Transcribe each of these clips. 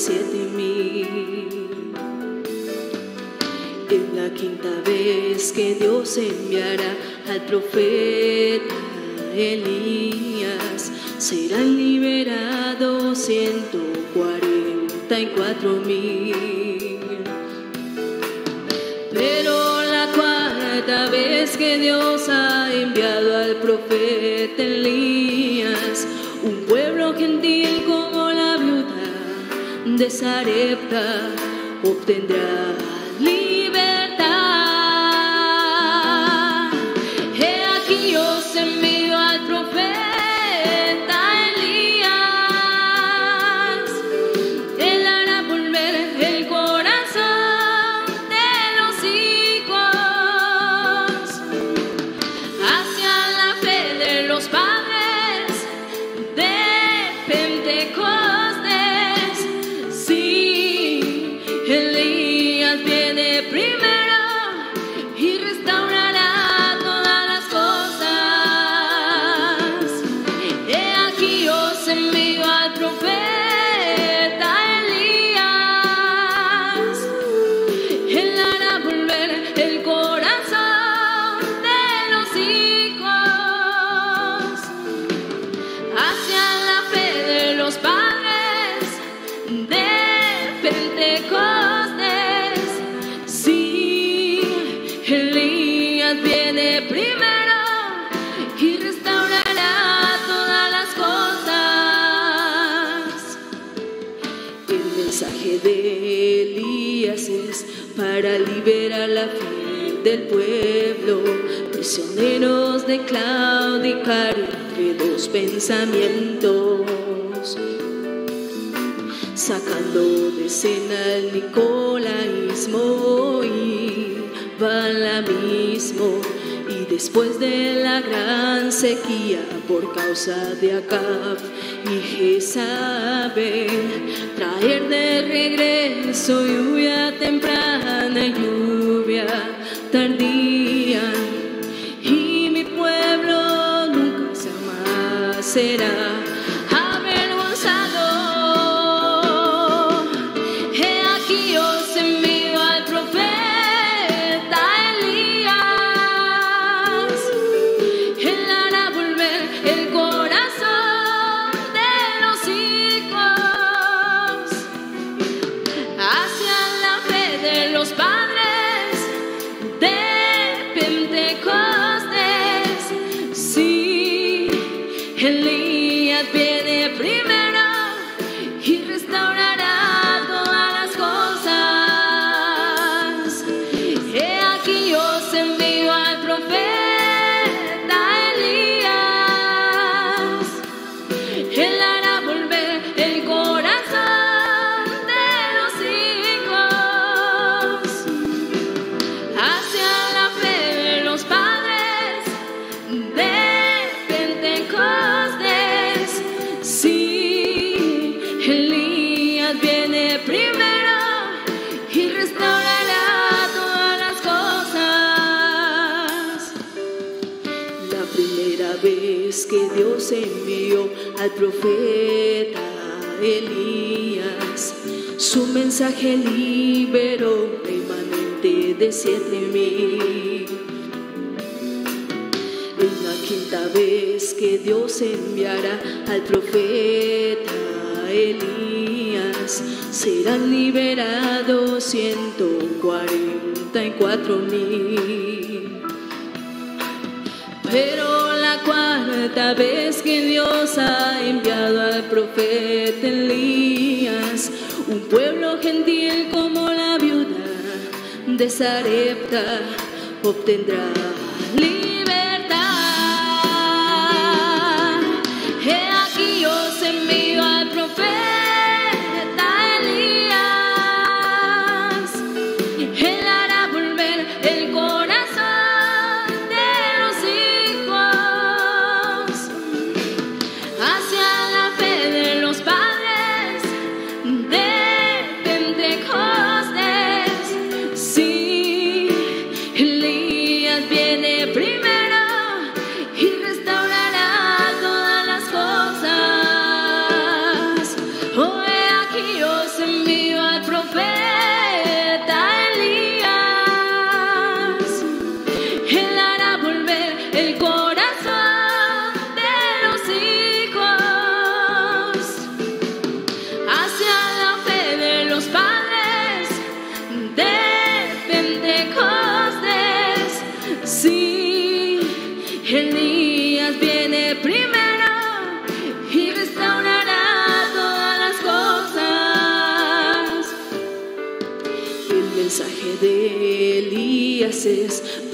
siete mil. Es la quinta vez que Dios enviará al profeta Elías. Serán liberados ciento cuarenta y cuatro mil. Pero la cuarta vez que Dios ha enviado al profeta Elías de Sarepta obtendrás.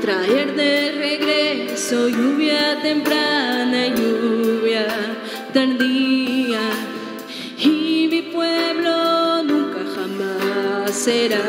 traer de regreso lluvia temprana y lluvia tardía. Y mi pueblo nunca jamás será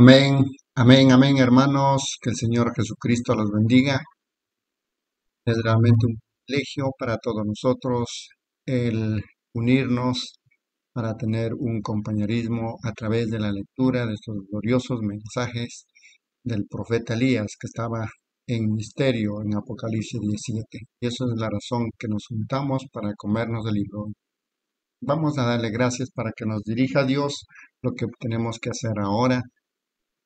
Amén, amén, amén, hermanos. Que el Señor Jesucristo los bendiga. Es realmente un privilegio para todos nosotros el unirnos para tener un compañerismo a través de la lectura de estos gloriosos mensajes del profeta Elías que estaba en misterio en Apocalipsis 17. Y eso es la razón que nos juntamos para comernos el libro. Vamos a darle gracias para que nos dirija Dios lo que tenemos que hacer ahora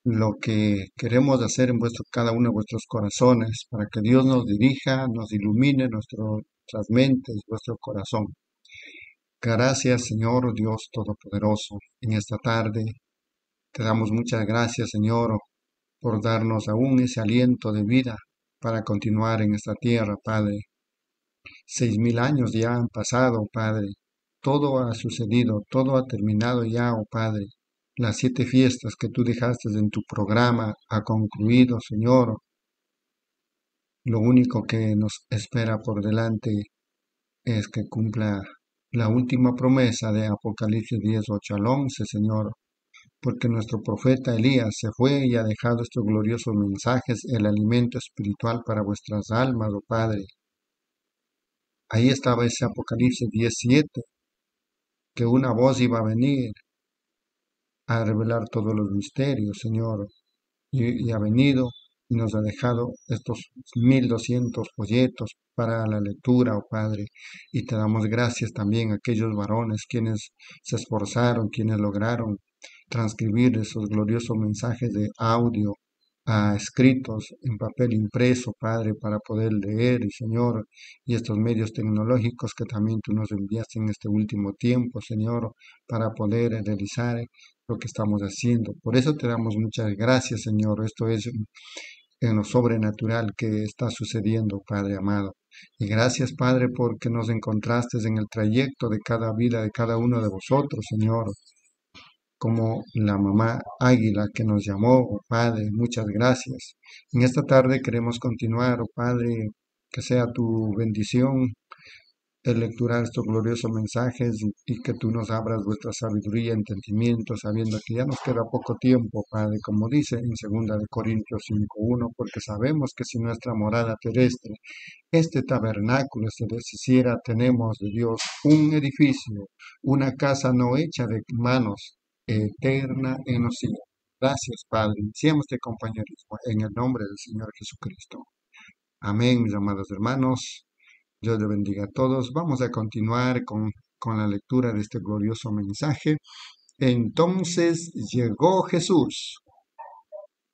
lo que queremos hacer en vuestro, cada uno de vuestros corazones, para que Dios nos dirija, nos ilumine nuestras mentes, vuestro corazón. Gracias, Señor Dios Todopoderoso, en esta tarde. Te damos muchas gracias, Señor, por darnos aún ese aliento de vida para continuar en esta tierra, Padre. Seis mil años ya han pasado, Padre. Todo ha sucedido, todo ha terminado ya, oh Padre. Las siete fiestas que tú dejaste en tu programa ha concluido, Señor. Lo único que nos espera por delante es que cumpla la última promesa de Apocalipsis 18 al 11, Señor, porque nuestro profeta Elías se fue y ha dejado estos gloriosos mensajes, el alimento espiritual para vuestras almas, oh Padre. Ahí estaba ese Apocalipsis 17, que una voz iba a venir a revelar todos los misterios, Señor, y, ha venido y nos ha dejado estos 1200 folletos para la lectura, oh Padre, y te damos gracias también a aquellos varones quienes se esforzaron, quienes lograron transcribir esos gloriosos mensajes de audio a escritos en papel impreso, Padre, para poder leer, y Señor, y estos medios tecnológicos que también tú nos enviaste en este último tiempo, Señor, para poder realizar lo que estamos haciendo. Por eso te damos muchas gracias, Señor. Esto es en lo sobrenatural que está sucediendo, Padre amado. Y gracias, Padre, porque nos encontraste en el trayecto de cada vida de cada uno de vosotros, Señor como la mamá águila que nos llamó, oh Padre, muchas gracias. En esta tarde queremos continuar, oh Padre, que sea tu bendición el lecturar estos gloriosos mensajes y, que tú nos abras vuestra sabiduría, entendimiento, sabiendo que ya nos queda poco tiempo, Padre, como dice en 2 de Corintios 5.1, porque sabemos que si nuestra morada terrestre, este tabernáculo se deshiciera, tenemos de Dios un edificio, una casa no hecha de manos, eterna en los cielos. Gracias, Padre. Iniciamos este compañerismo en el nombre del Señor Jesucristo. Amén, mis amados hermanos. Dios le bendiga a todos. Vamos a continuar con, la lectura de este glorioso mensaje. Entonces llegó Jesús.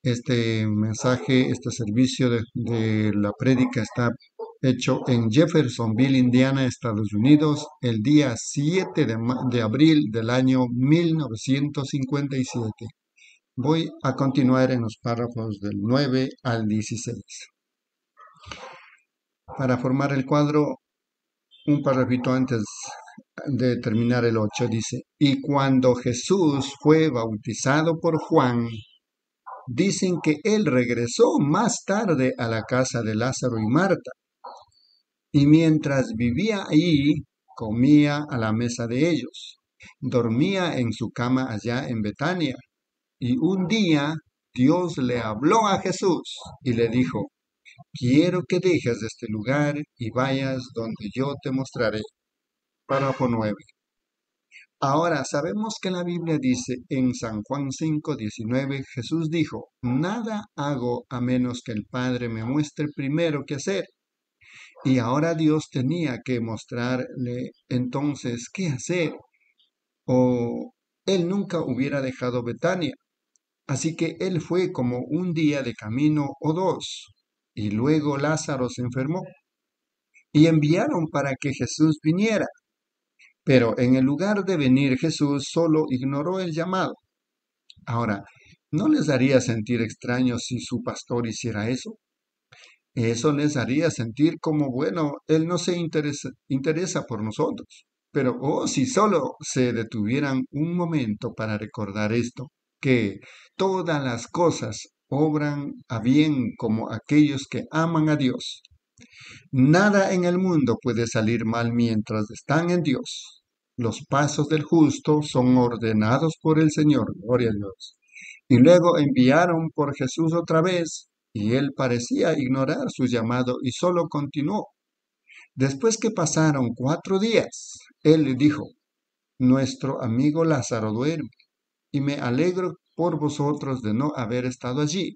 Este mensaje, este servicio de, la prédica está hecho en Jeffersonville, Indiana, Estados Unidos, el día 7 de, abril del año 1957. Voy a continuar en los párrafos del 9 al 16 para formar el cuadro, un párrafo antes de terminar el 8 dice, y cuando Jesús fue bautizado por Juan, dicen que él regresó más tarde a la casa de Lázaro y Marta, y mientras vivía ahí, comía a la mesa de ellos, dormía en su cama allá en Betania, y un día Dios le habló a Jesús y le dijo, Quiero que dejes este lugar y vayas donde yo te mostraré. Párrafo 9. Ahora sabemos que la Biblia dice en San Juan 5, 19, Jesús dijo, Nada hago a menos que el Padre me muestre primero qué hacer. Y ahora Dios tenía que mostrarle entonces qué hacer. O él nunca hubiera dejado Betania. Así que él fue como un día de camino o dos. Y luego Lázaro se enfermó. Y enviaron para que Jesús viniera. Pero en el lugar de venir Jesús solo ignoró el llamado. Ahora, ¿no les haría sentir extraño si su pastor hiciera eso? Eso les haría sentir como, bueno, Él no se interesa, interesa por nosotros. Pero, oh, si solo se detuvieran un momento para recordar esto, que todas las cosas obran a bien como aquellos que aman a Dios. Nada en el mundo puede salir mal mientras están en Dios. Los pasos del justo son ordenados por el Señor. Gloria a Dios. Y luego enviaron por Jesús otra vez, y él parecía ignorar su llamado y solo continuó. Después que pasaron cuatro días, él le dijo, Nuestro amigo Lázaro duerme, y me alegro por vosotros de no haber estado allí,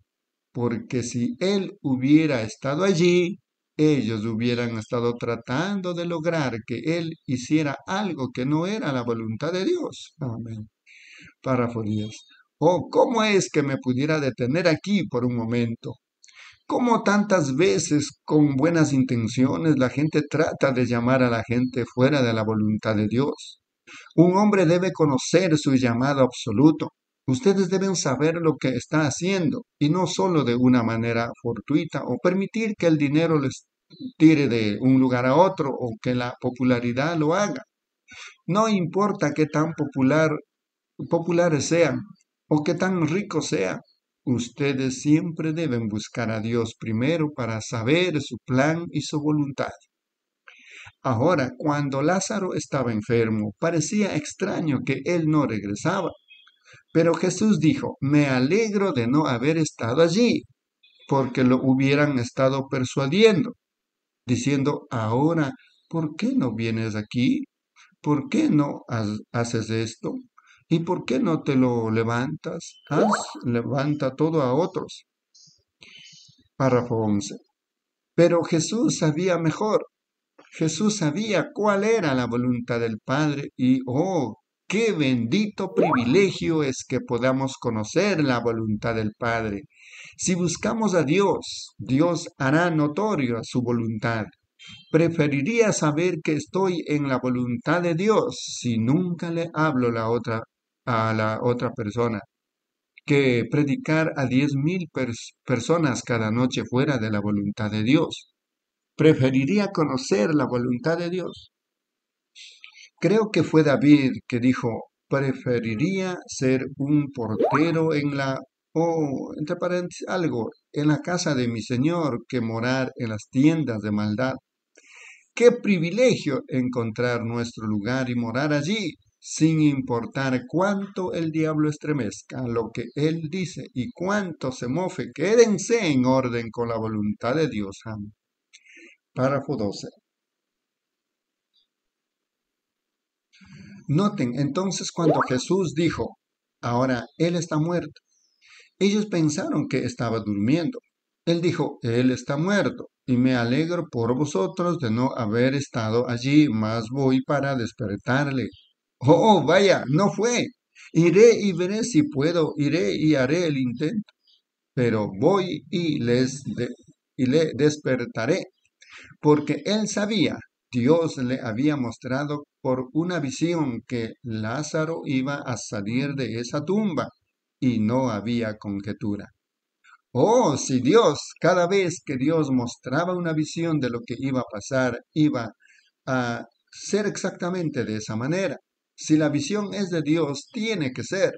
porque si él hubiera estado allí, ellos hubieran estado tratando de lograr que él hiciera algo que no era la voluntad de Dios. Amén. Párrafo 10. Oh, ¿cómo es que me pudiera detener aquí por un momento? ¿Cómo tantas veces con buenas intenciones la gente trata de llamar a la gente fuera de la voluntad de Dios? Un hombre debe conocer su llamado absoluto Ustedes deben saber lo que está haciendo y no solo de una manera fortuita o permitir que el dinero les tire de un lugar a otro o que la popularidad lo haga. No importa qué tan popular, populares sean o qué tan ricos sean, ustedes siempre deben buscar a Dios primero para saber su plan y su voluntad. Ahora, cuando Lázaro estaba enfermo, parecía extraño que él no regresaba. Pero Jesús dijo, me alegro de no haber estado allí, porque lo hubieran estado persuadiendo, diciendo, ahora, ¿por qué no vienes aquí? ¿Por qué no haces esto? ¿Y por qué no te lo levantas? Levanta todo a otros. Párrafo 11. Pero Jesús sabía mejor. Jesús sabía cuál era la voluntad del Padre y, oh, Qué bendito privilegio es que podamos conocer la voluntad del Padre. Si buscamos a Dios, Dios hará notorio su voluntad. Preferiría saber que estoy en la voluntad de Dios si nunca le hablo la otra, a la otra persona que predicar a diez mil personas cada noche fuera de la voluntad de Dios. Preferiría conocer la voluntad de Dios. Creo que fue David que dijo, preferiría ser un portero en la, o, entre paréntesis, algo, en la casa de mi Señor que morar en las tiendas de maldad. Qué privilegio encontrar nuestro lugar y morar allí, sin importar cuánto el diablo estremezca lo que él dice y cuánto se mofe, quédense en orden con la voluntad de Dios. Párrafo 12. Noten entonces cuando Jesús dijo, ahora Él está muerto. Ellos pensaron que estaba durmiendo. Él dijo, Él está muerto, y me alegro por vosotros de no haber estado allí, mas voy para despertarle. Oh, vaya, no fue. Iré y veré si puedo, iré y haré el intento. Pero voy y les y le despertaré, porque él sabía, Dios le había mostrado por una visión que Lázaro iba a salir de esa tumba y no había conjetura. Oh, si Dios, cada vez que Dios mostraba una visión de lo que iba a pasar, iba a ser exactamente de esa manera. Si la visión es de Dios, tiene que ser.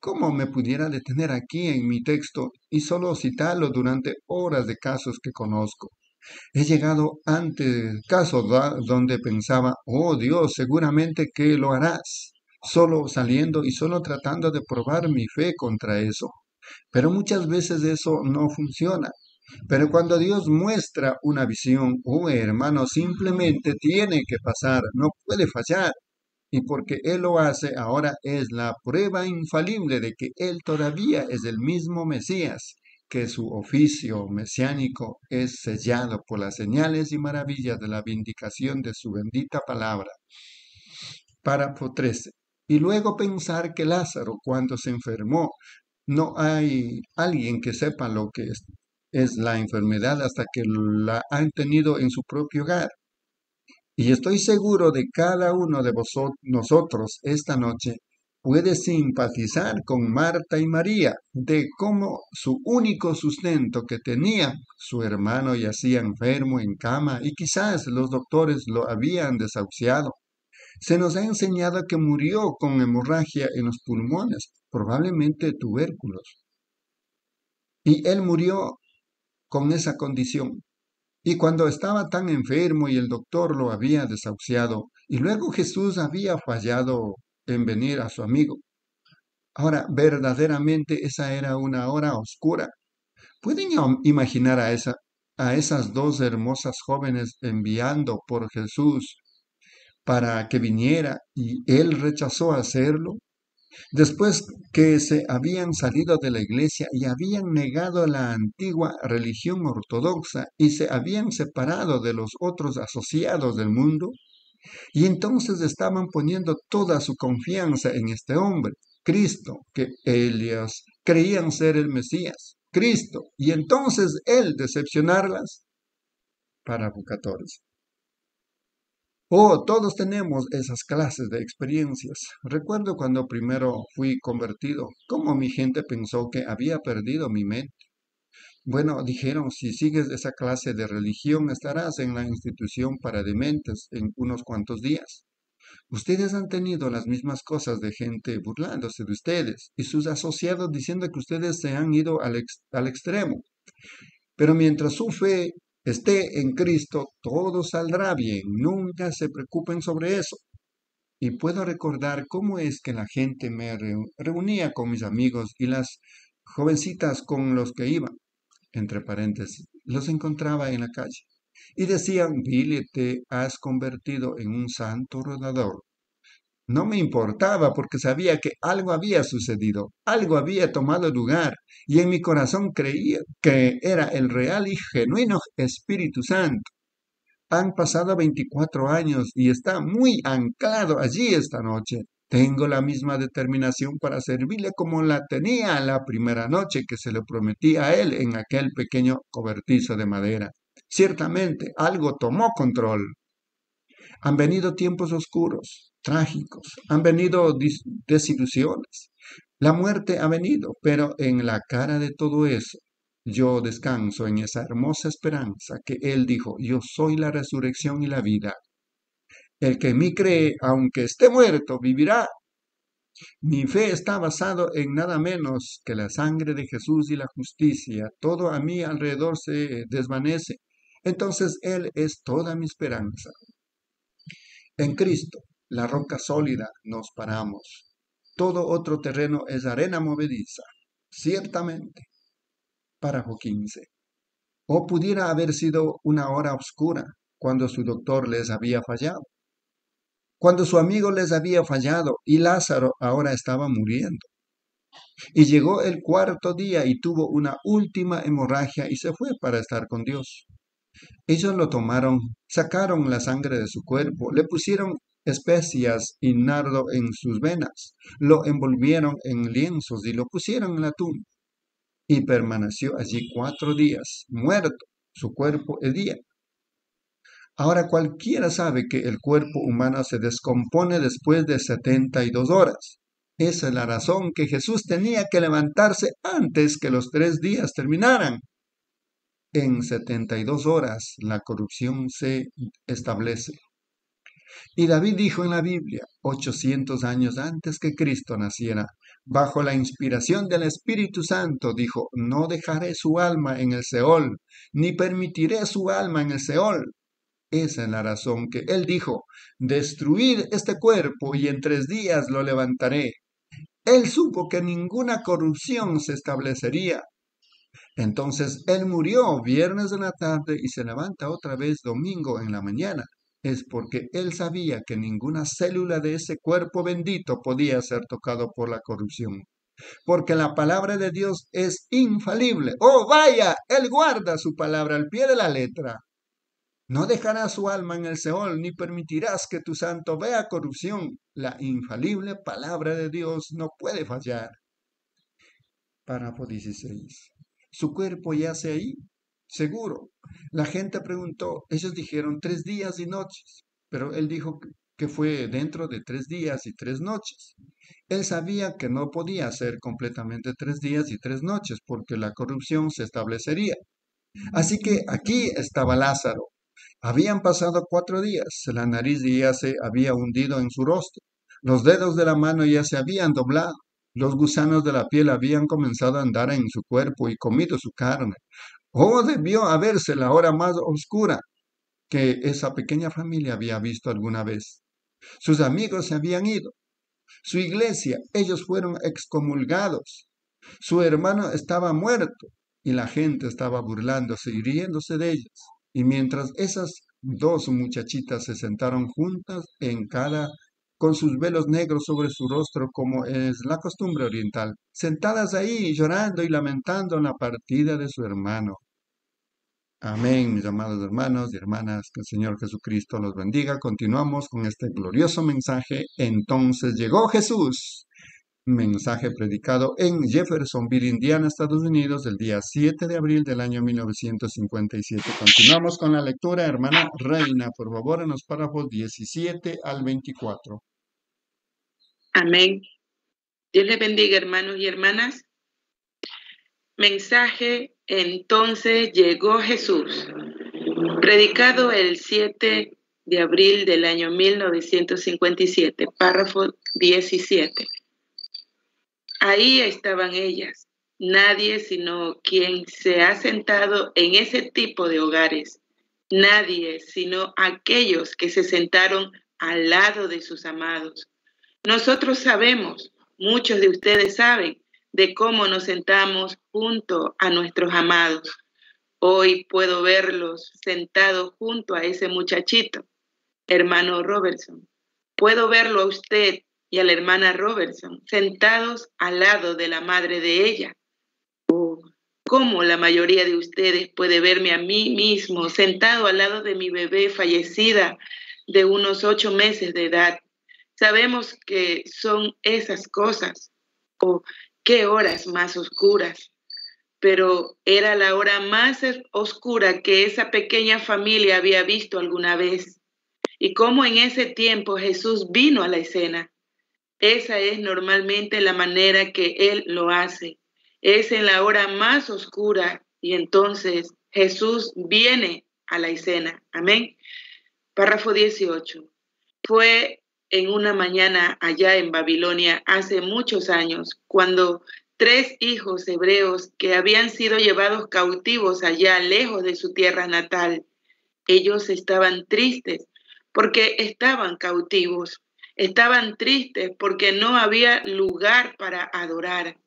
¿Cómo me pudiera detener aquí en mi texto y solo citarlo durante horas de casos que conozco? He llegado ante casos donde pensaba, oh Dios, seguramente que lo harás, solo saliendo y solo tratando de probar mi fe contra eso. Pero muchas veces eso no funciona. Pero cuando Dios muestra una visión, oh hermano, simplemente tiene que pasar, no puede fallar. Y porque Él lo hace, ahora es la prueba infalible de que Él todavía es el mismo Mesías, que su oficio mesiánico es sellado por las señales y maravillas de la vindicación de su bendita palabra. Párrafo 13. Y luego pensar que Lázaro, cuando se enfermó, no hay alguien que sepa lo que es, es la enfermedad hasta que la han tenido en su propio hogar. Y estoy seguro de cada uno de vosotros, nosotros esta noche puede simpatizar con Marta y María de cómo su único sustento que tenía, su hermano yacía enfermo en cama y quizás los doctores lo habían desahuciado. Se nos ha enseñado que murió con hemorragia en los pulmones, probablemente tubérculos. Y él murió con esa condición. Y cuando estaba tan enfermo y el doctor lo había desahuciado, y luego Jesús había fallado en venir a su amigo. Ahora, verdaderamente esa era una hora oscura. ¿Pueden imaginar a, esa, a esas dos hermosas jóvenes enviando por Jesús para que viniera y él rechazó hacerlo? Después que se habían salido de la iglesia y habían negado la antigua religión ortodoxa y se habían separado de los otros asociados del mundo, y entonces estaban poniendo toda su confianza en este hombre, Cristo, que ellos creían ser el Mesías, Cristo, y entonces él decepcionarlas. para 14. Oh, todos tenemos esas clases de experiencias. Recuerdo cuando primero fui convertido, cómo mi gente pensó que había perdido mi mente. Bueno, dijeron, si sigues esa clase de religión estarás en la institución para dementes en unos cuantos días. Ustedes han tenido las mismas cosas de gente burlándose de ustedes y sus asociados diciendo que ustedes se han ido al, al extremo. Pero mientras su fe esté en Cristo, todo saldrá bien. Nunca se preocupen sobre eso. Y puedo recordar cómo es que la gente me reunía con mis amigos y las jovencitas con los que iban entre paréntesis, los encontraba en la calle y decían, Billy, te has convertido en un santo rodador. No me importaba porque sabía que algo había sucedido, algo había tomado lugar y en mi corazón creía que era el real y genuino Espíritu Santo. Han pasado 24 años y está muy anclado allí esta noche. Tengo la misma determinación para servirle como la tenía la primera noche que se le prometí a él en aquel pequeño cobertizo de madera. Ciertamente algo tomó control. Han venido tiempos oscuros, trágicos, han venido desilusiones. La muerte ha venido, pero en la cara de todo eso, yo descanso en esa hermosa esperanza que Él dijo, yo soy la resurrección y la vida. El que en mí cree, aunque esté muerto, vivirá. Mi fe está basado en nada menos que la sangre de Jesús y la justicia. Todo a mi alrededor se desvanece. Entonces Él es toda mi esperanza. En Cristo, la roca sólida, nos paramos. Todo otro terreno es arena movediza. Ciertamente. Párrafo 15. O pudiera haber sido una hora oscura cuando su doctor les había fallado cuando su amigo les había fallado y Lázaro ahora estaba muriendo. Y llegó el cuarto día y tuvo una última hemorragia y se fue para estar con Dios. Ellos lo tomaron, sacaron la sangre de su cuerpo, le pusieron especias y nardo en sus venas, lo envolvieron en lienzos y lo pusieron en la tumba. Y permaneció allí cuatro días, muerto, su cuerpo el día. Ahora cualquiera sabe que el cuerpo humano se descompone después de 72 horas. Esa es la razón que Jesús tenía que levantarse antes que los tres días terminaran. En 72 horas la corrupción se establece. Y David dijo en la Biblia, 800 años antes que Cristo naciera, bajo la inspiración del Espíritu Santo, dijo, no dejaré su alma en el Seol, ni permitiré su alma en el Seol, esa es la razón que él dijo, destruir este cuerpo y en tres días lo levantaré. Él supo que ninguna corrupción se establecería. Entonces él murió viernes de la tarde y se levanta otra vez domingo en la mañana. Es porque él sabía que ninguna célula de ese cuerpo bendito podía ser tocado por la corrupción. Porque la palabra de Dios es infalible. Oh, vaya, él guarda su palabra al pie de la letra. No dejarás su alma en el Seol, ni permitirás que tu santo vea corrupción. La infalible palabra de Dios no puede fallar. Párrafo 16. Su cuerpo yace ahí, seguro. La gente preguntó, ellos dijeron tres días y noches, pero él dijo que fue dentro de tres días y tres noches. Él sabía que no podía ser completamente tres días y tres noches porque la corrupción se establecería. Así que aquí estaba Lázaro, habían pasado cuatro días, la nariz ya se había hundido en su rostro, los dedos de la mano ya se habían doblado, los gusanos de la piel habían comenzado a andar en su cuerpo y comido su carne. Oh, debió haberse la hora más oscura que esa pequeña familia había visto alguna vez. Sus amigos se habían ido. Su iglesia, ellos fueron excomulgados. Su hermano estaba muerto y la gente estaba burlándose y riéndose de ellos. Y mientras esas dos muchachitas se sentaron juntas en cada con sus velos negros sobre su rostro como es la costumbre oriental, sentadas ahí llorando y lamentando la partida de su hermano. Amén, mis amados hermanos y hermanas, que el Señor Jesucristo los bendiga. Continuamos con este glorioso mensaje. Entonces llegó Jesús mensaje predicado en Jeffersonville, Indiana, Estados Unidos, el día 7 de abril del año 1957. Continuamos con la lectura, hermana Reina, por favor, en los párrafos 17 al 24. Amén. Dios les bendiga, hermanos y hermanas. Mensaje, entonces llegó Jesús, predicado el 7 de abril del año 1957, párrafo 17. Ahí estaban ellas, nadie sino quien se ha sentado en ese tipo de hogares, nadie sino aquellos que se sentaron al lado de sus amados. Nosotros sabemos, muchos de ustedes saben, de cómo nos sentamos junto a nuestros amados. Hoy puedo verlos sentados junto a ese muchachito, hermano Robertson. Puedo verlo a usted y a la hermana Robertson, sentados al lado de la madre de ella. Oh, ¿Cómo la mayoría de ustedes puede verme a mí mismo sentado al lado de mi bebé fallecida de unos ocho meses de edad? Sabemos que son esas cosas. Oh, qué horas más oscuras. Pero era la hora más oscura que esa pequeña familia había visto alguna vez. Y cómo en ese tiempo Jesús vino a la escena esa es normalmente la manera que Él lo hace. Es en la hora más oscura y entonces Jesús viene a la escena. Amén. Párrafo 18. Fue en una mañana allá en Babilonia hace muchos años, cuando tres hijos hebreos que habían sido llevados cautivos allá lejos de su tierra natal, ellos estaban tristes porque estaban cautivos, estaban tristes porque no había lugar para adorar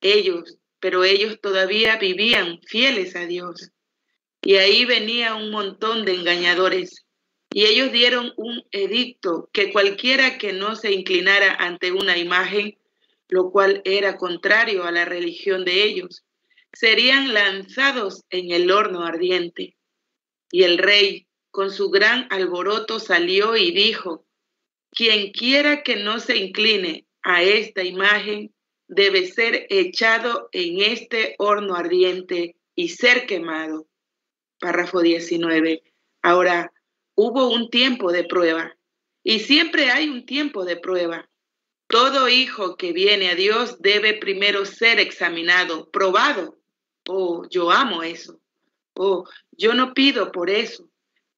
ellos, pero ellos todavía vivían fieles a Dios. Y ahí venía un montón de engañadores. Y ellos dieron un edicto que cualquiera que no se inclinara ante una imagen, lo cual era contrario a la religión de ellos, serían lanzados en el horno ardiente. Y el rey, con su gran alboroto, salió y dijo, quien quiera que no se incline a esta imagen, debe ser echado en este horno ardiente y ser quemado. Párrafo 19. Ahora, hubo un tiempo de prueba y siempre hay un tiempo de prueba. Todo hijo que viene a Dios debe primero ser examinado, probado. Oh, yo amo eso. Oh, yo no pido por eso.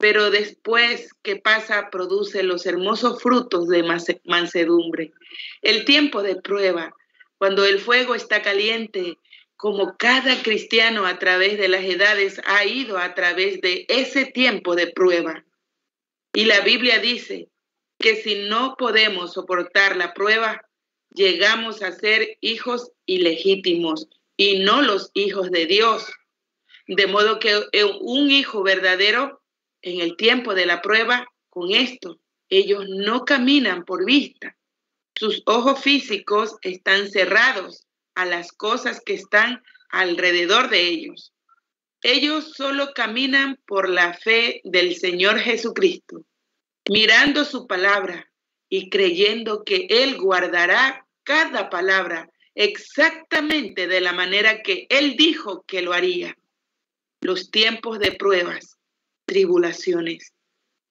Pero después que pasa, produce los hermosos frutos de mansedumbre. El tiempo de prueba, cuando el fuego está caliente, como cada cristiano a través de las edades ha ido a través de ese tiempo de prueba. Y la Biblia dice que si no podemos soportar la prueba, llegamos a ser hijos ilegítimos y no los hijos de Dios. De modo que un hijo verdadero en el tiempo de la prueba, con esto, ellos no caminan por vista. Sus ojos físicos están cerrados a las cosas que están alrededor de ellos. Ellos solo caminan por la fe del Señor Jesucristo, mirando su palabra y creyendo que Él guardará cada palabra exactamente de la manera que Él dijo que lo haría. Los tiempos de pruebas, tribulaciones.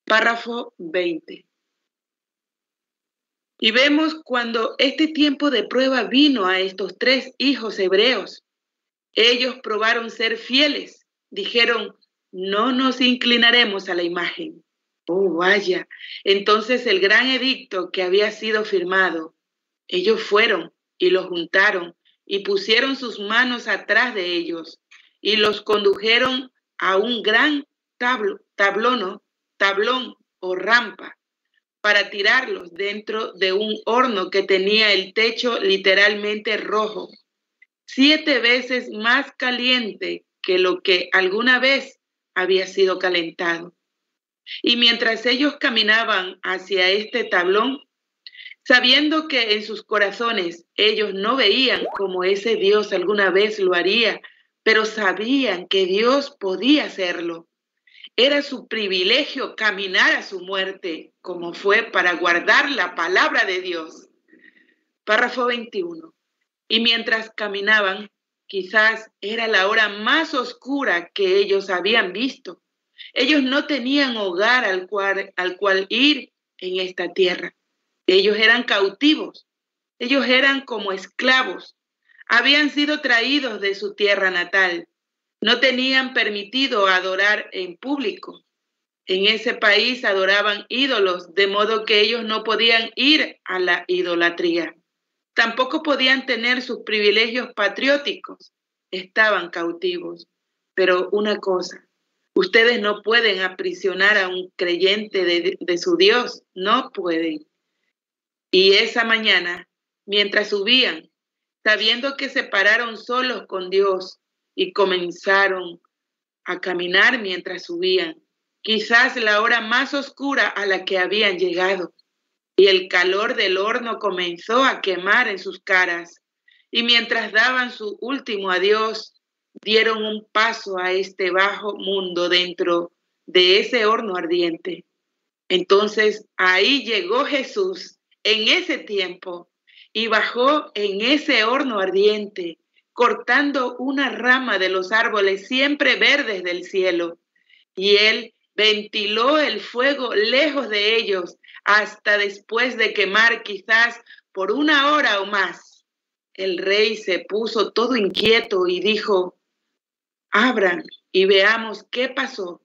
Párrafo 20. Y vemos cuando este tiempo de prueba vino a estos tres hijos hebreos. Ellos probaron ser fieles. Dijeron, no nos inclinaremos a la imagen. Oh, vaya. Entonces el gran edicto que había sido firmado, ellos fueron y lo juntaron y pusieron sus manos atrás de ellos y los condujeron a un gran tablo, tablón, tablón o rampa para tirarlos dentro de un horno que tenía el techo literalmente rojo, siete veces más caliente que lo que alguna vez había sido calentado. Y mientras ellos caminaban hacia este tablón, sabiendo que en sus corazones ellos no veían como ese Dios alguna vez lo haría, pero sabían que Dios podía hacerlo. Era su privilegio caminar a su muerte, como fue para guardar la palabra de Dios. Párrafo 21. Y mientras caminaban, quizás era la hora más oscura que ellos habían visto. Ellos no tenían hogar al cual, al cual ir en esta tierra. Ellos eran cautivos. Ellos eran como esclavos. Habían sido traídos de su tierra natal no tenían permitido adorar en público. En ese país adoraban ídolos, de modo que ellos no podían ir a la idolatría. Tampoco podían tener sus privilegios patrióticos. Estaban cautivos. Pero una cosa, ustedes no pueden aprisionar a un creyente de, su Dios, no pueden. Y esa mañana, mientras subían, sabiendo que se pararon solos con Dios, y comenzaron a caminar mientras subían, quizás la hora más oscura a la que habían llegado, y el calor del horno comenzó a quemar en sus caras, y mientras daban su último adiós, dieron un paso a este bajo mundo dentro de ese horno ardiente. Entonces ahí llegó Jesús en ese tiempo y bajó en ese horno ardiente cortando una rama de los árboles siempre verdes del cielo. Y él ventiló el fuego lejos de ellos hasta después de quemar quizás por una hora o más. El rey se puso todo inquieto y dijo, abran y veamos qué pasó.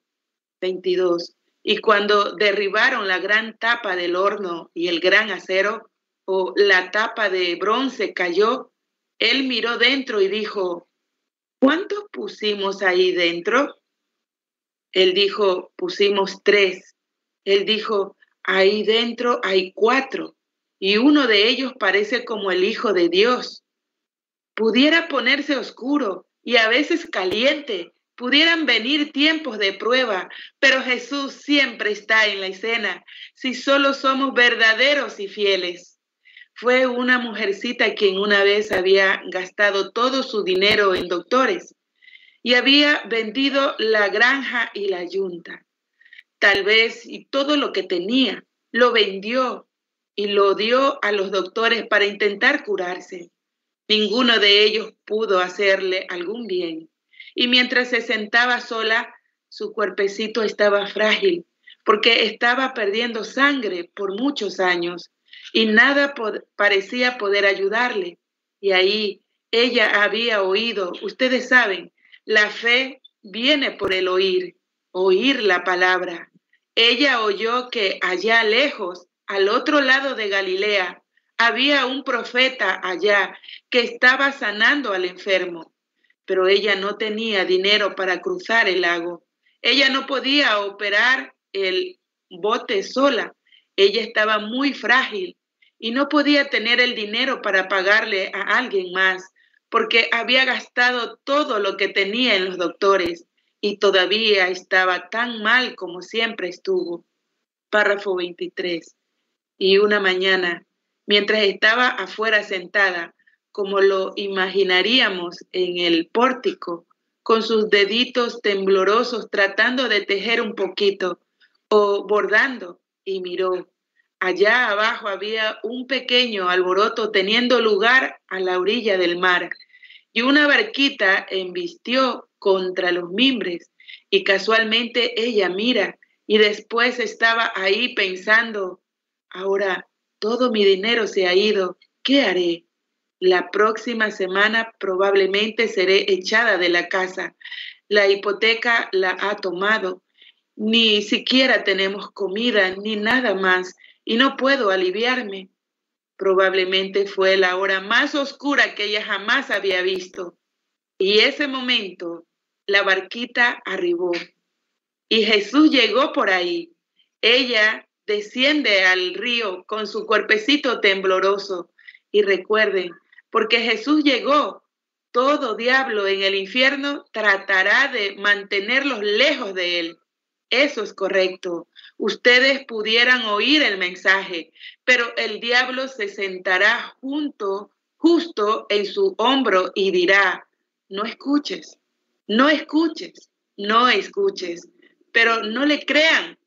22. Y cuando derribaron la gran tapa del horno y el gran acero, o la tapa de bronce cayó, él miró dentro y dijo, ¿cuántos pusimos ahí dentro? Él dijo, pusimos tres. Él dijo, ahí dentro hay cuatro, y uno de ellos parece como el Hijo de Dios. Pudiera ponerse oscuro y a veces caliente, Pudieran venir tiempos de prueba, pero Jesús siempre está en la escena si solo somos verdaderos y fieles. Fue una mujercita quien una vez había gastado todo su dinero en doctores y había vendido la granja y la yunta. Tal vez y todo lo que tenía lo vendió y lo dio a los doctores para intentar curarse. Ninguno de ellos pudo hacerle algún bien y mientras se sentaba sola, su cuerpecito estaba frágil porque estaba perdiendo sangre por muchos años y nada parecía poder ayudarle. Y ahí ella había oído, ustedes saben, la fe viene por el oír, oír la palabra. Ella oyó que allá lejos, al otro lado de Galilea, había un profeta allá que estaba sanando al enfermo pero ella no tenía dinero para cruzar el lago. Ella no podía operar el bote sola. Ella estaba muy frágil y no podía tener el dinero para pagarle a alguien más porque había gastado todo lo que tenía en los doctores y todavía estaba tan mal como siempre estuvo. Párrafo 23. Y una mañana, mientras estaba afuera sentada, como lo imaginaríamos en el pórtico, con sus deditos temblorosos tratando de tejer un poquito o bordando, y miró. Allá abajo había un pequeño alboroto teniendo lugar a la orilla del mar, y una barquita embistió contra los mimbres, y casualmente ella mira, y después estaba ahí pensando, ahora todo mi dinero se ha ido, ¿qué haré? La próxima semana probablemente seré echada de la casa. La hipoteca la ha tomado. Ni siquiera tenemos comida ni nada más y no puedo aliviarme. Probablemente fue la hora más oscura que ella jamás había visto. Y ese momento la barquita arribó y Jesús llegó por ahí. Ella desciende al río con su cuerpecito tembloroso. Y recuerden, porque Jesús llegó. Todo diablo en el infierno tratará de mantenerlos lejos de él. Eso es correcto. Ustedes pudieran oír el mensaje, pero el diablo se sentará junto, justo en su hombro y dirá, no escuches, no escuches, no escuches, pero no le crean.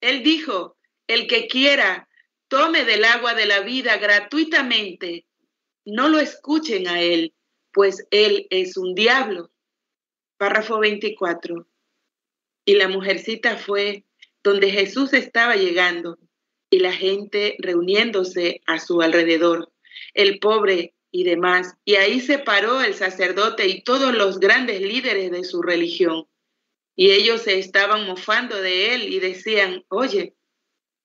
Él dijo, el que quiera, tome del agua de la vida gratuitamente no lo escuchen a él, pues él es un diablo. Párrafo 24. Y la mujercita fue donde Jesús estaba llegando y la gente reuniéndose a su alrededor, el pobre y demás. Y ahí se paró el sacerdote y todos los grandes líderes de su religión. Y ellos se estaban mofando de él y decían, oye,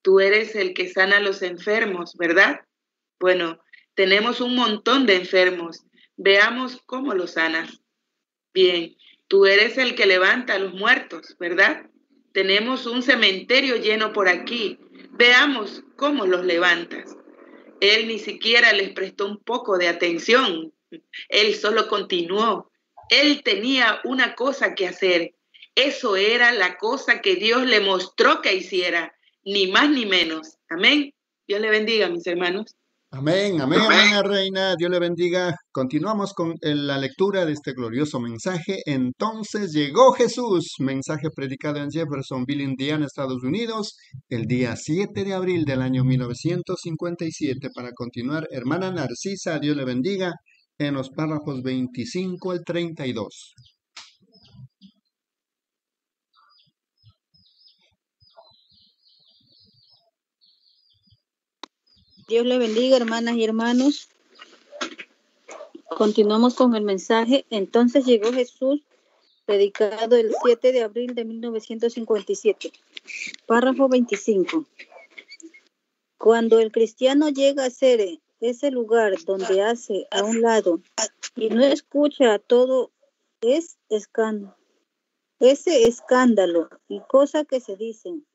tú eres el que sana a los enfermos, ¿verdad? Bueno, tenemos un montón de enfermos. Veamos cómo los sanas. Bien, tú eres el que levanta a los muertos, ¿verdad? Tenemos un cementerio lleno por aquí. Veamos cómo los levantas. Él ni siquiera les prestó un poco de atención. Él solo continuó. Él tenía una cosa que hacer. Eso era la cosa que Dios le mostró que hiciera, ni más ni menos. Amén. Dios le bendiga, mis hermanos. Amén, amén, amén, reina. Dios le bendiga. Continuamos con la lectura de este glorioso mensaje. Entonces llegó Jesús, mensaje predicado en Jeffersonville, Indiana, Estados Unidos, el día 7 de abril del año 1957. Para continuar, hermana Narcisa, Dios le bendiga, en los párrafos 25 al 32. Dios le bendiga, hermanas y hermanos. Continuamos con el mensaje. Entonces llegó Jesús, predicado el 7 de abril de 1957. Párrafo 25. Cuando el cristiano llega a ser ese lugar donde hace a un lado y no escucha todo, es escándalo. Ese escándalo y cosas que se dicen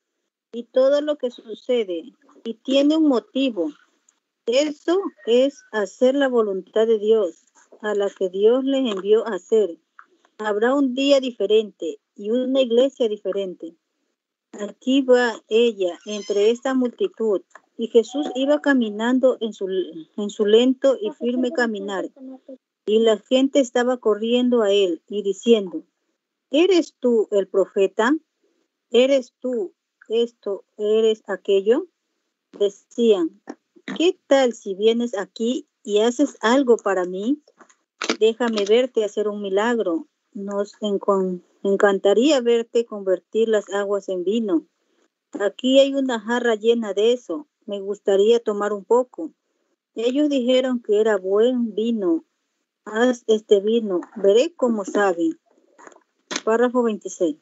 y todo lo que sucede y tiene un motivo. Eso es hacer la voluntad de Dios, a la que Dios les envió a hacer. Habrá un día diferente y una iglesia diferente. Aquí va ella entre esta multitud y Jesús iba caminando en su, en su lento y firme caminar. Y la gente estaba corriendo a él y diciendo, ¿eres tú el profeta? ¿Eres tú esto? ¿Eres aquello? Decían, ¿qué tal si vienes aquí y haces algo para mí? Déjame verte hacer un milagro. Nos encantaría verte convertir las aguas en vino. Aquí hay una jarra llena de eso me gustaría tomar un poco. Ellos dijeron que era buen vino. Haz este vino, veré cómo sabe. Párrafo 26.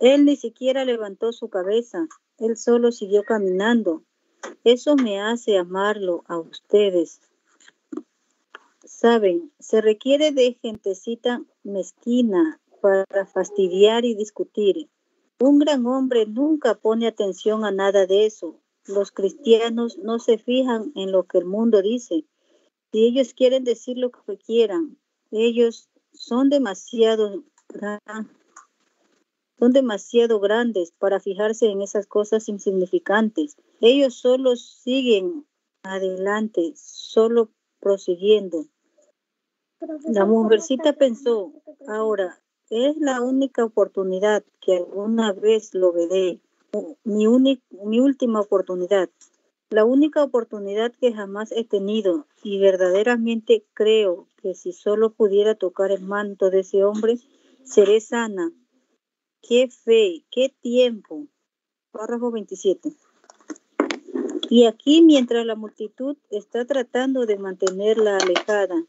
Él ni siquiera levantó su cabeza, él solo siguió caminando. Eso me hace amarlo a ustedes. Saben, se requiere de gentecita mezquina para fastidiar y discutir. Un gran hombre nunca pone atención a nada de eso los cristianos no se fijan en lo que el mundo dice. Si ellos quieren decir lo que quieran, ellos son demasiado, son demasiado grandes para fijarse en esas cosas insignificantes. Ellos solo siguen adelante, solo prosiguiendo. La mujercita pensó, ahora, es la única oportunidad que alguna vez lo veré mi, mi última oportunidad, la única oportunidad que jamás he tenido y verdaderamente creo que si solo pudiera tocar el manto de ese hombre, seré sana. Qué fe, qué tiempo. Párrafo 27. Y aquí, mientras la multitud está tratando de mantenerla alejada,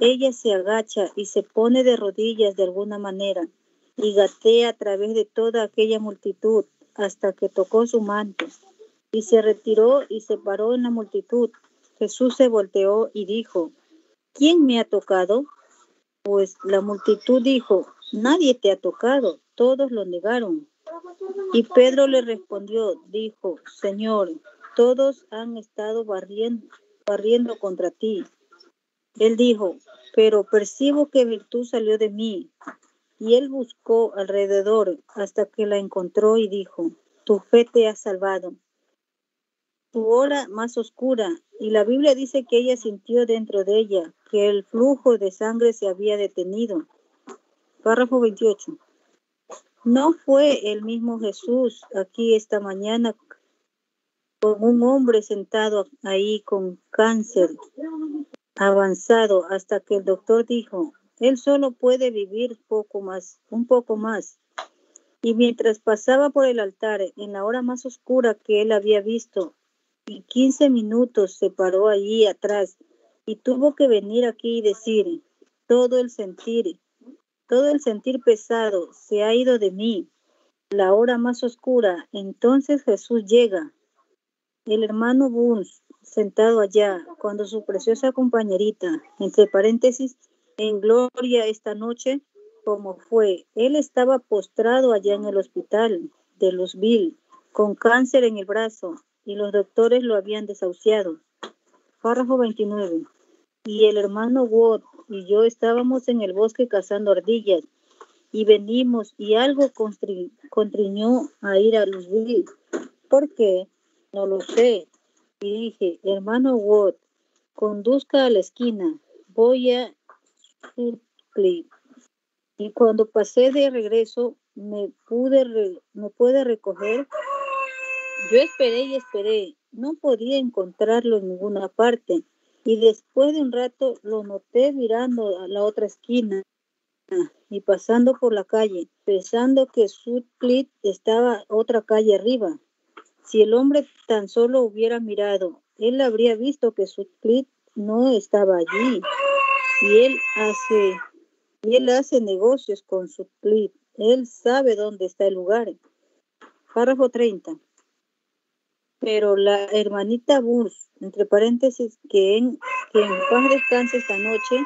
ella se agacha y se pone de rodillas de alguna manera y gatea a través de toda aquella multitud hasta que tocó su manto y se retiró y se paró en la multitud. Jesús se volteó y dijo, ¿quién me ha tocado? Pues la multitud dijo, nadie te ha tocado. Todos lo negaron. Y Pedro le respondió, dijo, Señor, todos han estado barriendo, contra ti. Él dijo, pero percibo que virtud salió de mí y él buscó alrededor hasta que la encontró y dijo, tu fe te ha salvado. Tu hora más oscura, y la Biblia dice que ella sintió dentro de ella que el flujo de sangre se había detenido. Párrafo 28. No fue el mismo Jesús aquí esta mañana con un hombre sentado ahí con cáncer avanzado hasta que el doctor dijo, él solo puede vivir poco más, un poco más. Y mientras pasaba por el altar en la hora más oscura que él había visto, y quince minutos se paró allí atrás y tuvo que venir aquí y decir, todo el sentir, todo el sentir pesado se ha ido de mí. La hora más oscura, entonces Jesús llega. El hermano Buns, sentado allá, cuando su preciosa compañerita, entre paréntesis, en gloria esta noche como fue. Él estaba postrado allá en el hospital de los Bill con cáncer en el brazo y los doctores lo habían desahuciado. Párrafo 29. Y el hermano Watt y yo estábamos en el bosque cazando ardillas y venimos y algo a ir a los Bill. ¿Por qué? No lo sé. Y dije, hermano Watt, conduzca a la esquina. Voy a y cuando pasé de regreso, me pude, me pude recoger. Yo esperé y esperé. No podía encontrarlo en ninguna parte. Y después de un rato lo noté mirando a la otra esquina y pasando por la calle, pensando que Sutcliffe estaba otra calle arriba. Si el hombre tan solo hubiera mirado, él habría visto que Sutcliffe no estaba allí y él hace y él hace negocios con su clip. Él sabe dónde está el lugar. Párrafo 30. Pero la hermanita Burs, entre paréntesis, que en, que en paz descanse esta noche,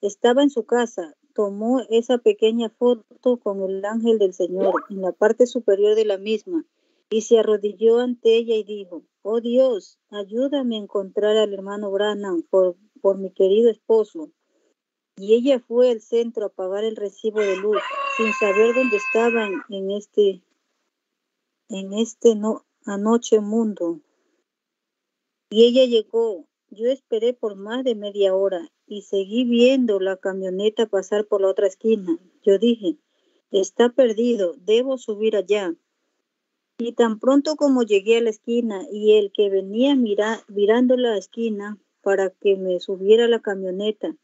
estaba en su casa, tomó esa pequeña foto con el ángel del Señor en la parte superior de la misma y se arrodilló ante ella y dijo, oh Dios, ayúdame a encontrar al hermano Branham por, por mi querido esposo. Y ella fue al centro a pagar el recibo de luz sin saber dónde estaban en este en este no, anoche mundo. Y ella llegó. Yo esperé por más de media hora y seguí viendo la camioneta pasar por la otra esquina. Yo dije, está perdido, debo subir allá. Y tan pronto como llegué a la esquina y el que venía mira, mirando la esquina para que me subiera la camioneta,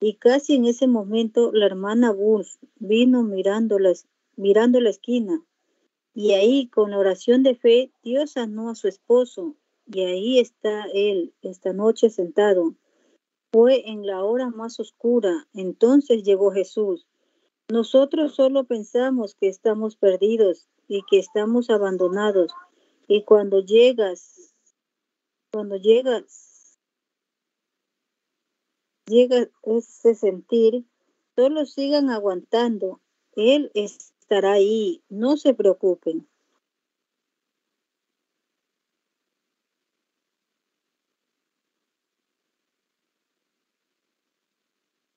y casi en ese momento la hermana Bush vino mirando la, mirando la esquina y ahí, con oración de fe, Dios sanó a su esposo. Y ahí está él, esta noche sentado. Fue en la hora más oscura. Entonces llegó Jesús. Nosotros solo pensamos que estamos perdidos y que estamos abandonados. Y cuando llegas, cuando llegas, llega ese sentir, solo sigan aguantando. Él es estará ahí, no se preocupen.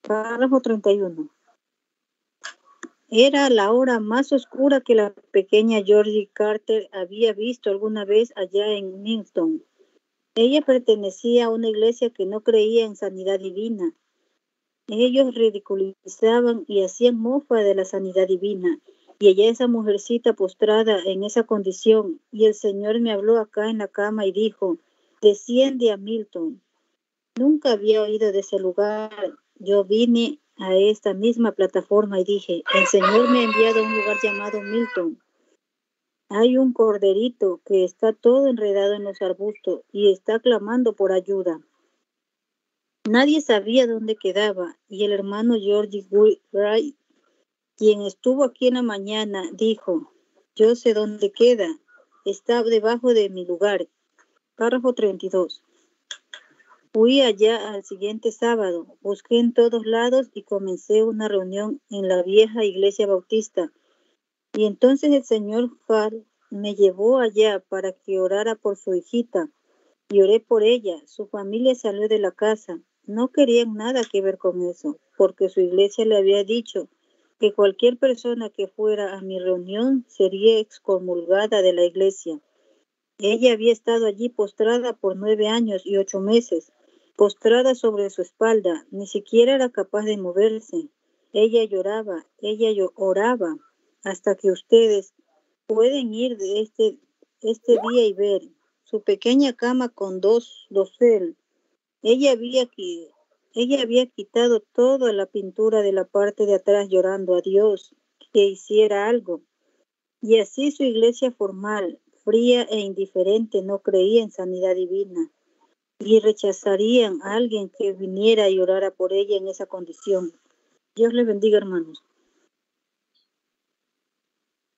Párrafo 31. Era la hora más oscura que la pequeña Georgie Carter había visto alguna vez allá en Newton. Ella pertenecía a una iglesia que no creía en sanidad divina. Ellos ridiculizaban y hacían mofa de la sanidad divina y ella esa mujercita postrada en esa condición, y el Señor me habló acá en la cama y dijo, desciende a Milton. Nunca había oído de ese lugar. Yo vine a esta misma plataforma y dije, el Señor me ha enviado a un lugar llamado Milton. Hay un corderito que está todo enredado en los arbustos y está clamando por ayuda. Nadie sabía dónde quedaba y el hermano George Wright quien estuvo aquí en la mañana dijo, yo sé dónde queda, está debajo de mi lugar. Párrafo 32. Fui allá al siguiente sábado, busqué en todos lados y comencé una reunión en la vieja iglesia bautista. Y entonces el señor Hall me llevó allá para que orara por su hijita. Y oré por ella. Su familia salió de la casa. No querían nada que ver con eso, porque su iglesia le había dicho que cualquier persona que fuera a mi reunión sería excomulgada de la iglesia. Ella había estado allí postrada por nueve años y ocho meses, postrada sobre su espalda, ni siquiera era capaz de moverse. Ella lloraba, ella oraba, hasta que ustedes pueden ir de este, este día y ver su pequeña cama con dos dosel. Ella había que ella había quitado toda la pintura de la parte de atrás llorando a Dios que hiciera algo. Y así su iglesia formal, fría e indiferente, no creía en sanidad divina y rechazarían a alguien que viniera y orara por ella en esa condición. Dios le bendiga, hermanos.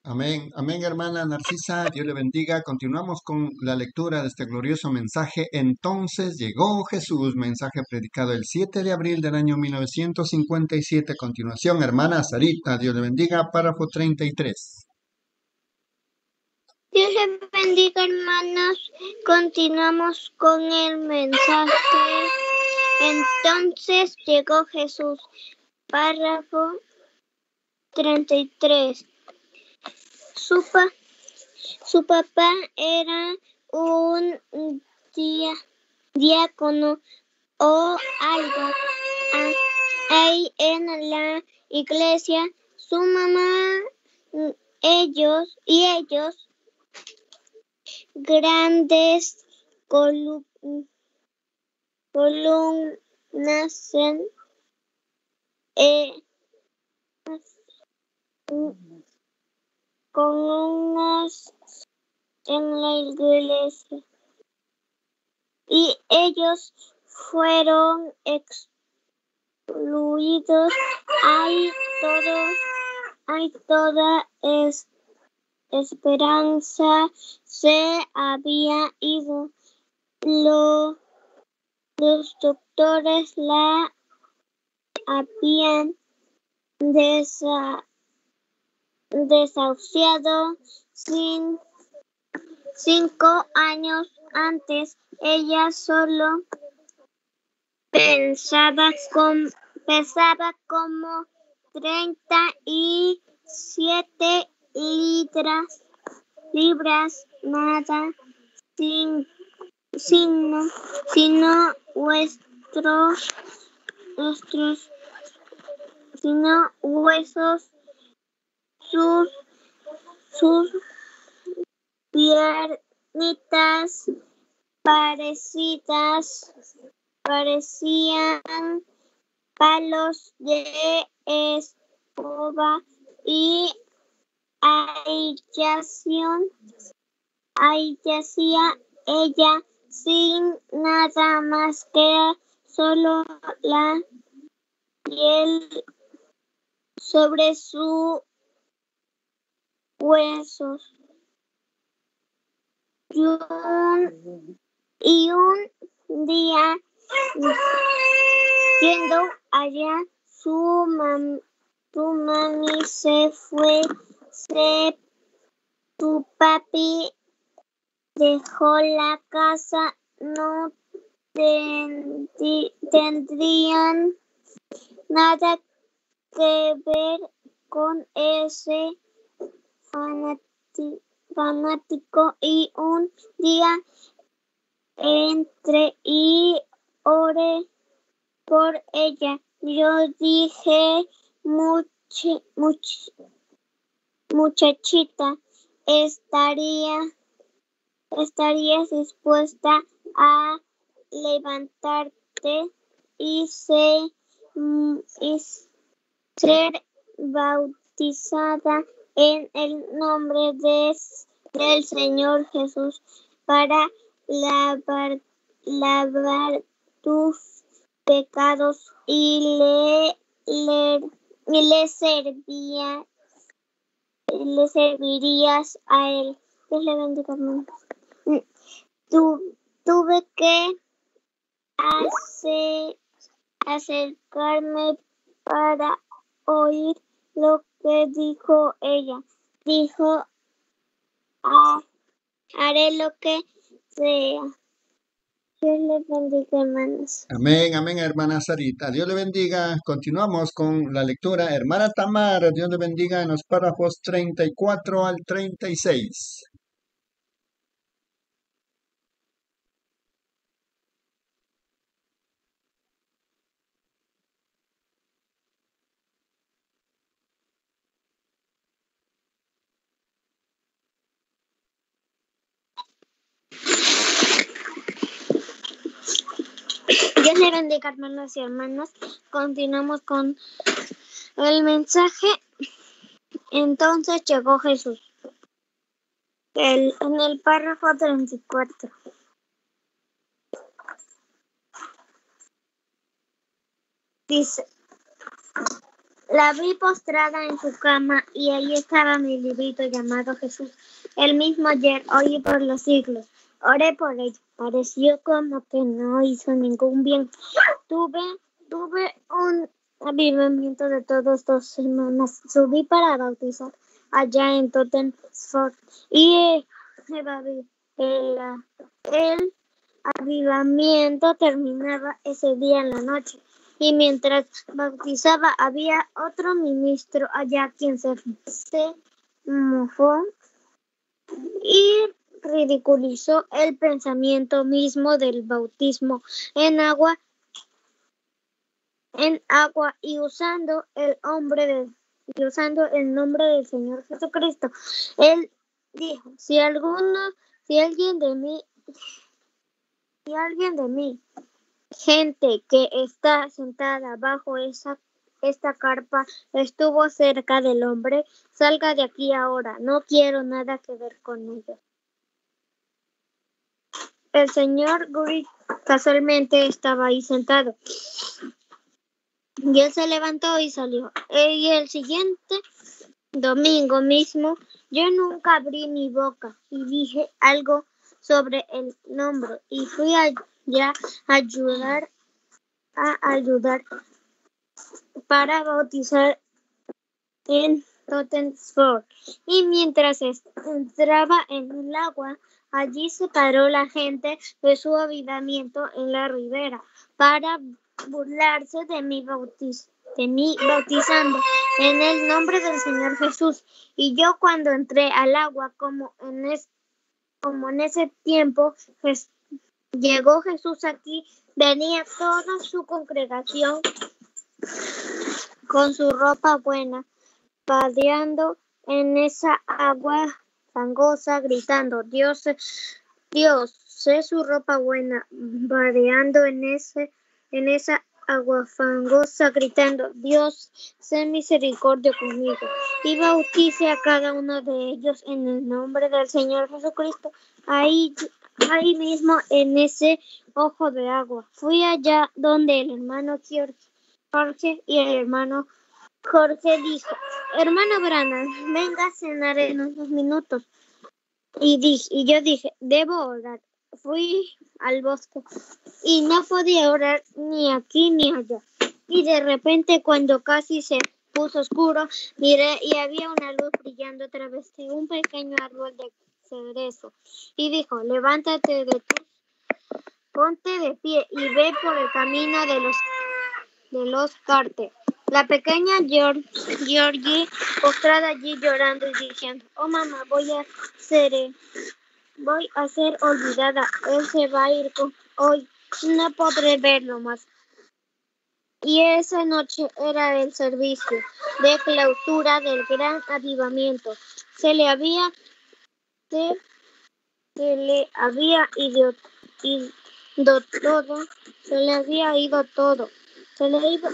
Amén, amén hermana Narcisa, Dios le bendiga. Continuamos con la lectura de este glorioso mensaje. Entonces llegó Jesús, mensaje predicado el 7 de abril del año 1957. Continuación, hermana Sarita, Dios le bendiga, párrafo 33. Dios le bendiga hermanos, continuamos con el mensaje. Entonces llegó Jesús, párrafo 33 su, su papá era un diácono o algo ahí en la iglesia. Su mamá, ellos y ellos, grandes columnas en, eh, con unas en la iglesia. Y ellos fueron excluidos hay todo, hay toda es, esperanza se había ido. Lo, los doctores la habían desa, desahuciado sin cinco años antes. Ella solo pensaba con, pesaba como treinta y siete libras, libras, nada, sin, sino, sino vuestros, nuestros, sino huesos, sus, sus piernitas parecidas, parecían palos de escoba y ahí yacía ella sin nada más que solo la piel sobre sus huesos. Y un, y un día, yendo allá, su, mam, su mami se fue, se, tu papi dejó la casa, no tendrían nada que ver con ese fanático y un día entre y oré por ella. Yo dije, muchachita, estaría, estarías dispuesta a levantarte y, se, mm, y ser bautizada en el nombre de, del Señor Jesús para lavar, lavar tus pecados y le, le, le, servía, le servirías a él. Dios le bendiga, Tu, tuve que hacer, acercarme para oír lo que dijo ella. Dijo, ah, haré lo que sea. Dios le bendiga, hermanos. Amén, amén, hermana Sarita. Dios le bendiga. Continuamos con la lectura. Hermana Tamara, Dios le bendiga en los párrafos 34 al 36. Dios le bendiga, hermanos y hermanas. Continuamos con el mensaje. Entonces llegó Jesús. El, en el párrafo 34. Dice, la vi postrada en su cama y ahí estaba mi librito llamado Jesús, el mismo ayer, hoy y por los siglos. Oré por ella. Pareció como que no hizo ningún bien. Tuve, tuve un avivamiento de todas dos semanas. Subí para bautizar allá en Tottenford y el, el avivamiento terminaba ese día en la noche. Y mientras bautizaba había otro ministro allá quien se, se mojó y ridiculizó el pensamiento mismo del bautismo en agua en agua y usando el hombre de, y usando el nombre del Señor Jesucristo. Él dijo, si alguno, si alguien de mí, si alguien de mí, gente que está sentada bajo esa esta carpa estuvo cerca del hombre, salga de aquí ahora, no quiero nada que ver con ellos. El señor Guri casualmente estaba ahí sentado. Y él se levantó y salió. Y el siguiente domingo mismo, yo nunca abrí mi boca y dije algo sobre el nombre y fui allá a ayudar a ayudar para bautizar en Tottenford. Y mientras entraba en el agua, allí se paró la gente de su avivamiento en la ribera para burlarse de mi bautizo de bautizando en el nombre del Señor Jesús. Y yo cuando entré al agua, como en, como en ese tiempo llegó Jesús aquí, venía toda su congregación con su ropa buena, padeando en esa agua fangosa, gritando, Dios, Dios, sé su ropa buena, vadeando en ese, en esa agua fangosa, gritando, Dios, sé misericordia conmigo, y bautice a cada uno de ellos en el nombre del Señor Jesucristo. Ahí, ahí mismo, en ese ojo de agua, fui allá donde el hermano Jorge y el hermano Jorge dijo, hermano Branham, venga a cenar en unos minutos. Y, dije, y yo dije, debo orar. Fui al bosque y no podía orar ni aquí ni allá. Y de repente cuando casi se puso oscuro, miré y había una luz brillando a través de un pequeño árbol de cerezo. Y dijo, levántate de tu, ponte de pie y ve por el camino de los, de los cartes. La pequeña Georgie, postrada allí llorando y diciendo, oh mamá, voy a ser, eh, voy a ser olvidada. Él se va a ir con, hoy, no podré verlo más. Y esa noche era el servicio de clausura del gran avivamiento. Se le había, se, le había ido, todo, se le había ido todo. Se le iba,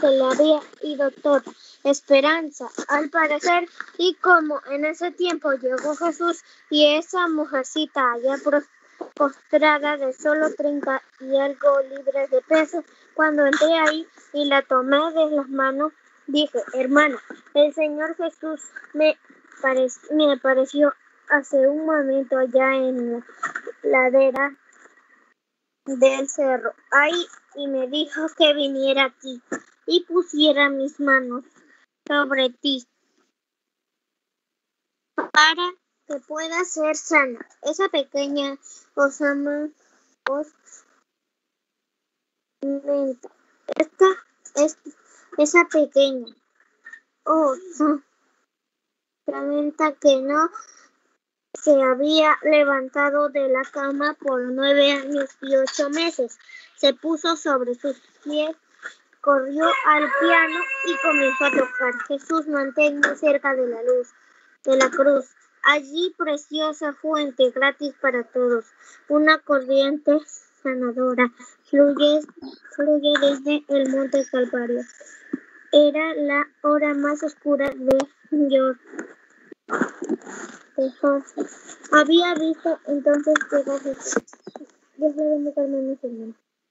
se le había ido toda esperanza, al parecer, y como en ese tiempo llegó Jesús y esa mujercita allá postrada de solo 30 y algo libres de peso, cuando entré ahí y la tomé de las manos, dije, hermana, el Señor Jesús me, me apareció hace un momento allá en la ladera del cerro. Ahí y me dijo que viniera aquí y pusiera mis manos sobre ti para que pueda ser sana. Esa pequeña Osama os esta es esa pequeña osa lamenta que no se había levantado de la cama por nueve años y ocho meses. Se puso sobre sus pies, corrió al piano y comenzó a tocar. Jesús mantenga cerca de la luz, de la cruz. Allí preciosa fuente gratis para todos. Una corriente sanadora fluye, fluye desde el monte Calvario. Era la hora más oscura de York había visto entonces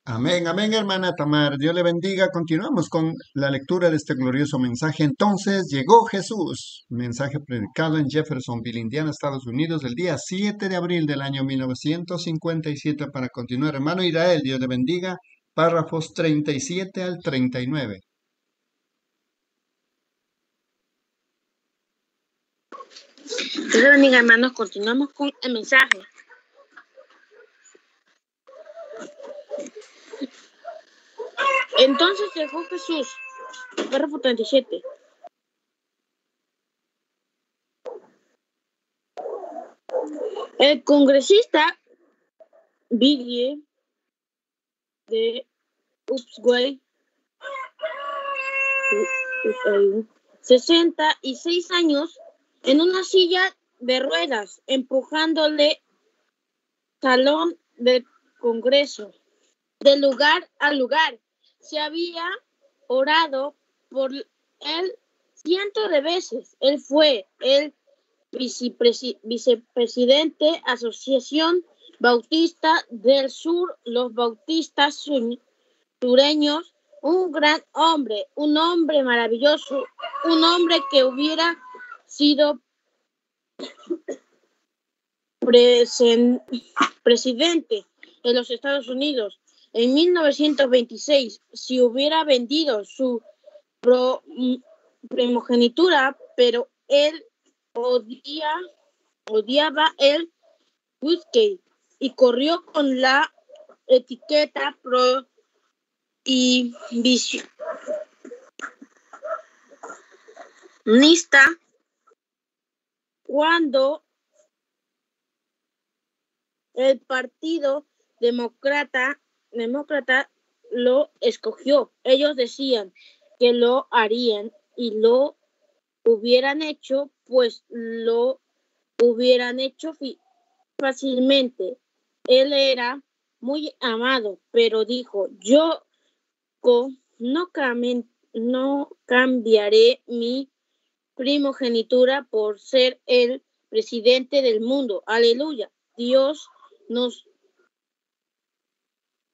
Amén, amén, hermana Tamar. Dios le bendiga. Continuamos con la lectura de este glorioso mensaje. Entonces llegó Jesús, mensaje predicado en Jeffersonville, Indiana, Estados Unidos, el día 7 de abril del año 1957. Para continuar, hermano Israel, Dios le bendiga. Párrafos 37 al 39. Dios bendiga, hermanos. Continuamos con el mensaje. Entonces llegó Jesús, párrafo 37. El congresista Billy de Upsway, 66 años, en una silla de ruedas, empujándole salón de congreso, de lugar a lugar. Se había orado por él cientos de veces. Él fue el vicepresidente Asociación Bautista del Sur, los bautistas sureños un gran hombre, un hombre maravilloso, un hombre que hubiera sido presidente de los Estados Unidos. En 1926 si hubiera vendido su primogenitura, pero él odia, odiaba el whisky y corrió con la etiqueta pro y visionista cuando el Partido Demócrata, Demócrata lo escogió. Ellos decían que lo harían y lo hubieran hecho, pues lo hubieran hecho fácilmente. Él era muy amado, pero dijo, yo no, no cambiaré mi primogenitura por ser el presidente del mundo. Aleluya. Dios nos,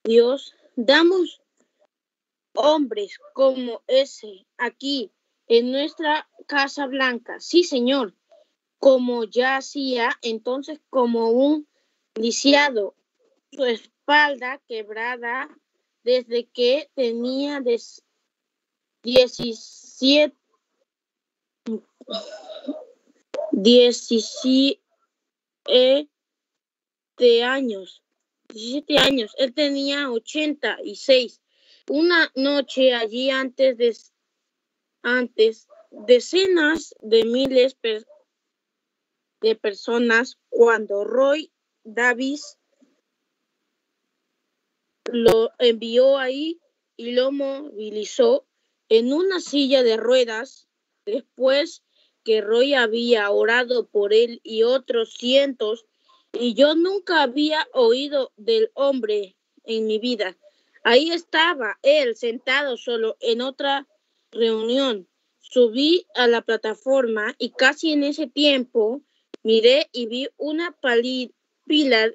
Dios, damos hombres como ese aquí en nuestra Casa Blanca. Sí, Señor, como ya hacía entonces como un lisiado, su espalda quebrada desde que tenía 17 17 años. 17 años. Él tenía 86. Una noche allí antes de antes decenas de miles de personas cuando Roy Davis lo envió ahí y lo movilizó en una silla de ruedas después que Roy había orado por él y otros cientos y yo nunca había oído del hombre en mi vida. Ahí estaba él sentado solo en otra reunión. Subí a la plataforma y casi en ese tiempo miré y vi una pila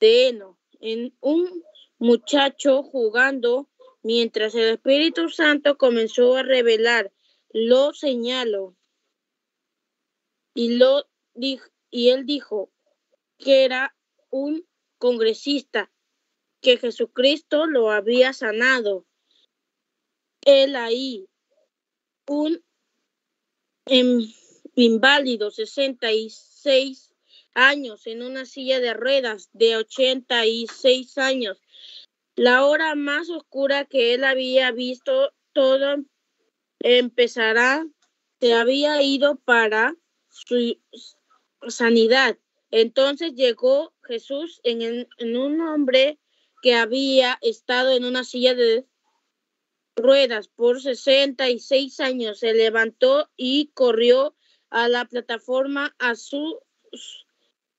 de heno en un muchacho jugando mientras el Espíritu Santo comenzó a revelar. Lo señaló y, lo y él dijo que era un congresista, que Jesucristo lo había sanado. Él ahí, un inválido, 66 años, en una silla de ruedas de 86 años, la hora más oscura que él había visto, todo empezará, se había ido para su sanidad. Entonces llegó Jesús en, en, un hombre que había estado en una silla de ruedas por 66 años. Se levantó y corrió a la plataforma a sus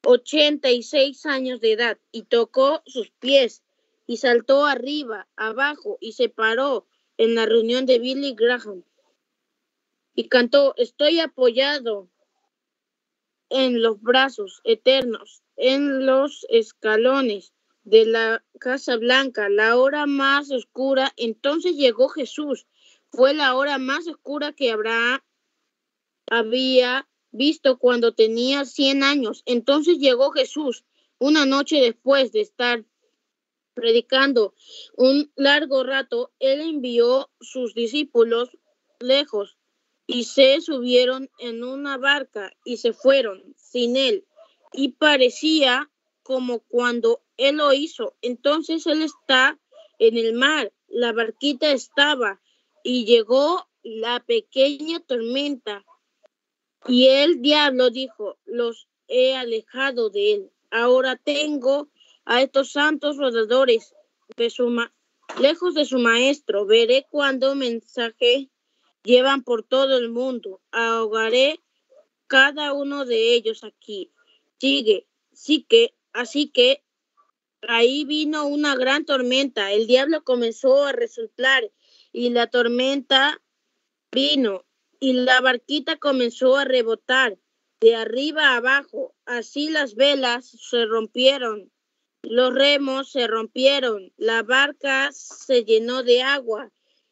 86 años de edad y tocó sus pies y saltó arriba, abajo y se paró en la reunión de Billy Graham y cantó, estoy apoyado en los brazos eternos, en los escalones de la Casa Blanca, la hora más oscura. Entonces llegó Jesús. Fue la hora más oscura que Abraham había visto cuando tenía 100 años. Entonces llegó Jesús una noche después de estar predicando un largo rato, él envió sus discípulos lejos y se subieron en una barca y se fueron sin él. Y parecía como cuando él lo hizo. Entonces él está en el mar, la barquita estaba y llegó la pequeña tormenta. Y el diablo dijo, los he alejado de él. Ahora tengo a estos santos rodadores de su lejos de su maestro. Veré cuando mensaje llevan por todo el mundo. Ahogaré cada uno de ellos aquí. Sigue, sí que, así que ahí vino una gran tormenta. El diablo comenzó a resultar y la tormenta vino y la barquita comenzó a rebotar de arriba a abajo. Así las velas se rompieron los remos se rompieron, la barca se llenó de agua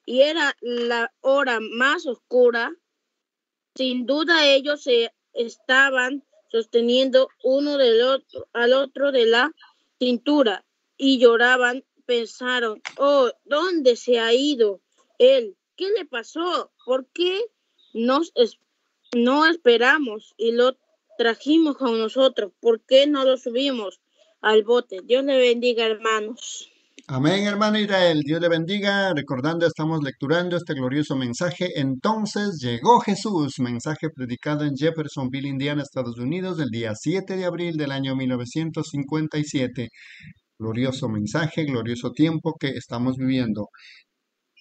y era la hora más oscura, sin duda ellos se estaban sosteniendo uno del otro, al otro de la cintura y lloraban, pensaron, oh, ¿dónde se ha ido él? ¿Qué le pasó? ¿Por qué no esperamos y lo trajimos con nosotros? ¿Por qué no lo subimos al bote? Dios le bendiga, hermanos. Amén, hermano Israel. Dios le bendiga. Recordando, estamos lecturando este glorioso mensaje. Entonces llegó Jesús, mensaje predicado en Jeffersonville, Indiana, Estados Unidos, el día 7 de abril del año 1957. Glorioso mensaje, glorioso tiempo que estamos viviendo.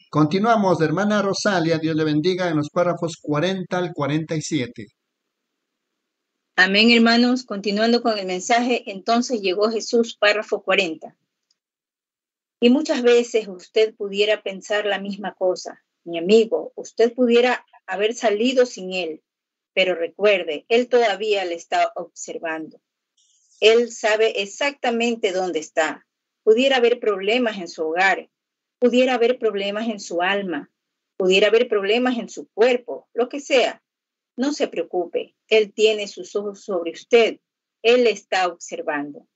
Continuamos, hermana Rosalia, Dios le bendiga, en los párrafos 40 al 47. Amén, hermanos. Continuando con el mensaje, entonces llegó Jesús, párrafo 40. Y muchas veces usted pudiera pensar la misma cosa. Mi amigo, usted pudiera haber salido sin él, pero recuerde, él todavía le está observando. Él sabe exactamente dónde está. Pudiera haber problemas en su hogar, pudiera haber problemas en su alma, pudiera haber problemas en su cuerpo, lo que sea. No se preocupe, Él tiene sus ojos sobre usted, Él está observando.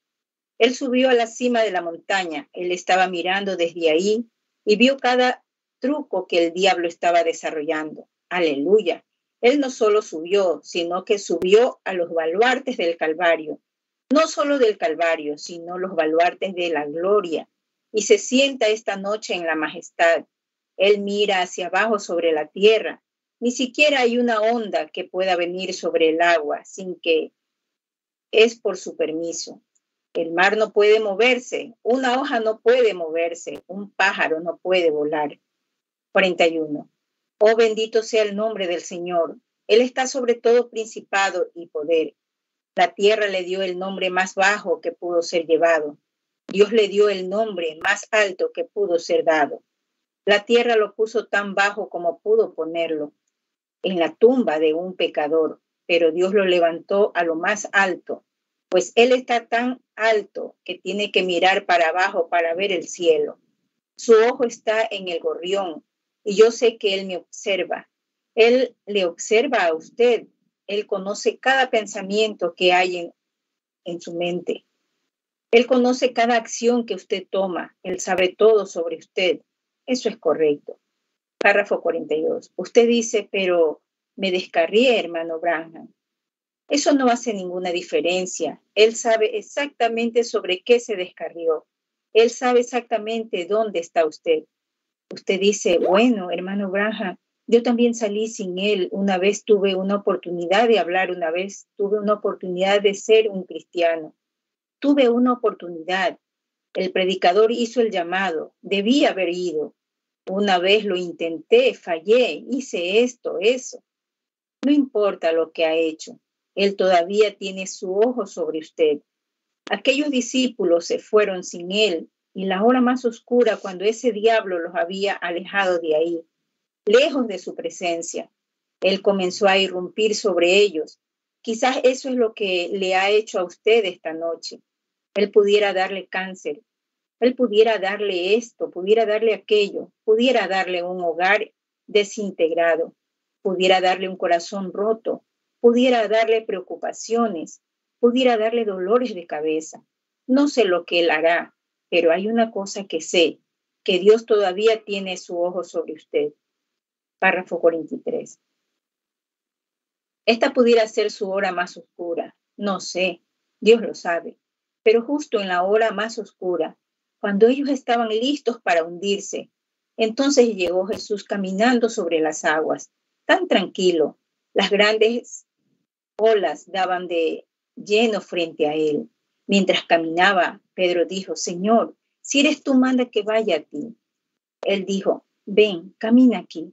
Él subió a la cima de la montaña, él estaba mirando desde ahí y vio cada truco que el diablo estaba desarrollando. Aleluya. Él no solo subió, sino que subió a los baluartes del Calvario. No solo del Calvario, sino los baluartes de la gloria. Y se sienta esta noche en la majestad. Él mira hacia abajo sobre la tierra. Ni siquiera hay una onda que pueda venir sobre el agua sin que es por su permiso. El mar no puede moverse, una hoja no puede moverse, un pájaro no puede volar. 41. Oh bendito sea el nombre del Señor. Él está sobre todo principado y poder. La tierra le dio el nombre más bajo que pudo ser llevado. Dios le dio el nombre más alto que pudo ser dado. La tierra lo puso tan bajo como pudo ponerlo, en la tumba de un pecador, pero Dios lo levantó a lo más alto pues Él está tan alto que tiene que mirar para abajo para ver el cielo. Su ojo está en el gorrión y yo sé que Él me observa. Él le observa a usted. Él conoce cada pensamiento que hay en, en su mente. Él conoce cada acción que usted toma. Él sabe todo sobre usted. Eso es correcto. Párrafo 42. Usted dice, pero me descarrié, hermano Branham. Eso no hace ninguna diferencia. Él sabe exactamente sobre qué se descarrió. Él sabe exactamente dónde está usted. Usted dice, bueno, hermano Braja, yo también salí sin él. Una vez tuve una oportunidad de hablar, una vez tuve una oportunidad de ser un cristiano. Tuve una oportunidad. El predicador hizo el llamado. Debí haber ido. Una vez lo intenté, fallé, hice esto, eso. No importa lo que ha hecho. Él todavía tiene su ojo sobre usted. Aquellos discípulos se fueron sin Él y la hora más oscura cuando ese diablo los había alejado de ahí, lejos de su presencia. Él comenzó a irrumpir sobre ellos. Quizás eso es lo que le ha hecho a usted esta noche. Él pudiera darle cáncer, él pudiera darle esto, pudiera darle aquello, pudiera darle un hogar desintegrado, pudiera darle un corazón roto, pudiera darle preocupaciones, pudiera darle dolores de cabeza. No sé lo que él hará, pero hay una cosa que sé, que Dios todavía tiene su ojo sobre usted. Párrafo 43. Esta pudiera ser su hora más oscura. No sé, Dios lo sabe. Pero justo en la hora más oscura, cuando ellos estaban listos para hundirse, entonces llegó Jesús caminando sobre las aguas, tan tranquilo. Las grandes daban de lleno frente a él. Mientras caminaba, Pedro dijo, Señor, si eres tú, manda que vaya a ti. Él dijo, ven, camina aquí.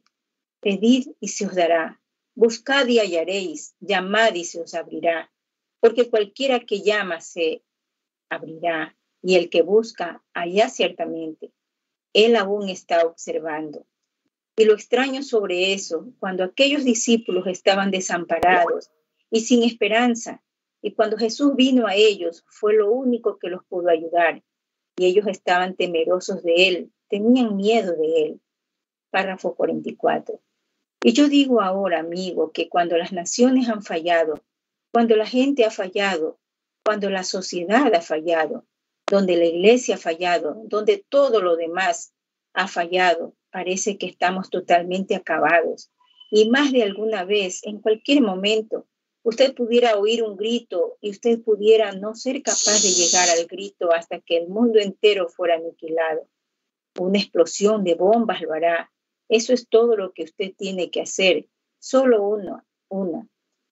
Pedid y se os dará. Buscad y hallaréis. Llamad y se os abrirá. Porque cualquiera que llama se abrirá. Y el que busca, allá ciertamente. Él aún está observando. Y lo extraño sobre eso, cuando aquellos discípulos estaban desamparados, y sin esperanza. Y cuando Jesús vino a ellos, fue lo único que los pudo ayudar. Y ellos estaban temerosos de él, tenían miedo de él. Párrafo 44. Y yo digo ahora, amigo, que cuando las naciones han fallado, cuando la gente ha fallado, cuando la sociedad ha fallado, donde la iglesia ha fallado, donde todo lo demás ha fallado, parece que estamos totalmente acabados. Y más de alguna vez, en cualquier momento, usted pudiera oír un grito y usted pudiera no ser capaz de llegar al grito hasta que el mundo entero fuera aniquilado. Una explosión de bombas lo hará. Eso es todo lo que usted tiene que hacer. Solo uno, una.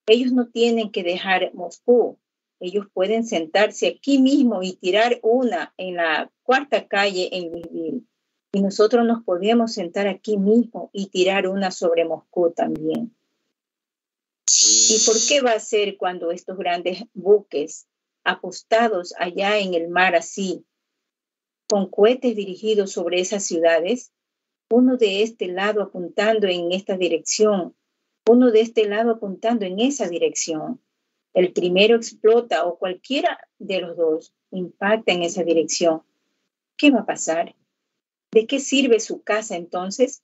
Ellos no tienen que dejar Moscú. Ellos pueden sentarse aquí mismo y tirar una en la cuarta calle en Louisville. Y nosotros nos podemos sentar aquí mismo y tirar una sobre Moscú también. ¿Y por qué va a ser cuando estos grandes buques apostados allá en el mar así, con cohetes dirigidos sobre esas ciudades, uno de este lado apuntando en esta dirección, uno de este lado apuntando en esa dirección? El primero explota o cualquiera de los dos impacta en esa dirección. ¿Qué va a pasar? ¿De qué sirve su casa entonces?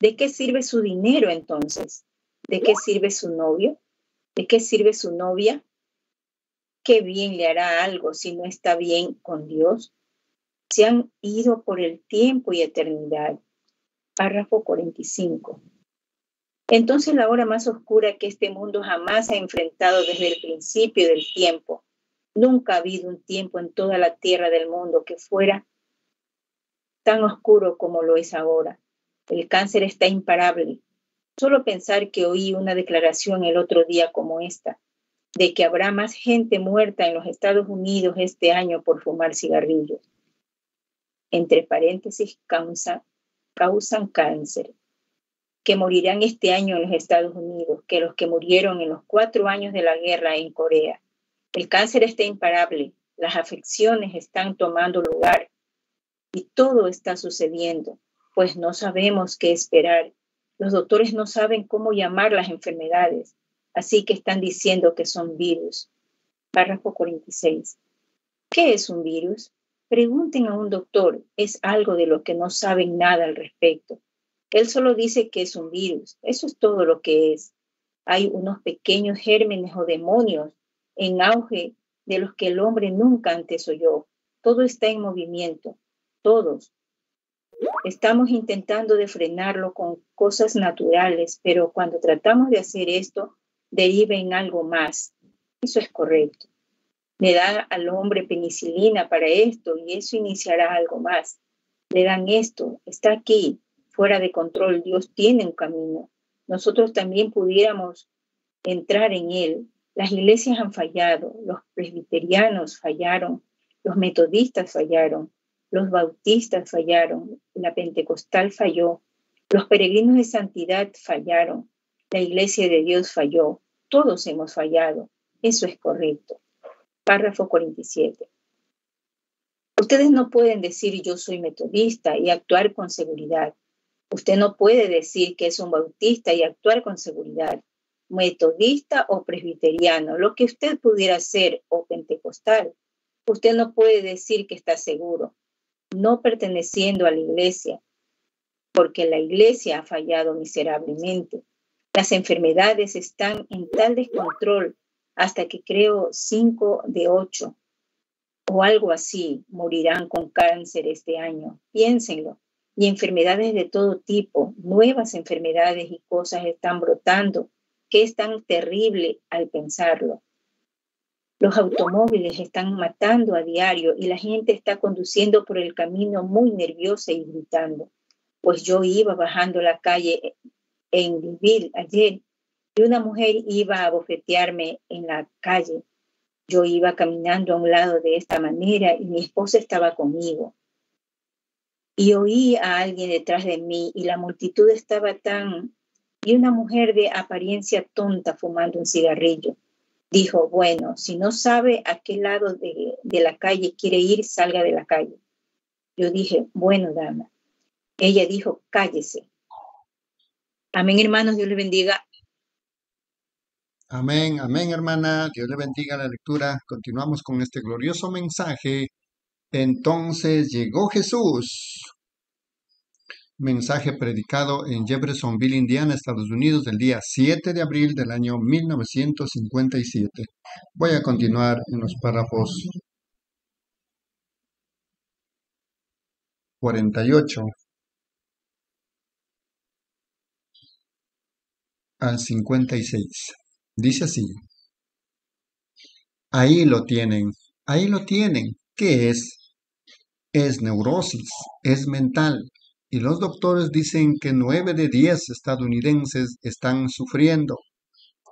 ¿De qué sirve su dinero entonces? ¿De qué sirve su novio? ¿De qué sirve su novia? ¿Qué bien le hará algo si no está bien con Dios? Se han ido por el tiempo y eternidad. Párrafo 45. Entonces la hora más oscura que este mundo jamás ha enfrentado desde el principio del tiempo. Nunca ha habido un tiempo en toda la tierra del mundo que fuera tan oscuro como lo es ahora. El cáncer está imparable, Solo pensar que oí una declaración el otro día como esta, de que habrá más gente muerta en los Estados Unidos este año por fumar cigarrillos. Entre paréntesis, causa, causan cáncer, que morirán este año en los Estados Unidos, que los que murieron en los cuatro años de la guerra en Corea. El cáncer está imparable, las afecciones están tomando lugar y todo está sucediendo, pues no sabemos qué esperar los doctores no saben cómo llamar las enfermedades, así que están diciendo que son virus. Párrafo 46. ¿Qué es un virus? Pregunten a un doctor, es algo de lo que no saben nada al respecto. Él solo dice que es un virus, eso es todo lo que es. Hay unos pequeños gérmenes o demonios en auge de los que el hombre nunca antes oyó. Todo está en movimiento, todos, Estamos intentando de frenarlo con cosas naturales, pero cuando tratamos de hacer esto, deriva en algo más. Eso es correcto. Le dan al hombre penicilina para esto y eso iniciará algo más. Le dan esto, está aquí, fuera de control. Dios tiene un camino. Nosotros también pudiéramos entrar en él. Las iglesias han fallado, los presbiterianos fallaron, los metodistas fallaron, los bautistas fallaron, la pentecostal falló, los peregrinos de santidad fallaron, la iglesia de Dios falló, todos hemos fallado, eso es correcto. Párrafo 47. Ustedes no pueden decir yo soy metodista y actuar con seguridad. Usted no puede decir que es un bautista y actuar con seguridad. Metodista o presbiteriano, lo que usted pudiera ser, o pentecostal. Usted no puede decir que está seguro no perteneciendo a la iglesia, porque la iglesia ha fallado miserablemente. Las enfermedades están en tal descontrol hasta que creo cinco de ocho o algo así morirán con cáncer este año. Piénsenlo. Y enfermedades de todo tipo, nuevas enfermedades y cosas están brotando, que es tan terrible al pensarlo. Los automóviles están matando a diario y la gente está conduciendo por el camino muy nerviosa y gritando. Pues yo iba bajando la calle en Louisville ayer y una mujer iba a bofetearme en la calle. Yo iba caminando a un lado de esta manera y mi esposa estaba conmigo. Y oí a alguien detrás de mí y la multitud estaba tan... y una mujer de apariencia tonta fumando un cigarrillo dijo, bueno, si no sabe a qué lado de, la calle quiere ir, salga de la calle. Yo dije, bueno, dama. Ella dijo, cállese. Amén, hermanos, Dios le bendiga. Amén, amén, hermana. Dios le bendiga la lectura. Continuamos con este glorioso mensaje. Entonces llegó Jesús. Mensaje predicado en Jeffersonville, Indiana, Estados Unidos, el día 7 de abril del año 1957. Voy a continuar en los párrafos 48 al 56. Dice así. Ahí lo tienen, ahí lo tienen. ¿Qué es? Es neurosis, es mental. Y los doctores dicen que nueve de diez estadounidenses están sufriendo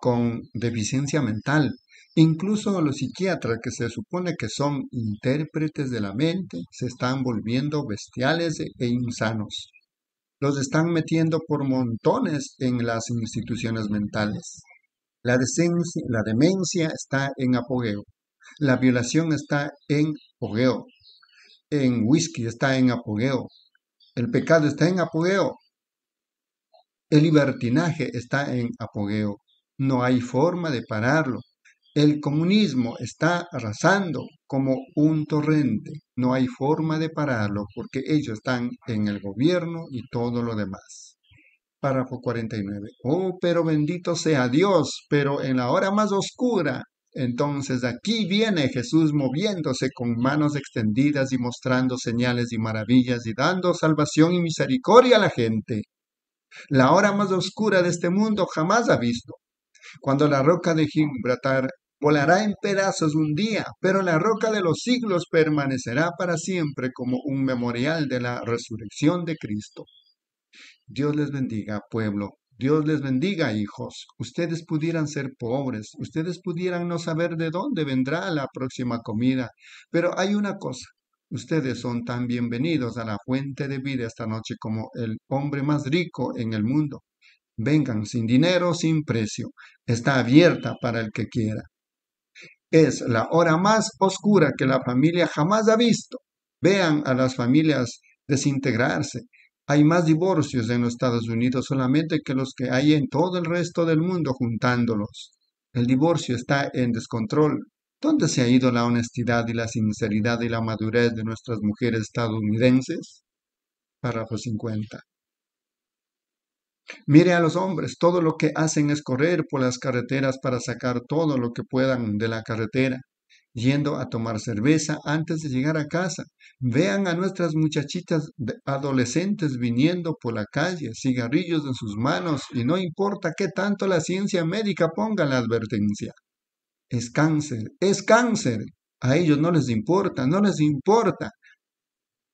con deficiencia mental. Incluso los psiquiatras que se supone que son intérpretes de la mente se están volviendo bestiales e insanos. Los están metiendo por montones en las instituciones mentales. La, la demencia está en apogeo. La violación está en apogeo. En whisky está en apogeo. El pecado está en apogeo. El libertinaje está en apogeo. No hay forma de pararlo. El comunismo está arrasando como un torrente. No hay forma de pararlo porque ellos están en el gobierno y todo lo demás. Párrafo 49. Oh, pero bendito sea Dios, pero en la hora más oscura. Entonces aquí viene Jesús moviéndose con manos extendidas y mostrando señales y maravillas y dando salvación y misericordia a la gente. La hora más oscura de este mundo jamás ha visto. Cuando la roca de Gibraltar volará en pedazos un día, pero la roca de los siglos permanecerá para siempre como un memorial de la resurrección de Cristo. Dios les bendiga, pueblo. Dios les bendiga, hijos. Ustedes pudieran ser pobres, ustedes pudieran no saber de dónde vendrá la próxima comida, pero hay una cosa. Ustedes son tan bienvenidos a la fuente de vida esta noche como el hombre más rico en el mundo. Vengan sin dinero, sin precio. Está abierta para el que quiera. Es la hora más oscura que la familia jamás ha visto. Vean a las familias desintegrarse. Hay más divorcios en los Estados Unidos solamente que los que hay en todo el resto del mundo juntándolos. El divorcio está en descontrol. ¿Dónde se ha ido la honestidad y la sinceridad y la madurez de nuestras mujeres estadounidenses? Párrafo 50. Mire a los hombres, todo lo que hacen es correr por las carreteras para sacar todo lo que puedan de la carretera, yendo a tomar cerveza antes de llegar a casa. Vean a nuestras muchachitas adolescentes viniendo por la calle, cigarrillos en sus manos, y no importa qué tanto la ciencia médica ponga la advertencia. Es cáncer, es cáncer. A ellos no les importa, no les importa.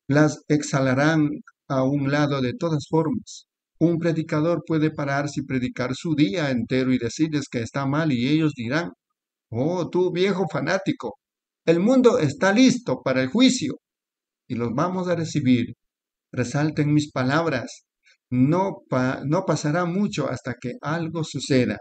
Las exhalarán a un lado de todas formas. Un predicador puede pararse y predicar su día entero y decirles que está mal y ellos dirán, oh, tú viejo fanático, el mundo está listo para el juicio y los vamos a recibir. Resalten mis palabras. No, no pasará mucho hasta que algo suceda.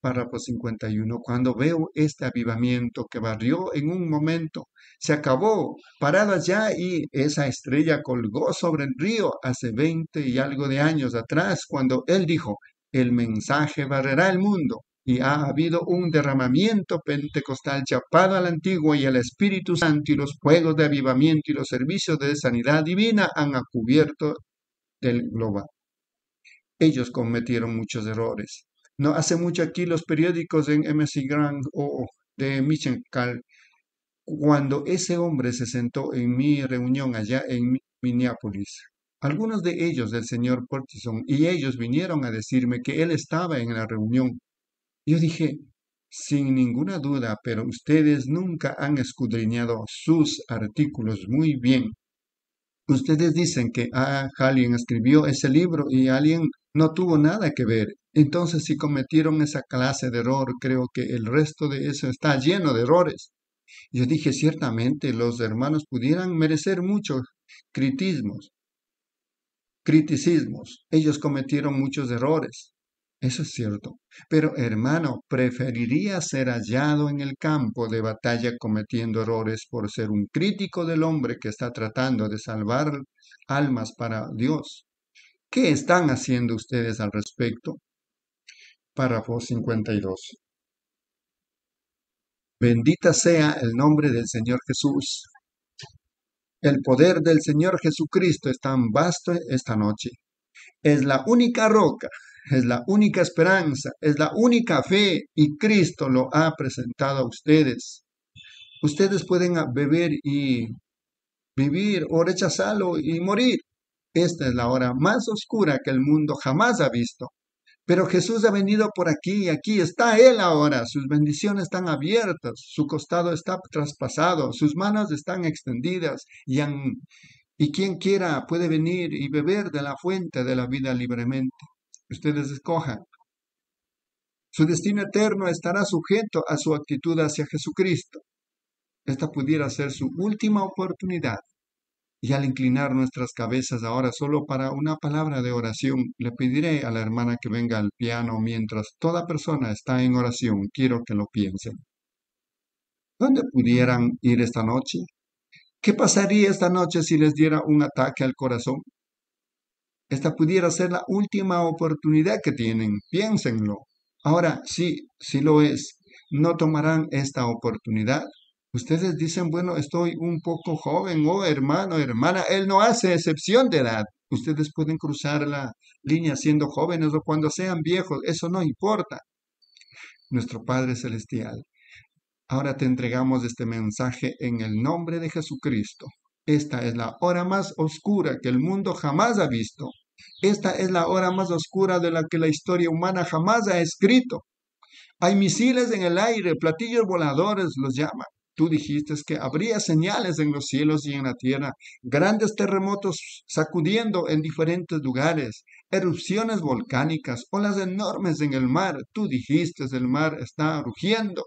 Párrafo 51. Cuando veo este avivamiento que barrió en un momento, se acabó, parado allá y esa estrella colgó sobre el río hace veinte y algo de años atrás, cuando él dijo, el mensaje barrerá el mundo. Y ha habido un derramamiento pentecostal chapado al antiguo y el Espíritu Santo y los fuegos de avivamiento y los servicios de sanidad divina han cubierto del global. Ellos cometieron muchos errores no hace mucho aquí los periódicos en MC Grand o de Michigan, cuando ese hombre se sentó en mi reunión allá en Minneapolis. Algunos de ellos del señor Portison y ellos vinieron a decirme que él estaba en la reunión. Yo dije, sin ninguna duda, pero ustedes nunca han escudriñado sus artículos muy bien. Ustedes dicen que ah, alguien escribió ese libro y alguien no tuvo nada que ver. Entonces, si cometieron esa clase de error, creo que el resto de eso está lleno de errores. Yo dije, ciertamente los hermanos pudieran merecer muchos critismos, criticismos. Ellos cometieron muchos errores. Eso es cierto. Pero, hermano, preferiría ser hallado en el campo de batalla cometiendo errores por ser un crítico del hombre que está tratando de salvar almas para Dios. ¿Qué están haciendo ustedes al respecto? Párrafo 52. Bendita sea el nombre del Señor Jesús. El poder del Señor Jesucristo es tan vasto esta noche. Es la única roca, es la única esperanza, es la única fe y Cristo lo ha presentado a ustedes. Ustedes pueden beber y vivir o rechazarlo y morir. Esta es la hora más oscura que el mundo jamás ha visto. Pero Jesús ha venido por aquí y aquí está Él ahora. Sus bendiciones están abiertas, su costado está traspasado, sus manos están extendidas y, y quien quiera puede venir y beber de la fuente de la vida libremente. Ustedes escojan. Su destino eterno estará sujeto a su actitud hacia Jesucristo. Esta pudiera ser su última oportunidad y al inclinar nuestras cabezas ahora solo para una palabra de oración, le pediré a la hermana que venga al piano mientras toda persona está en oración. Quiero que lo piensen. ¿Dónde pudieran ir esta noche? ¿Qué pasaría esta noche si les diera un ataque al corazón? Esta pudiera ser la última oportunidad que tienen. Piénsenlo. Ahora, sí, sí lo es. ¿No tomarán esta oportunidad? Ustedes dicen, bueno, estoy un poco joven, oh hermano, hermana, él no hace excepción de edad. Ustedes pueden cruzar la línea siendo jóvenes o cuando sean viejos, eso no importa. Nuestro Padre Celestial, ahora te entregamos este mensaje en el nombre de Jesucristo. Esta es la hora más oscura que el mundo jamás ha visto. Esta es la hora más oscura de la que la historia humana jamás ha escrito. Hay misiles en el aire, platillos voladores los llaman. Tú dijiste que habría señales en los cielos y en la tierra, grandes terremotos sacudiendo en diferentes lugares, erupciones volcánicas, olas enormes en el mar. Tú dijiste el mar está rugiendo.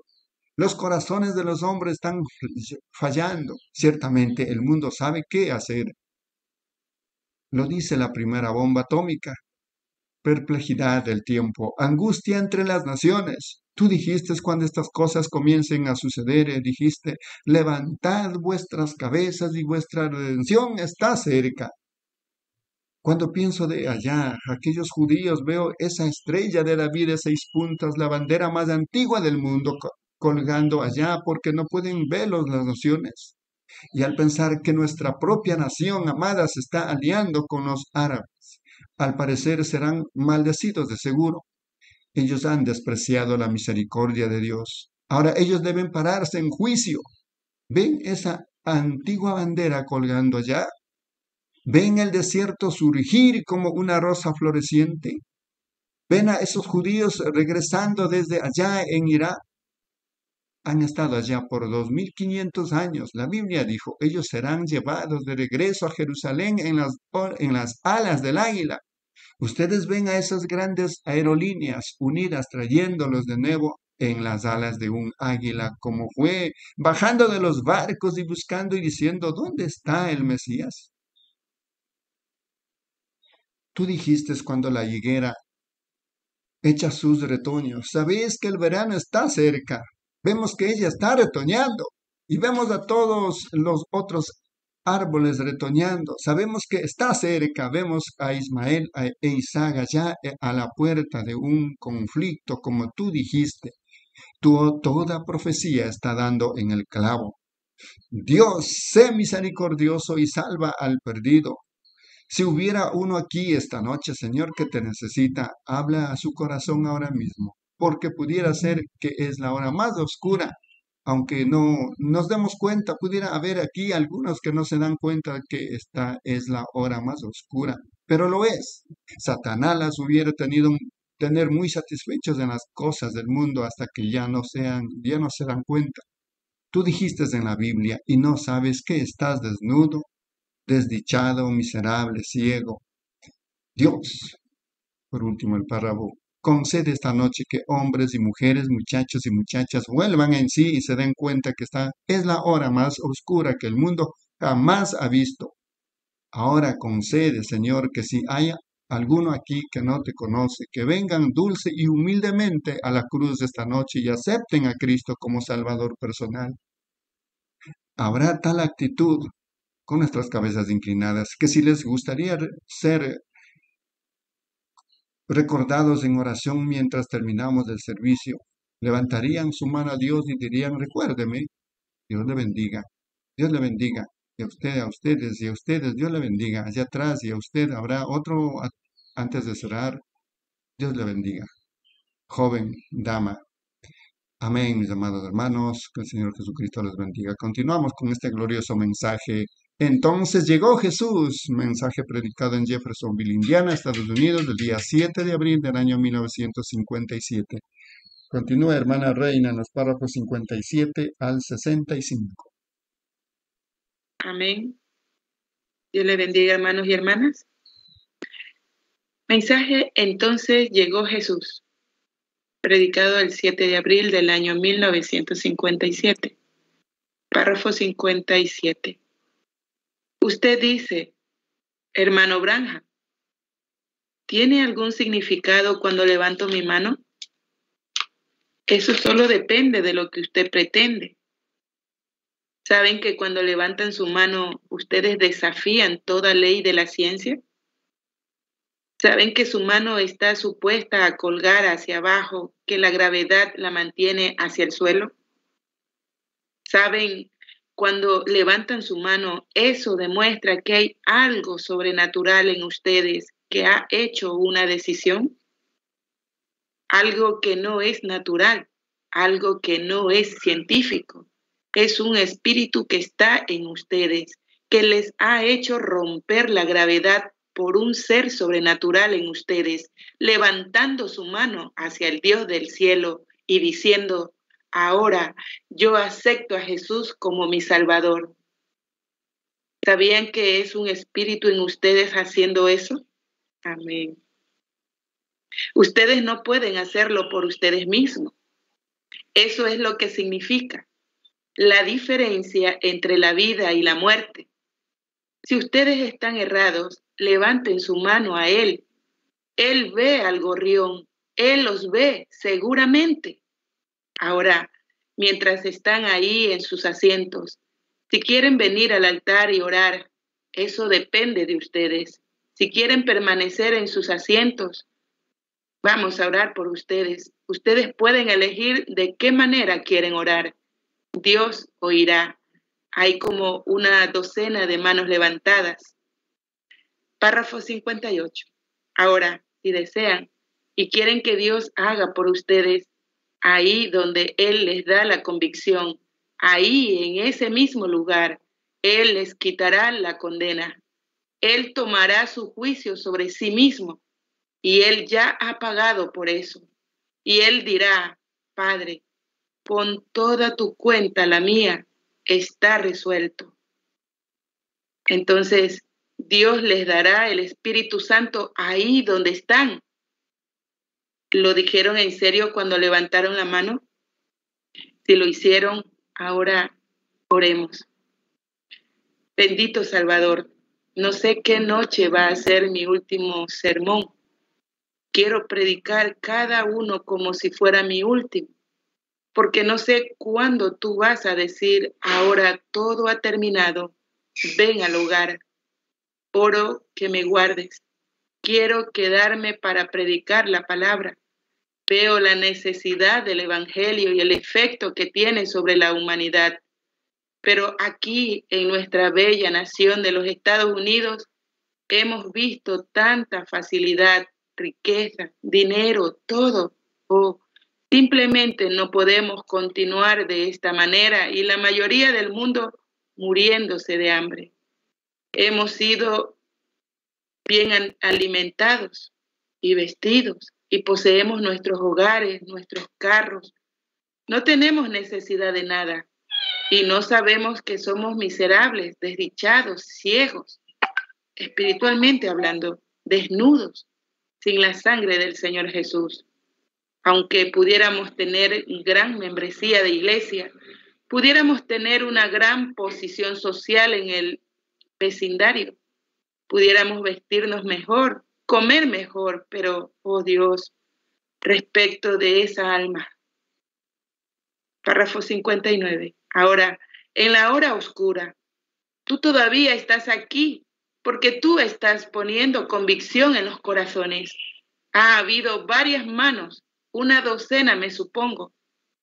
Los corazones de los hombres están fallando. Ciertamente el mundo sabe qué hacer. Lo dice la primera bomba atómica. Perplejidad del tiempo, angustia entre las naciones, Tú dijiste cuando estas cosas comiencen a suceder, eh, dijiste, levantad vuestras cabezas y vuestra redención está cerca. Cuando pienso de allá, aquellos judíos, veo esa estrella de David de seis puntas, la bandera más antigua del mundo, colgando allá porque no pueden verlos las naciones. Y al pensar que nuestra propia nación amada se está aliando con los árabes, al parecer serán maldecidos de seguro. Ellos han despreciado la misericordia de Dios. Ahora ellos deben pararse en juicio. ¿Ven esa antigua bandera colgando allá? ¿Ven el desierto surgir como una rosa floreciente? ¿Ven a esos judíos regresando desde allá en Irak? Han estado allá por dos mil quinientos años. La Biblia dijo, ellos serán llevados de regreso a Jerusalén en las, en las alas del águila. Ustedes ven a esas grandes aerolíneas unidas trayéndolos de nuevo en las alas de un águila, como fue bajando de los barcos y buscando y diciendo, ¿dónde está el Mesías? Tú dijiste cuando la higuera echa sus retoños, sabéis que el verano está cerca, vemos que ella está retoñando y vemos a todos los otros árboles retoñando. Sabemos que está cerca, vemos a Ismael e Isaac allá eh, a la puerta de un conflicto, como tú dijiste. toda profecía está dando en el clavo. Dios, sé misericordioso y salva al perdido. Si hubiera uno aquí esta noche, Señor, que te necesita, habla a su corazón ahora mismo, porque pudiera ser que es la hora más oscura aunque no nos demos cuenta, pudiera haber aquí algunos que no se dan cuenta que esta es la hora más oscura, pero lo es. Satanás las hubiera tenido tener muy satisfechos en las cosas del mundo hasta que ya no sean, ya no se dan cuenta. Tú dijiste en la Biblia y no sabes que estás desnudo, desdichado, miserable, ciego. Dios, por último el párrafo concede esta noche que hombres y mujeres, muchachos y muchachas vuelvan en sí y se den cuenta que esta es la hora más oscura que el mundo jamás ha visto. Ahora concede, Señor, que si haya alguno aquí que no te conoce, que vengan dulce y humildemente a la cruz esta noche y acepten a Cristo como Salvador personal. Habrá tal actitud con nuestras cabezas inclinadas que si les gustaría ser recordados en oración mientras terminamos el servicio, levantarían su mano a Dios y dirían, recuérdeme, Dios le bendiga, Dios le bendiga. Y a usted, a ustedes, y a ustedes, Dios le bendiga. Allá atrás, y a usted habrá otro antes de cerrar. Dios le bendiga. Joven, dama. Amén, mis amados hermanos. Que el Señor Jesucristo les bendiga. Continuamos con este glorioso mensaje. Entonces llegó Jesús, mensaje predicado en Jeffersonville, Indiana, Estados Unidos, del día 7 de abril del año 1957. Continúa, hermana Reina, en los párrafos 57 al 65. Amén. Dios le bendiga, hermanos y hermanas. Mensaje, entonces llegó Jesús, predicado el 7 de abril del año 1957. Párrafo 57. Usted dice, hermano Branja, ¿tiene algún significado cuando levanto mi mano? Eso solo depende de lo que usted pretende. ¿Saben que cuando levantan su mano ustedes desafían toda ley de la ciencia? ¿Saben que su mano está supuesta a colgar hacia abajo, que la gravedad la mantiene hacia el suelo? ¿Saben cuando levantan su mano, eso demuestra que hay algo sobrenatural en ustedes que ha hecho una decisión? algo que no es natural, algo que no es científico. Es un espíritu que está en ustedes, que les ha hecho romper la gravedad por un ser sobrenatural en ustedes, levantando su mano hacia el Dios del cielo y diciendo, ahora yo acepto a Jesús como mi Salvador. ¿Sabían que es un espíritu en ustedes haciendo eso? Amén. Ustedes no pueden hacerlo por ustedes mismos. Eso es lo que significa la diferencia entre la vida y la muerte. Si ustedes están errados, levanten su mano a Él. Él ve al gorrión, Él los ve seguramente. Ahora, mientras están ahí en sus asientos, si quieren venir al altar y orar, eso depende de ustedes. Si quieren permanecer en sus asientos, Vamos a orar por ustedes. Ustedes pueden elegir de qué manera quieren orar. Dios oirá. Hay como una docena de manos levantadas. Párrafo 58. Ahora, si desean y quieren que Dios haga por ustedes, ahí donde Él les da la convicción, ahí en ese mismo lugar, Él les quitará la condena. Él tomará su juicio sobre sí mismo y Él ya ha pagado por eso. Y Él dirá, Padre, pon toda tu cuenta, la mía, está resuelto. Entonces, Dios les dará el Espíritu Santo ahí donde están. ¿Lo dijeron en serio cuando levantaron la mano? Si lo hicieron, ahora oremos. Bendito Salvador, no sé qué noche va a ser mi último sermón, Quiero predicar cada uno como si fuera mi último, porque no sé cuándo tú vas a decir, ahora todo ha terminado, ven al hogar. Oro que me guardes. Quiero quedarme para predicar la palabra. Veo la necesidad del Evangelio y el efecto que tiene sobre la humanidad. Pero aquí, en nuestra bella nación de los Estados Unidos, hemos visto tanta facilidad riqueza, dinero, todo. O simplemente no podemos continuar de esta manera y la mayoría del mundo muriéndose de hambre. Hemos sido bien alimentados y vestidos y poseemos nuestros hogares, nuestros carros. No tenemos necesidad de nada y no sabemos que somos miserables, desdichados, ciegos, espiritualmente hablando, desnudos sin la sangre del Señor Jesús. Aunque pudiéramos tener gran membresía de iglesia, pudiéramos tener una gran posición social en el vecindario, pudiéramos vestirnos mejor, comer mejor, pero, oh Dios, respecto de esa alma. Párrafo 59. Ahora, en la hora oscura, tú todavía estás aquí porque tú estás poniendo convicción en los corazones. Ha habido varias manos, una docena me supongo.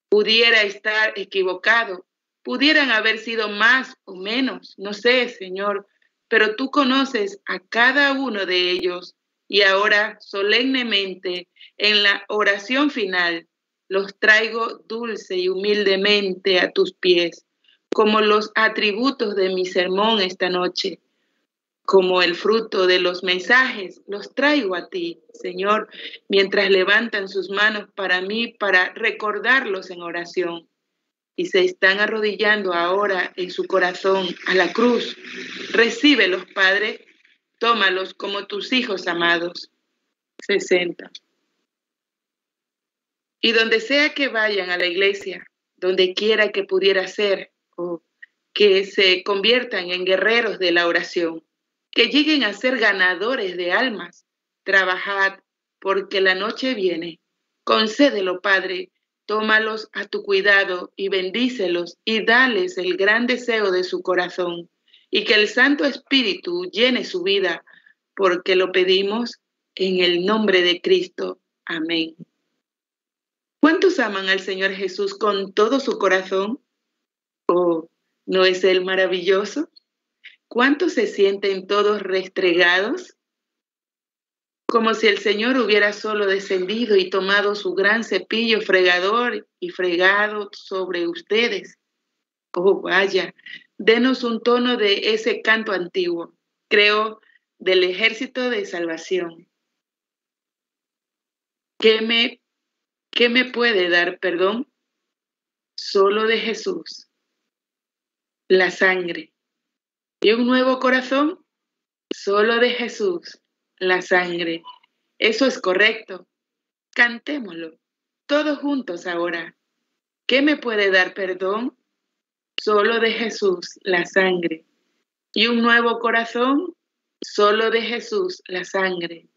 Pudiera estar equivocado, Pudieran haber sido más o menos, no sé, Señor, pero tú conoces a cada uno de ellos y ahora solemnemente en la oración final los traigo dulce y humildemente a tus pies, como los atributos de mi sermón esta noche, como el fruto de los mensajes, los traigo a ti, Señor, mientras levantan sus manos para mí para recordarlos en oración. Y se están arrodillando ahora en su corazón a la cruz. Recíbelos, Padre, tómalos como tus hijos amados. 60. Y donde sea que vayan a la iglesia, donde quiera que pudiera ser, o que se conviertan en guerreros de la oración, que lleguen a ser ganadores de almas, trabajad, porque la noche viene. Concédelo, Padre, tómalos a tu cuidado y bendícelos y dales el gran deseo de su corazón, y que el Santo Espíritu llene su vida, porque lo pedimos en el nombre de Cristo. Amén. ¿Cuántos aman al Señor Jesús con todo su corazón? ¿O no es Él maravilloso? ¿Cuántos se sienten todos restregados? Como si el Señor hubiera solo descendido y tomado su gran cepillo fregador y fregado sobre ustedes. Oh, vaya, denos un tono de ese canto antiguo, creo, del ejército de salvación. ¿Qué me ¿Qué me puede dar perdón? Solo de Jesús. La sangre. ¿Y un nuevo corazón? Solo de Jesús. La sangre. Eso es correcto. Cantémoslo. Todos juntos ahora. ¿Qué me puede dar perdón? Solo de Jesús, la sangre. ¿Y un nuevo corazón? Solo de Jesús, la sangre.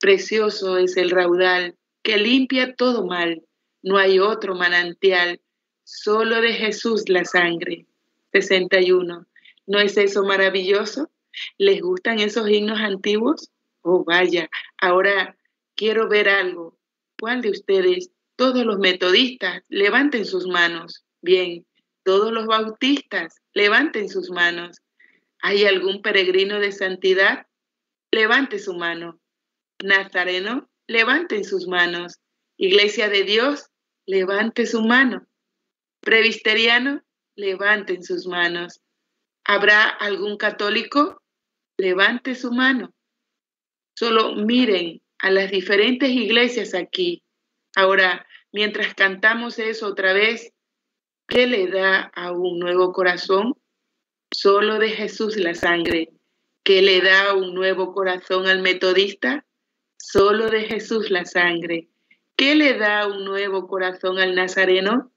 Precioso es el raudal que limpia todo mal. No hay otro manantial, solo de Jesús la sangre. 61. ¿No es eso maravilloso? ¿Les gustan esos himnos antiguos? Oh, vaya, ahora quiero ver algo. ¿Cuál de ustedes, todos los metodistas, levanten sus manos? Bien, todos los bautistas, levanten sus manos. ¿Hay algún peregrino de santidad? Levante su mano. Nazareno, levanten sus manos. Iglesia de Dios, levante su mano. Previsteriano, levanten sus manos. ¿Habrá algún católico? Levante su mano. Solo miren a las diferentes iglesias aquí. Ahora, mientras cantamos eso otra vez, ¿qué le da a un nuevo corazón? Solo de Jesús la sangre. ¿Qué le da un nuevo corazón al metodista? Solo de Jesús la sangre. ¿Qué le da un nuevo corazón al nazareno?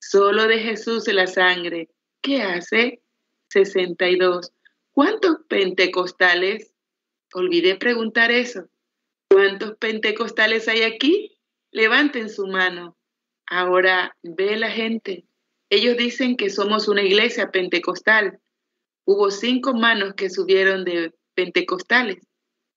Solo de Jesús la sangre. ¿Qué hace? 62. ¿Cuántos pentecostales? Olvidé preguntar eso. ¿Cuántos pentecostales hay aquí? Levanten su mano. Ahora ve la gente. Ellos dicen que somos una iglesia pentecostal. Hubo cinco manos que subieron de pentecostales.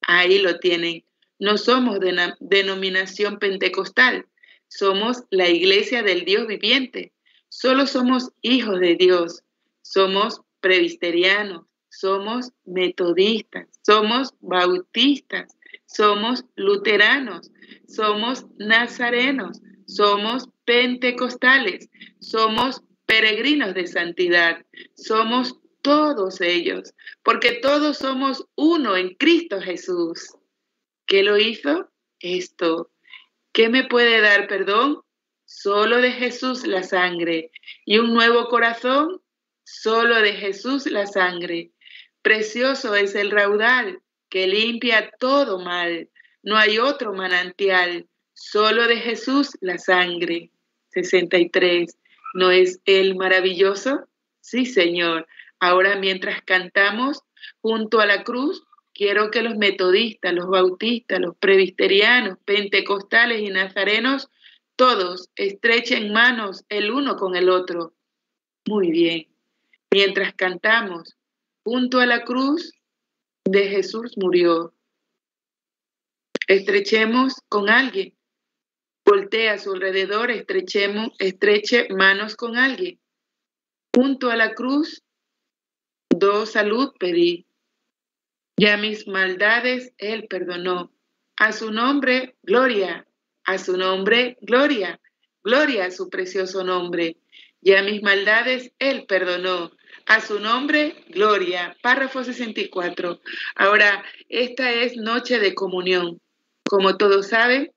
Ahí lo tienen. No somos de denominación pentecostal, somos la iglesia del Dios viviente. Solo somos hijos de Dios, somos presbiterianos, somos metodistas, somos bautistas, somos luteranos, somos nazarenos, somos pentecostales, somos peregrinos de santidad, somos todos ellos, porque todos somos uno en Cristo Jesús. ¿Qué lo hizo? Esto. ¿Qué me puede dar perdón? Solo de Jesús la sangre. ¿Y un nuevo corazón? Solo de Jesús la sangre. Precioso es el raudal que limpia todo mal. No hay otro manantial. Solo de Jesús la sangre. 63. ¿No es Él maravilloso? Sí, Señor. Ahora mientras cantamos junto a la cruz, Quiero que los metodistas, los bautistas, los presbiterianos, pentecostales y nazarenos, todos estrechen manos el uno con el otro. Muy bien. Mientras cantamos, junto a la cruz de Jesús murió. Estrechemos con alguien. Voltea a su alrededor, estrechemos, estreche manos con alguien. Junto a la cruz, do salud pedí. Ya mis maldades Él perdonó. A su nombre, gloria. A su nombre, gloria. Gloria a su precioso nombre. Ya mis maldades Él perdonó. A su nombre, gloria. Párrafo 64. Ahora, esta es noche de comunión. Como todos saben,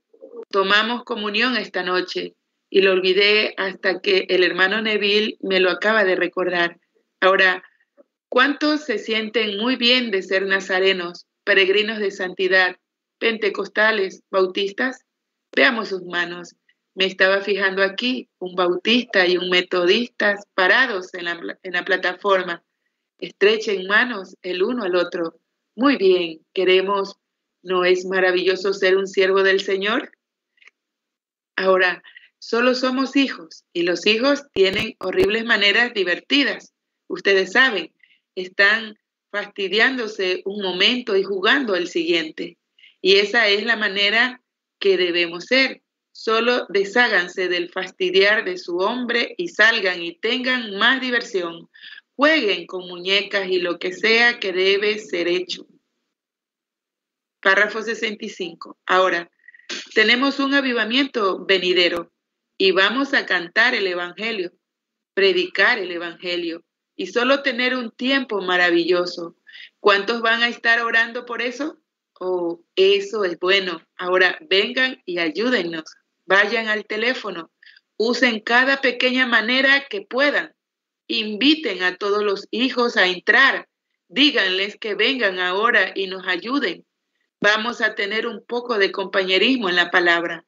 tomamos comunión esta noche y lo olvidé hasta que el hermano Neville me lo acaba de recordar. Ahora, ¿cuántos se sienten muy bien de ser nazarenos, peregrinos de santidad, pentecostales, bautistas? Veamos sus manos. Me estaba fijando aquí un bautista y un metodista parados en la, en la plataforma. Estrechen manos el uno al otro. Muy bien, queremos, ¿no es maravilloso ser un siervo del Señor? Ahora, Solo somos hijos y los hijos tienen horribles maneras divertidas. Ustedes saben, están fastidiándose un momento y jugando el siguiente. Y esa es la manera que debemos ser. Solo desháganse del fastidiar de su hombre y salgan y tengan más diversión. Jueguen con muñecas y lo que sea que debe ser hecho. Párrafo 65. Ahora, tenemos un avivamiento venidero y vamos a cantar el Evangelio, predicar el Evangelio y solo tener un tiempo maravilloso. ¿Cuántos van a estar orando por eso? Oh, eso es bueno. Ahora vengan y ayúdennos. Vayan al teléfono. Usen cada pequeña manera que puedan. Inviten a todos los hijos a entrar. Díganles que vengan ahora y nos ayuden. Vamos a tener un poco de compañerismo en la palabra.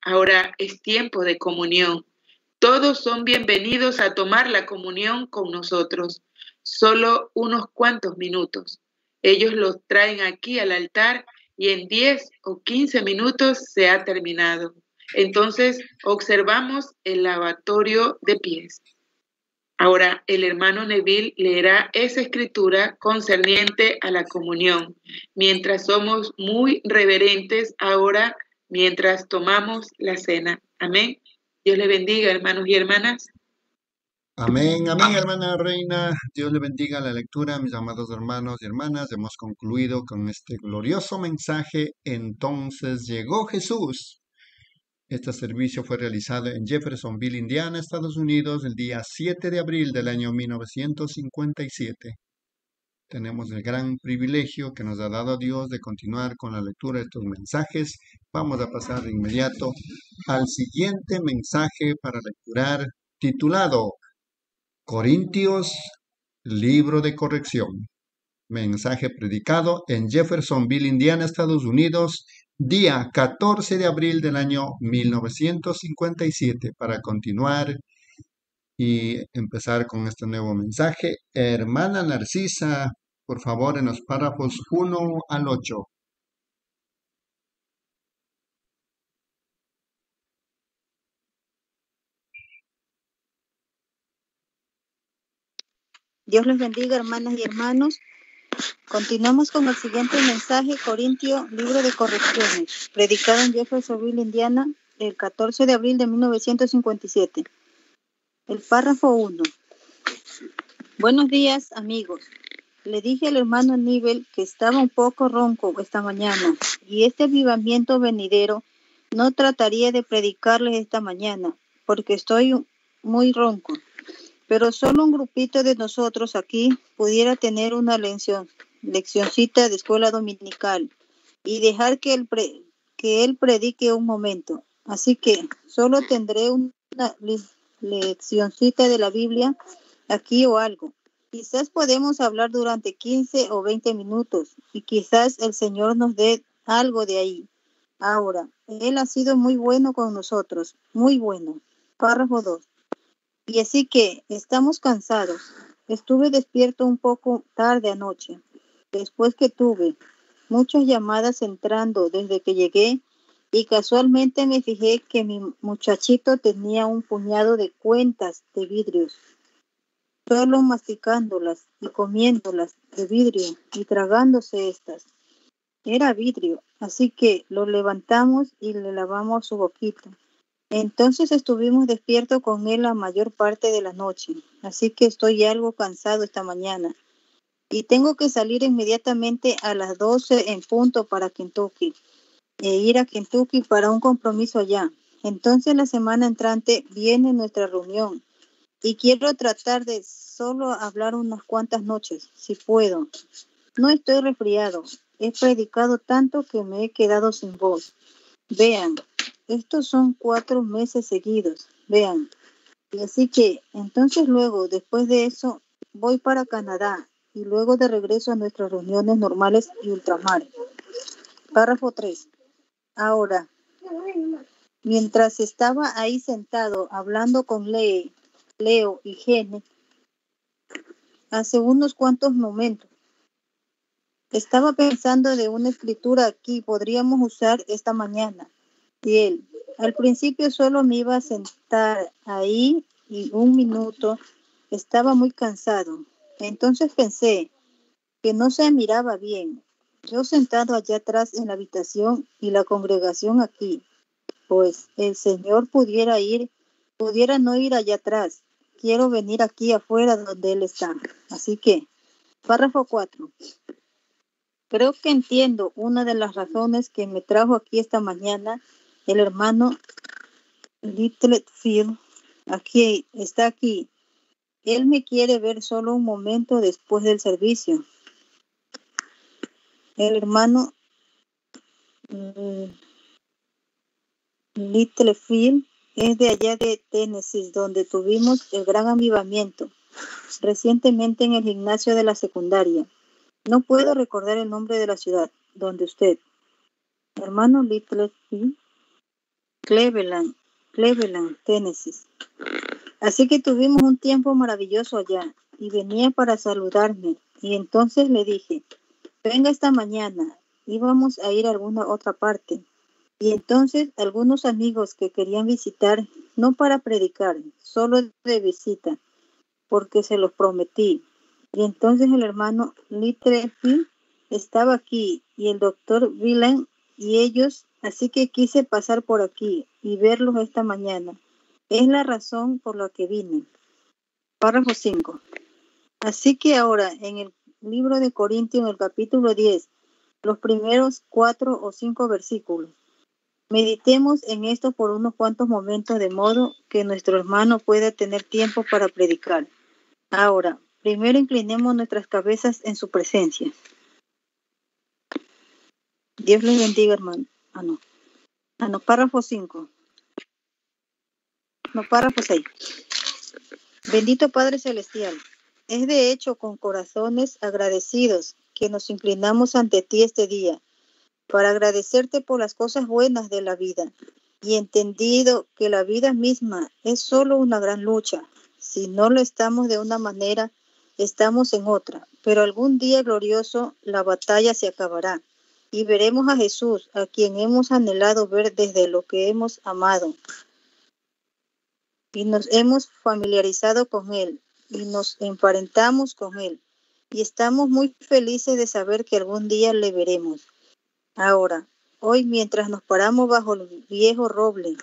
Ahora es tiempo de comunión. Todos son bienvenidos a tomar la comunión con nosotros. Solo unos cuantos minutos. Ellos los traen aquí al altar y en 10 o 15 minutos se ha terminado. Entonces observamos el lavatorio de pies. Ahora el hermano Neville leerá esa escritura concerniente a la comunión. Mientras somos muy reverentes ahora mientras tomamos la cena. Amén. Dios le bendiga, hermanos y hermanas. Amén, amén, hermana reina. Dios le bendiga la lectura, mis amados hermanos y hermanas. Hemos concluido con este glorioso mensaje. Entonces llegó Jesús. Este servicio fue realizado en Jeffersonville, Indiana, Estados Unidos, el día 7 de abril del año 1957 tenemos el gran privilegio que nos ha dado Dios de continuar con la lectura de estos mensajes. Vamos a pasar de inmediato al siguiente mensaje para lecturar titulado Corintios, libro de corrección. Mensaje predicado en Jeffersonville, Indiana, Estados Unidos, día 14 de abril del año 1957. Para continuar y empezar con este nuevo mensaje. Hermana Narcisa, por favor, en los párrafos 1 al 8. Dios les bendiga, hermanas y hermanos. Continuamos con el siguiente mensaje, Corintio, libro de correcciones, predicado en Jeffersonville, Indiana, el 14 de abril de 1957. El párrafo 1. Buenos días, amigos. Le dije al hermano Nivel que estaba un poco ronco esta mañana y este avivamiento venidero no trataría de predicarles esta mañana porque estoy muy ronco. Pero solo un grupito de nosotros aquí pudiera tener una lección, leccioncita de escuela dominical y dejar que él, que él predique un momento. Así que solo tendré una leccioncita de la Biblia aquí o algo. Quizás podemos hablar durante 15 o 20 minutos y quizás el Señor nos dé algo de ahí. Ahora, Él ha sido muy bueno con nosotros, muy bueno. Párrafo 2. Y así que estamos cansados. Estuve despierto un poco tarde anoche, después que tuve muchas llamadas entrando desde que llegué y casualmente me fijé que mi muchachito tenía un puñado de cuentas de vidrios, solo masticándolas y comiéndolas de vidrio y tragándose estas. Era vidrio, así que lo levantamos y le lavamos su boquita. Entonces estuvimos despiertos con él la mayor parte de la noche, así que estoy algo cansado esta mañana y tengo que salir inmediatamente a las 12 en punto para Kentucky e ir a Kentucky para un compromiso allá. Entonces la semana entrante viene nuestra reunión y quiero tratar de solo hablar unas cuantas noches, si puedo. No estoy resfriado. He predicado tanto que me he quedado sin voz. Vean, estos son cuatro meses seguidos. Vean. Y así que, entonces luego, después de eso, voy para Canadá y luego de regreso a nuestras reuniones normales y ultramar. Párrafo 3. Ahora, mientras estaba ahí sentado hablando con Leo, Leo y Gene, hace unos cuantos momentos, estaba pensando de una escritura aquí podríamos usar esta mañana. Y él, al principio solo me iba a sentar ahí y un minuto estaba muy cansado. Entonces pensé que no se miraba bien. Yo sentado allá atrás en la habitación y la congregación aquí, pues el Señor pudiera ir, pudiera no ir allá atrás. Quiero venir aquí afuera donde Él está. Así que, párrafo 4. Creo que entiendo una de las razones que me trajo aquí esta mañana el hermano Littlefield. Aquí está aquí él me quiere ver solo un momento después del servicio. El hermano mm, Littlefield es de allá de Tennessee, donde tuvimos el gran avivamiento recientemente en el gimnasio de la secundaria. No puedo recordar el nombre de la ciudad donde usted, hermano Littlefield, Cleveland, Cleveland, Tennessee. Así que tuvimos un tiempo maravilloso allá y venía para saludarme y entonces le dije, venga esta mañana, íbamos a ir a alguna otra parte. Y entonces algunos amigos que querían visitar, no para predicar, solo de visita, porque se los prometí. Y entonces el hermano Litrefield estaba aquí y el doctor Villan y ellos, así que quise pasar por aquí y verlos esta mañana. Es la razón por la que vine. Párrafo 5. Así que ahora en el libro de Corintios, en el capítulo 10, los primeros cuatro o cinco versículos. Meditemos en esto por unos cuantos momentos de modo que nuestro hermano pueda tener tiempo para predicar. Ahora, primero inclinemos nuestras cabezas en su presencia. Dios les bendiga, hermano. Ah, no. Ah, no, párrafo 5. No, párrafo 6. Bendito Padre Celestial, es de hecho con corazones agradecidos que nos inclinamos ante ti este día para agradecerte por las cosas buenas de la vida y entendido que la vida misma es solo una gran lucha. Si no lo estamos de una manera, estamos en otra, pero algún día glorioso la batalla se acabará y veremos a Jesús, a quien hemos anhelado ver desde lo que hemos amado y nos hemos familiarizado con Él y nos emparentamos con Él y estamos muy felices de saber que algún día le veremos. Ahora, hoy mientras nos paramos bajo el viejo roble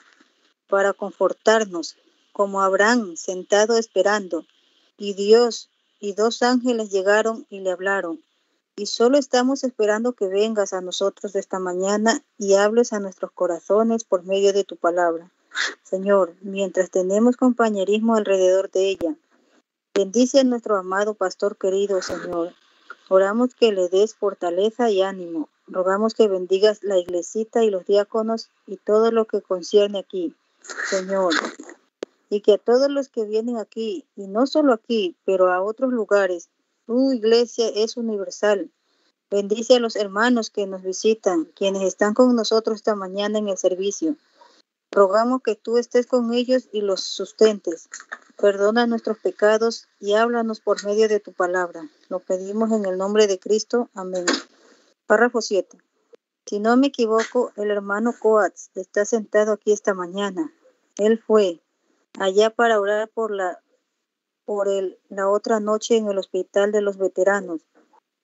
para confortarnos, como Abraham sentado esperando, y Dios y dos ángeles llegaron y le hablaron, y solo estamos esperando que vengas a nosotros esta mañana y hables a nuestros corazones por medio de tu palabra. Señor, mientras tenemos compañerismo alrededor de ella, bendice a nuestro amado pastor querido, Señor. Oramos que le des fortaleza y ánimo. Rogamos que bendigas la iglesita y los diáconos y todo lo que concierne aquí, Señor. Y que a todos los que vienen aquí, y no solo aquí, pero a otros lugares, tu iglesia es universal. Bendice a los hermanos que nos visitan, quienes están con nosotros esta mañana en el servicio. Rogamos que tú estés con ellos y los sustentes. Perdona nuestros pecados y háblanos por medio de tu palabra. Lo pedimos en el nombre de Cristo. Amén. Párrafo 7. Si no me equivoco, el hermano Coates está sentado aquí esta mañana. Él fue allá para orar por la por el, la otra noche en el hospital de los veteranos.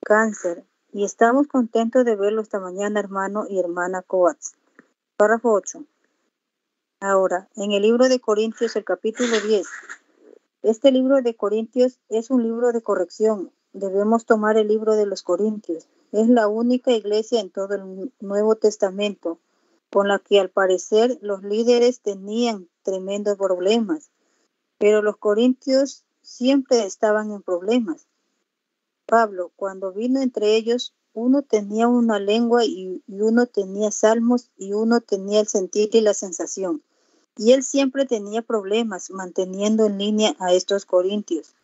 Cáncer. Y estamos contentos de verlo esta mañana, hermano y hermana Coates. Párrafo 8. Ahora, en el libro de Corintios, el capítulo 10, este libro de Corintios es un libro de corrección. Debemos tomar el libro de los Corintios. Es la única iglesia en todo el Nuevo Testamento con la que al parecer los líderes tenían tremendos problemas, pero los corintios siempre estaban en problemas. Pablo, cuando vino entre ellos, uno tenía una lengua y, uno tenía salmos y uno tenía el sentir y la sensación. Y él siempre tenía problemas manteniendo en línea a estos corintios.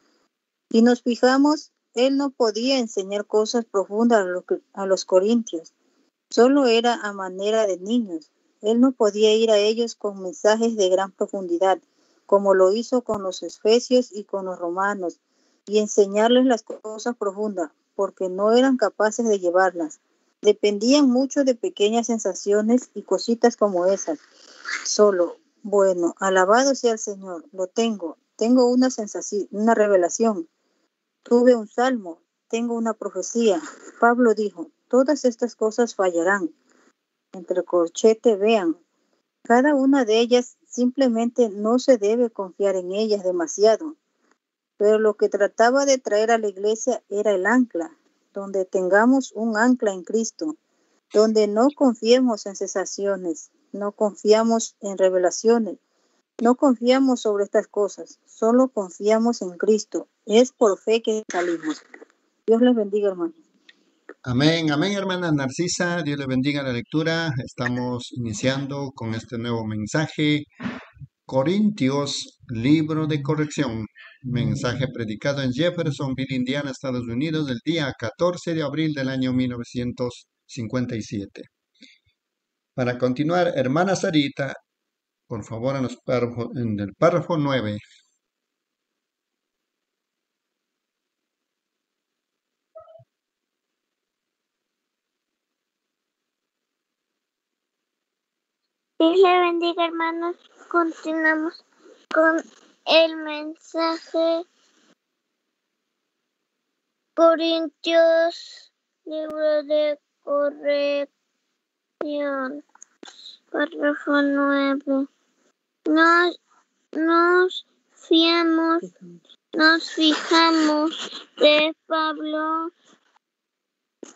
Si nos fijamos, él no podía enseñar cosas profundas a los corintios. Solo era a manera de niños. Él no podía ir a ellos con mensajes de gran profundidad, como lo hizo con los efesios y con los romanos, y enseñarles las cosas profundas, porque no eran capaces de llevarlas. Dependían mucho de pequeñas sensaciones y cositas como esas. Solo, bueno, alabado sea el Señor, lo tengo. Tengo una sensación, una revelación. Tuve un salmo, tengo una profecía. Pablo dijo, todas estas cosas fallarán. Entre corchete vean. Cada una de ellas simplemente no se debe confiar en ellas demasiado. Pero lo que trataba de traer a la iglesia era el ancla, donde tengamos un ancla en Cristo, donde no confiemos en sensaciones, no confiamos en revelaciones, no confiamos sobre estas cosas, solo confiamos en Cristo. Es por fe que salimos. Dios les bendiga, hermanos. Amén, amén, hermana Narcisa. Dios le bendiga la lectura. Estamos iniciando con este nuevo mensaje. Corintios, libro de corrección. Mensaje predicado en Jeffersonville, Indiana, Estados Unidos, el día 14 de abril del año 1957. Para continuar, hermana Sarita, por favor, en, el párrafo 9. Dios le bendiga, hermanos. Continuamos con el mensaje Corintios, libro de corrección, párrafo 9. Nos, nos fiamos, nos fijamos de Pablo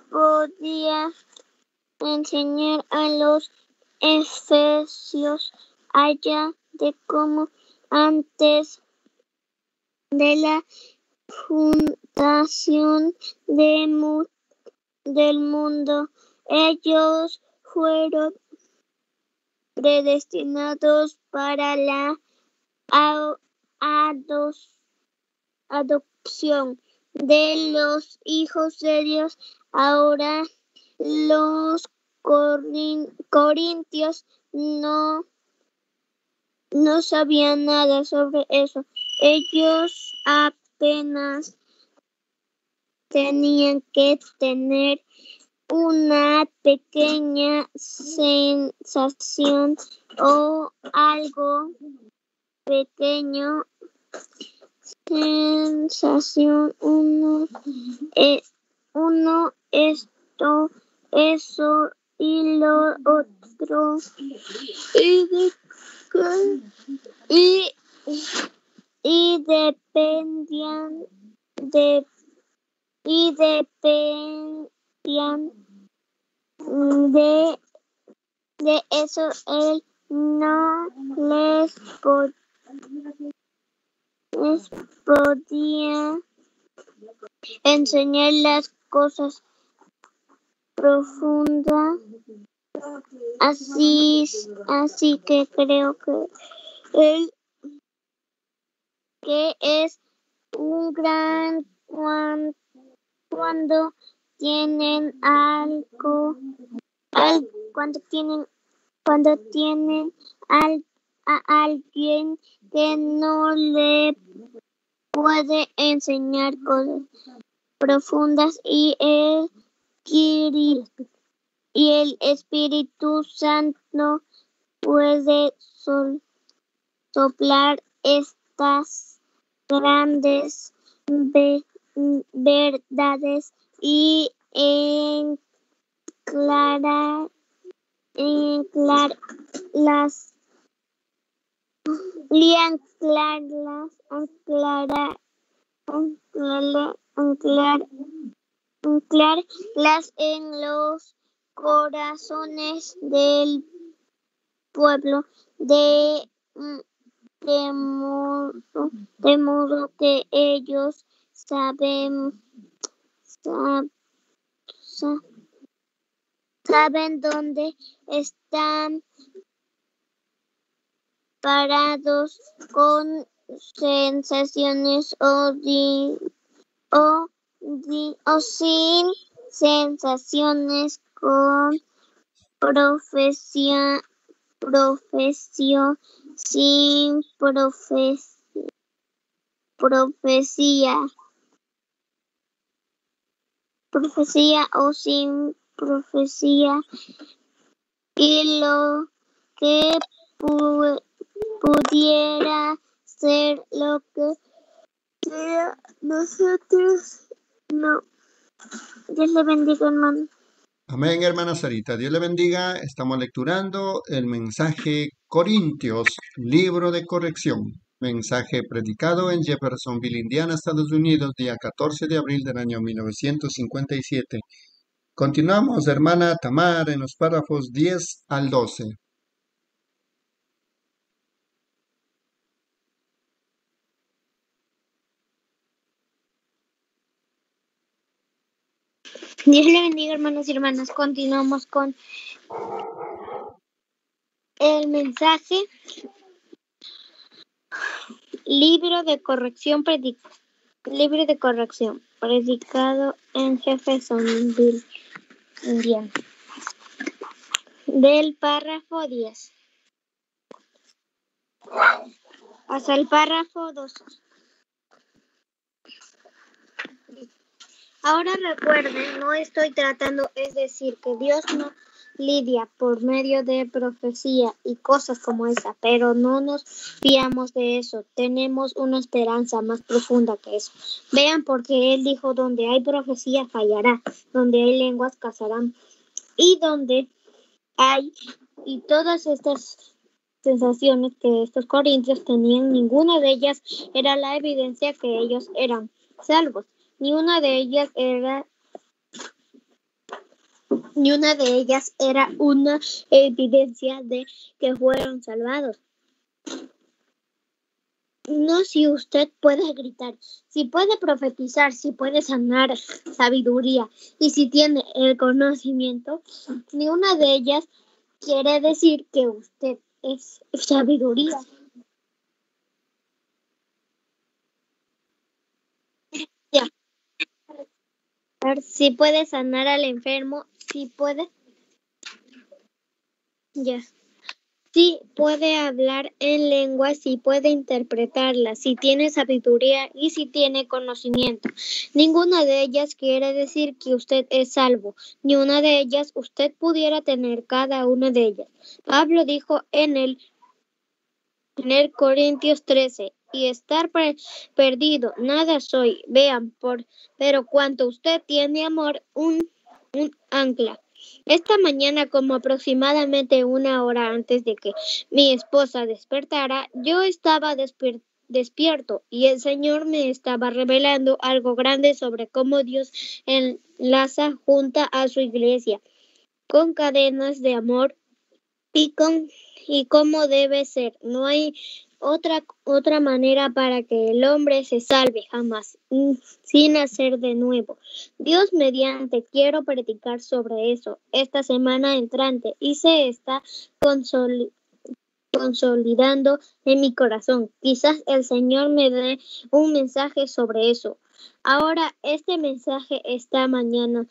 podía enseñar a los efesios allá de cómo antes de la fundación de del mundo ellos fueron predestinados para la adopción de los hijos de Dios. Ahora los corintios no, no sabían nada sobre eso. Ellos apenas tenían que tener una pequeña sensación o algo pequeño sensación uno eh, uno esto eso y lo otro y, de, y, y dependían de y dependían de de eso él no les, les podía enseñar las cosas profunda. Así, así que creo que él que es un gran cuando, tienen algo, cuando tienen cuando tienen al, a alguien que no le puede enseñar cosas profundas y él y el Espíritu Santo puede soplar estas grandes verdades y enclarar, las y anclarlas, anclara, anclar, anclar, anclarlas en los corazones del pueblo de, de, modo, de modo que ellos saben, sab- sa- saben dónde están parados con sensaciones o, o sin sensaciones con profesión profesión sin profes- profecía. Profecía o sin profecía. Y lo que pu- pudiera ser lo que nosotros no Dios le bendiga hermano Amén, hermana Sarita. Dios le bendiga. Estamos lecturando el mensaje Corintios, libro de corrección. Mensaje predicado en Jeffersonville, Indiana, Estados Unidos, día 14 de abril del año 1957. Continuamos, hermana Tamar, en los párrafos 10 al 12. Dios le bendiga, hermanos y hermanas. Continuamos con el mensaje. Libro de corrección libro de corrección predicado en Jeffersonville, Indiana. Del párrafo 10 hasta el párrafo 2. Ahora recuerden, no estoy tratando, es decir, que Dios no lidia por medio de profecía y cosas como esa, pero no nos fiamos de eso. Tenemos una esperanza más profunda que eso. Vean porque Él dijo, donde hay profecía fallará, donde hay lenguas casarán y donde hay y todas estas sensaciones que estos corintios tenían, ninguna de ellas era la evidencia que ellos eran salvos. Ni una de ellas era ni una de ellas era una evidencia de que fueron salvados. No si usted puede gritar, si puede profetizar, si puede sanar sabiduría y si tiene el conocimiento, ni una de ellas quiere decir que usted es sabiduría. Ya. A ver, si puede sanar al enfermo, si puede. Ya. Sí puede hablar en lengua, si puede interpretarla, si tiene sabiduría y si tiene conocimiento. Ninguna de ellas quiere decir que usted es salvo, ni una de ellas usted pudiera tener cada una de ellas. Pablo dijo en el, en el Corintios 13, y estar per- perdido, nada soy. Vean, por, pero cuanto usted tiene amor, un, un ancla. Esta mañana, como aproximadamente una hora antes de que mi esposa despertara, yo estaba despier- despierto y el Señor me estaba revelando algo grande sobre cómo Dios enlaza junta a su iglesia con cadenas de amor y con y cómo debe ser. No hay otra otra manera para que el hombre se salve jamás mm, sin nacer de nuevo. Dios mediante quiero predicar sobre eso esta semana entrante y se está consoli- consolidando en mi corazón. Quizás el Señor me dé un mensaje sobre eso. Ahora este mensaje esta mañana,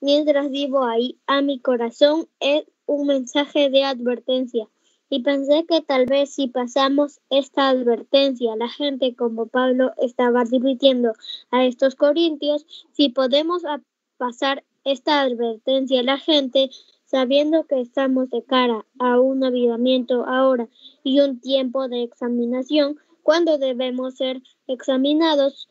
mientras vivo ahí, a mi corazón es un mensaje de advertencia. Y pensé que tal vez si pasamos esta advertencia, la gente como Pablo estaba advirtiendo a estos corintios, si podemos a- pasar esta advertencia a la gente, sabiendo que estamos de cara a un avivamiento ahora y un tiempo de examinación, cuando debemos ser examinados.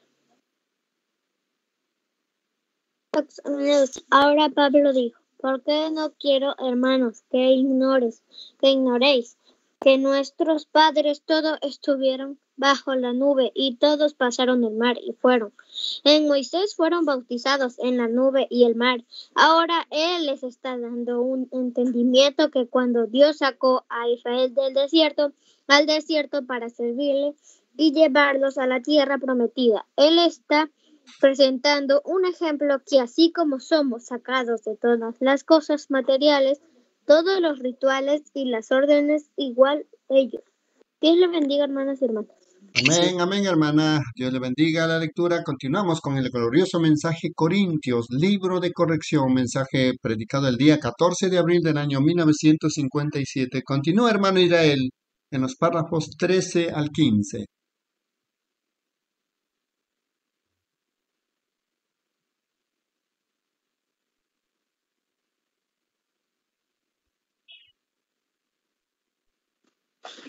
Ahora Pablo dijo, ¿por qué no quiero, hermanos, que ignores, que ignoréis que nuestros padres todos estuvieron bajo la nube y todos pasaron el mar y fueron. En Moisés fueron bautizados en la nube y el mar. Ahora Él les está dando un entendimiento que cuando Dios sacó a Israel del desierto, al desierto para servirle y llevarlos a la tierra prometida, Él está presentando un ejemplo que así como somos sacados de todas las cosas materiales, todos los rituales y las órdenes igual ellos. Dios le bendiga, hermanas y hermanos. Amén, amén, hermana. Dios le bendiga la lectura. Continuamos con el glorioso mensaje Corintios, libro de corrección, mensaje predicado el día 14 de abril del año 1957. Continúa, hermano Israel, en los párrafos 13 al 15.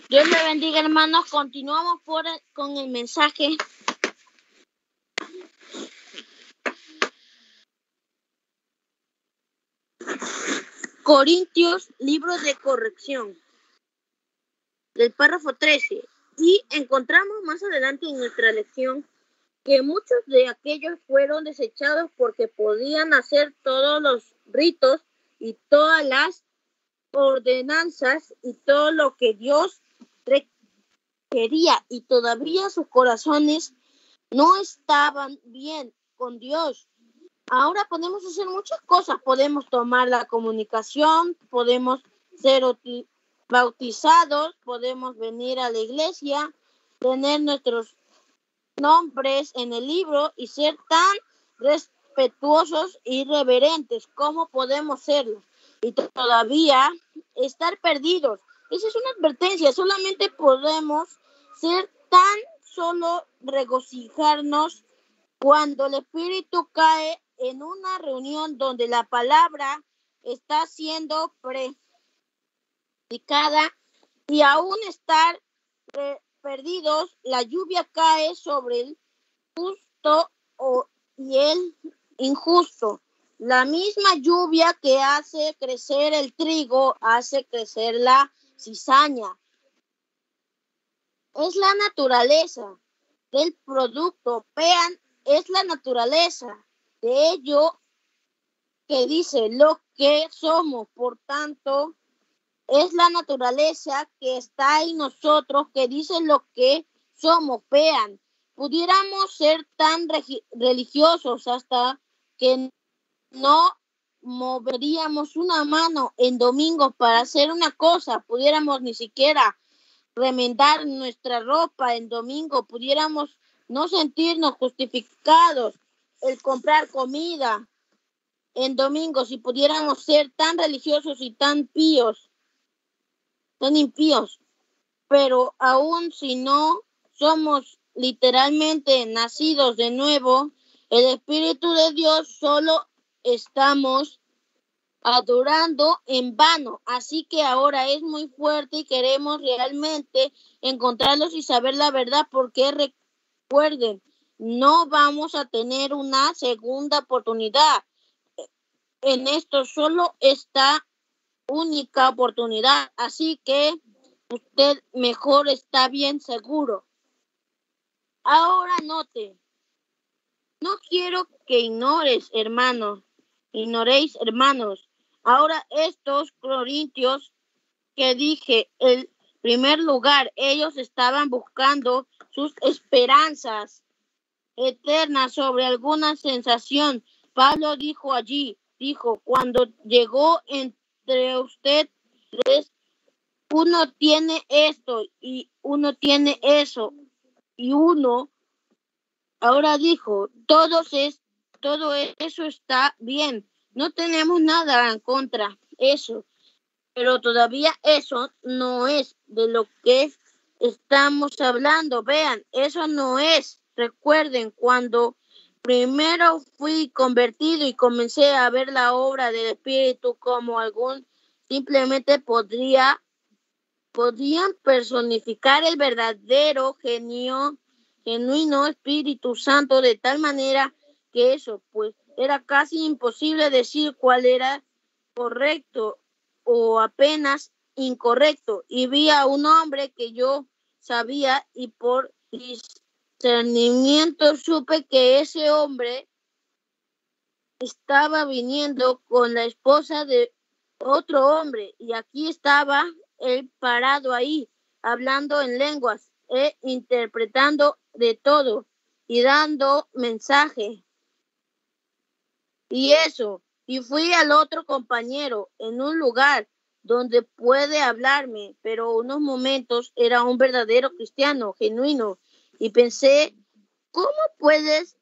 Dios le bendiga, hermanos. Continuamos con el mensaje. Corintios, libro de corrección, del párrafo 13. Y encontramos más adelante en nuestra lección que muchos de aquellos fueron desechados porque podían hacer todos los ritos y todas las ordenanzas y todo lo que Dios quería y todavía sus corazones no estaban bien con Dios. Ahora podemos hacer muchas cosas, podemos tomar la comunicación, podemos ser bautizados, podemos venir a la iglesia, tener nuestros nombres en el libro y ser tan respetuosos y reverentes como podemos serlo y todavía estar perdidos. Esa es una advertencia, solamente podemos ser tan solo regocijarnos cuando el Espíritu cae en una reunión donde la palabra está siendo predicada y aún estar perdidos, la lluvia cae sobre el justo o, y el injusto. La misma lluvia que hace crecer el trigo hace crecer la cizaña. Es la naturaleza del producto. Vean, es la naturaleza de ello que dice lo que somos. Por tanto, es la naturaleza que está en nosotros que dice lo que somos. Vean, pudiéramos ser tan religiosos hasta que no moveríamos una mano en domingo para hacer una cosa, pudiéramos ni siquiera remendar nuestra ropa en domingo, pudiéramos no sentirnos justificados el comprar comida en domingo, si pudiéramos ser tan religiosos y tan píos, tan impíos, pero aún si no somos literalmente nacidos de nuevo, el Espíritu de Dios solo estamos adorando en vano. Así que ahora es muy fuerte y queremos realmente encontrarlos y saber la verdad porque recuerden, no vamos a tener una segunda oportunidad. En esto solo esta única oportunidad. Así que usted mejor está bien seguro. Ahora note, no quiero que ignores, hermano, ignoréis, hermanos. Ahora estos corintios que dije, el primer lugar, ellos estaban buscando sus esperanzas eternas sobre alguna sensación. Pablo dijo allí, dijo, cuando llegó entre ustedes, uno tiene esto y uno tiene eso y uno ahora dijo, todos es, todo eso está bien, no tenemos nada en contra eso, pero todavía eso no es de lo que estamos hablando. Vean, eso no es. Recuerden, cuando primero fui convertido y comencé a ver la obra del Espíritu como algún, simplemente podría, podían personificar el verdadero genio, genuino Espíritu Santo de tal manera que eso, pues era casi imposible decir cuál era correcto o apenas incorrecto y vi a un hombre que yo sabía y por discernimiento supe que ese hombre estaba viniendo con la esposa de otro hombre y aquí estaba él parado ahí, hablando en lenguas e interpretando de todo y dando mensaje. Y eso, y fui al otro compañero en un lugar donde puede hablarme, pero unos momentos era un verdadero cristiano, genuino, y pensé, ¿cómo puedes,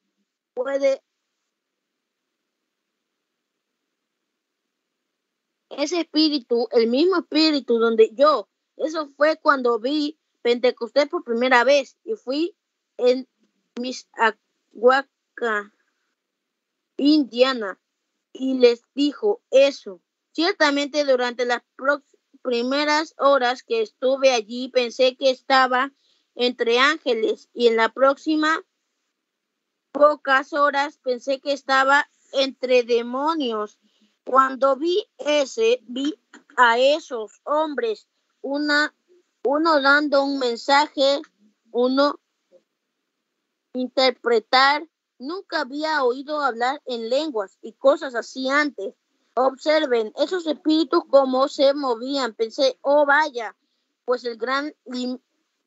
puede ese espíritu, el mismo espíritu donde yo, eso fue cuando vi Pentecostés por primera vez y fui en mis Aguaca, Indiana, y les dijo eso. Ciertamente durante las primeras horas que estuve allí pensé que estaba entre ángeles y en la próxima pocas horas pensé que estaba entre demonios cuando vi ese, vi a esos hombres, una, uno dando un mensaje, uno interpretar. Nunca había oído hablar en lenguas y cosas así antes. Observen esos espíritus cómo se movían. Pensé, oh vaya, pues el gran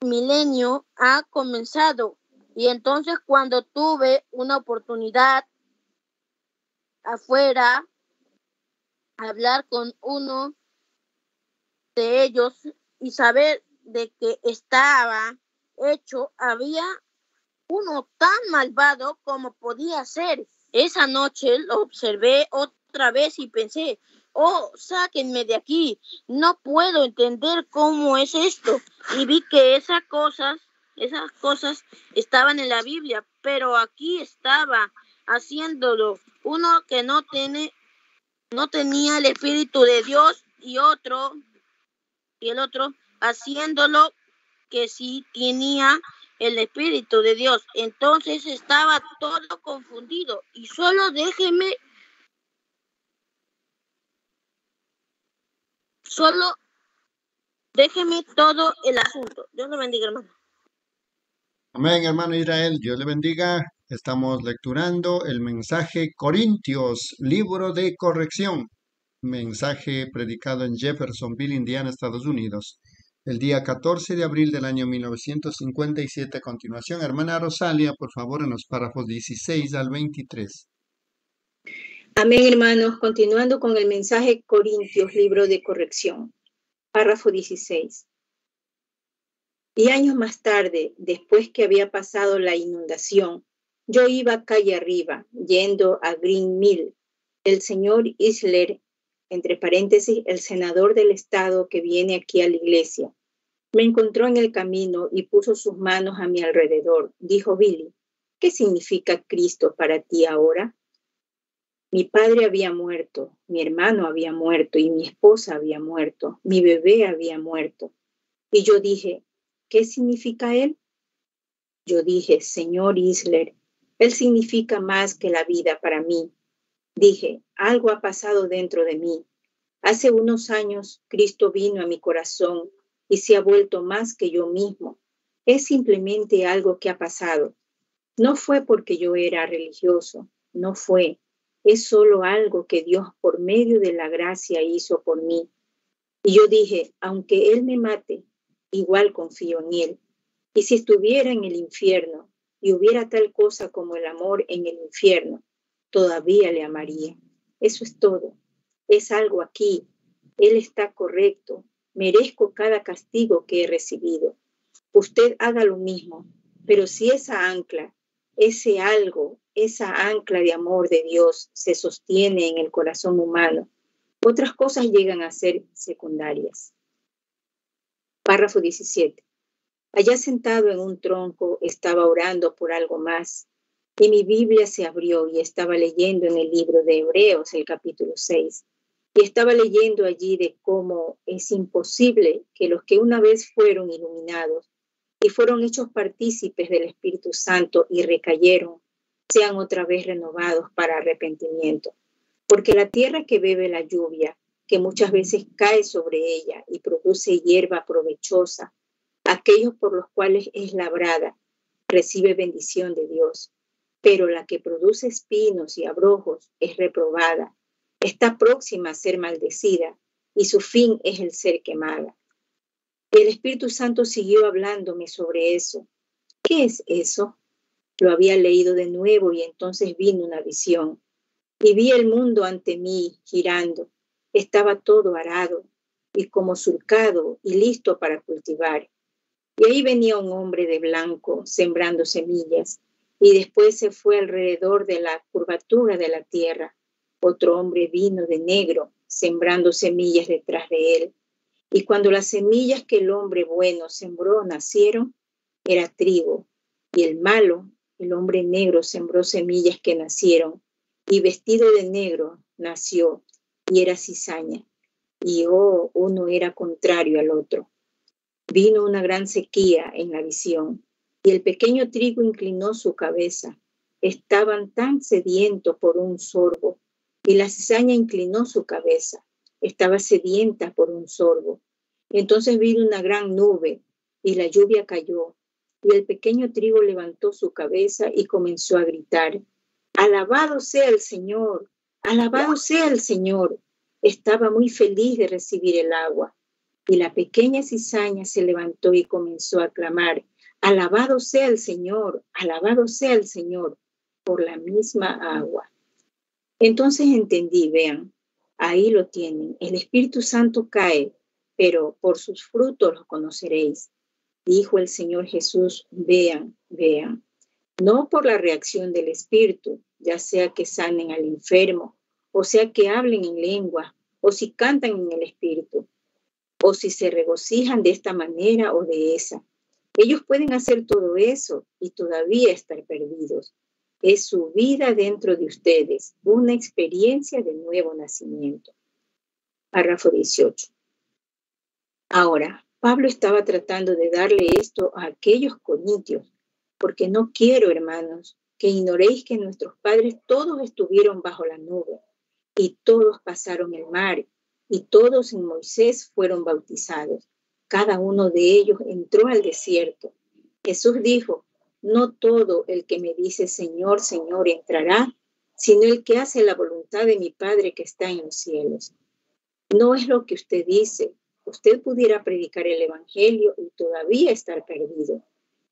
milenio ha comenzado. Y entonces cuando tuve una oportunidad afuera hablar con uno de ellos y saber de que estaba hecho, había uno tan malvado como podía ser. Esa noche lo observé otra vez y pensé, oh, sáquenme de aquí, no puedo entender cómo es esto. Y vi que esas cosas, esas cosas estaban en la Biblia, pero aquí estaba haciéndolo uno que no tiene no tenía el Espíritu de Dios y otro, y el otro haciéndolo que sí tenía el Espíritu de Dios. Entonces estaba todo confundido y solo déjeme, solo déjeme todo el asunto. Dios lo bendiga, hermano. Amén, hermano Israel. Dios le bendiga. Estamos lecturando el mensaje Corintios, libro de corrección, mensaje predicado en Jeffersonville, Indiana, Estados Unidos, el día 14 de abril del año 1957. A continuación, hermana Rosalia, por favor, en los párrafos 16 al 23. Amén, hermanos. Continuando con el mensaje Corintios, libro de corrección, párrafo 16. Y años más tarde, después que había pasado la inundación, yo iba calle arriba, yendo a Green Mill. El señor Isler, entre paréntesis, el senador del estado que viene aquí a la iglesia, me encontró en el camino y puso sus manos a mi alrededor. Dijo Billy, ¿qué significa Cristo para ti ahora? Mi padre había muerto, mi hermano había muerto y mi esposa había muerto, mi bebé había muerto. Y yo dije, ¿qué significa él? Yo dije, Señor Isler, él significa más que la vida para mí. Dije, algo ha pasado dentro de mí. Hace unos años Cristo vino a mi corazón y se ha vuelto más que yo mismo. Es simplemente algo que ha pasado. No fue porque yo era religioso, no fue. Es solo algo que Dios por medio de la gracia hizo por mí. Y yo dije, aunque Él me mate, igual confío en Él. Y si estuviera en el infierno, y hubiera tal cosa como el amor en el infierno, todavía le amaría. Eso es todo. Es algo aquí. Él está correcto. Merezco cada castigo que he recibido. Usted haga lo mismo, pero si esa ancla, ese algo, esa ancla de amor de Dios se sostiene en el corazón humano, otras cosas llegan a ser secundarias. Párrafo 17. Allá sentado en un tronco estaba orando por algo más y mi Biblia se abrió y estaba leyendo en el libro de Hebreos, el capítulo 6. Y estaba leyendo allí de cómo es imposible que los que una vez fueron iluminados y fueron hechos partícipes del Espíritu Santo y recayeron, sean otra vez renovados para arrepentimiento. Porque la tierra que bebe la lluvia, que muchas veces cae sobre ella y produce hierba provechosa. Aquellos por los cuales es labrada recibe bendición de Dios, pero la que produce espinos y abrojos es reprobada. Está próxima a ser maldecida y su fin es el ser quemada. El Espíritu Santo siguió hablándome sobre eso. ¿Qué es eso? Lo había leído de nuevo y entonces vino una visión. Y vi el mundo ante mí girando. Estaba todo arado y como surcado y listo para cultivar. Y ahí venía un hombre de blanco sembrando semillas y después se fue alrededor de la curvatura de la tierra. Otro hombre vino de negro sembrando semillas detrás de él. Y cuando las semillas que el hombre bueno sembró nacieron, era trigo, y el malo, el hombre negro, sembró semillas que nacieron, y vestido de negro nació, y era cizaña, y oh, uno era contrario al otro. Vino una gran sequía en la visión, y el pequeño trigo inclinó su cabeza. Estaban tan sedientos por un sorbo, y la cizaña inclinó su cabeza estaba sedienta por un sorbo. Entonces vino una gran nube y la lluvia cayó y el pequeño trigo levantó su cabeza y comenzó a gritar, Alabado sea el Señor, alabado sea el Señor. Estaba muy feliz de recibir el agua. Y la pequeña cizaña se levantó y comenzó a clamar, Alabado sea el Señor, alabado sea el Señor, por la misma agua. Entonces entendí, vean, Ahí lo tienen. El Espíritu Santo cae, pero por sus frutos los conoceréis. Dijo el Señor Jesús, vean, vean. No por la reacción del Espíritu, ya sea que sanen al enfermo, o sea que hablen en lengua, o si cantan en el Espíritu, o si se regocijan de esta manera o de esa. Ellos pueden hacer todo eso y todavía estar perdidos es su vida dentro de ustedes, una experiencia de nuevo nacimiento. Párrafo 18. Ahora, Pablo estaba tratando de darle esto a aquellos corintios, porque no quiero, hermanos, que ignoréis que nuestros padres todos estuvieron bajo la nube y todos pasaron el mar y todos en Moisés fueron bautizados. Cada uno de ellos entró al desierto. Jesús dijo, no todo el que me dice Señor, Señor entrará, sino el que hace la voluntad de mi Padre que está en los cielos. No es lo que usted dice. Usted pudiera predicar el Evangelio y todavía estar perdido.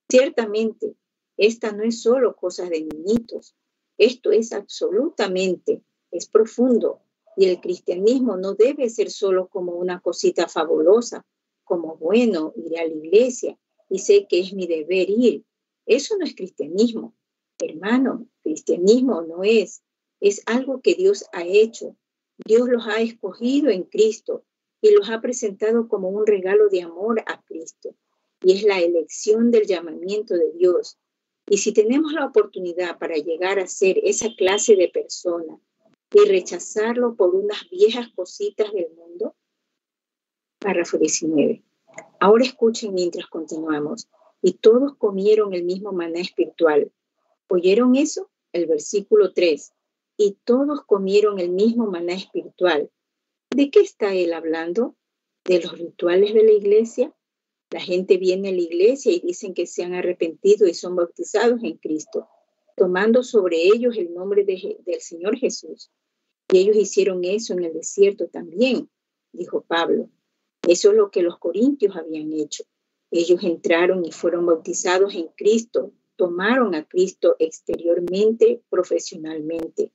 Ciertamente, esta no es solo cosa de niñitos. Esto es absolutamente, es profundo. Y el cristianismo no debe ser solo como una cosita fabulosa, como bueno, iré a la iglesia y sé que es mi deber ir, eso no es cristianismo. Hermano, cristianismo no es. Es algo que Dios ha hecho. Dios los ha escogido en Cristo y los ha presentado como un regalo de amor a Cristo. Y es la elección del llamamiento de Dios. Y si tenemos la oportunidad para llegar a ser esa clase de persona y rechazarlo por unas viejas cositas del mundo, párrafo 19. Ahora escuchen mientras continuamos y todos comieron el mismo maná espiritual. ¿Oyeron eso? El versículo 3. Y todos comieron el mismo maná espiritual. ¿De qué está él hablando? ¿De los rituales de la iglesia? La gente viene a la iglesia y dicen que se han arrepentido y son bautizados en Cristo, tomando sobre ellos el nombre del Señor Jesús. Y ellos hicieron eso en el desierto también, dijo Pablo. Eso es lo que los corintios habían hecho. Ellos entraron y fueron bautizados en Cristo, tomaron a Cristo exteriormente, profesionalmente.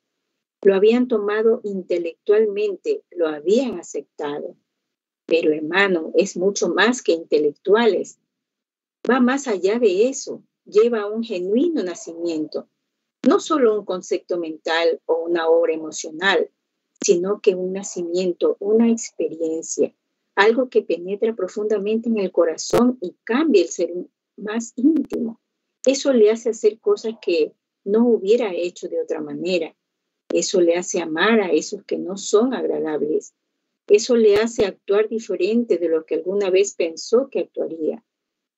Lo habían tomado intelectualmente, lo habían aceptado. Pero hermano, es mucho más que intelectuales. Va más allá de eso, lleva un genuino nacimiento, no solo un concepto mental o una obra emocional, sino que un nacimiento, una experiencia, algo que penetra profundamente en el corazón y cambia el ser más íntimo. Eso le hace hacer cosas que no hubiera hecho de otra manera. Eso le hace amar a esos que no son agradables. Eso le hace actuar diferente de lo que alguna vez pensó que actuaría.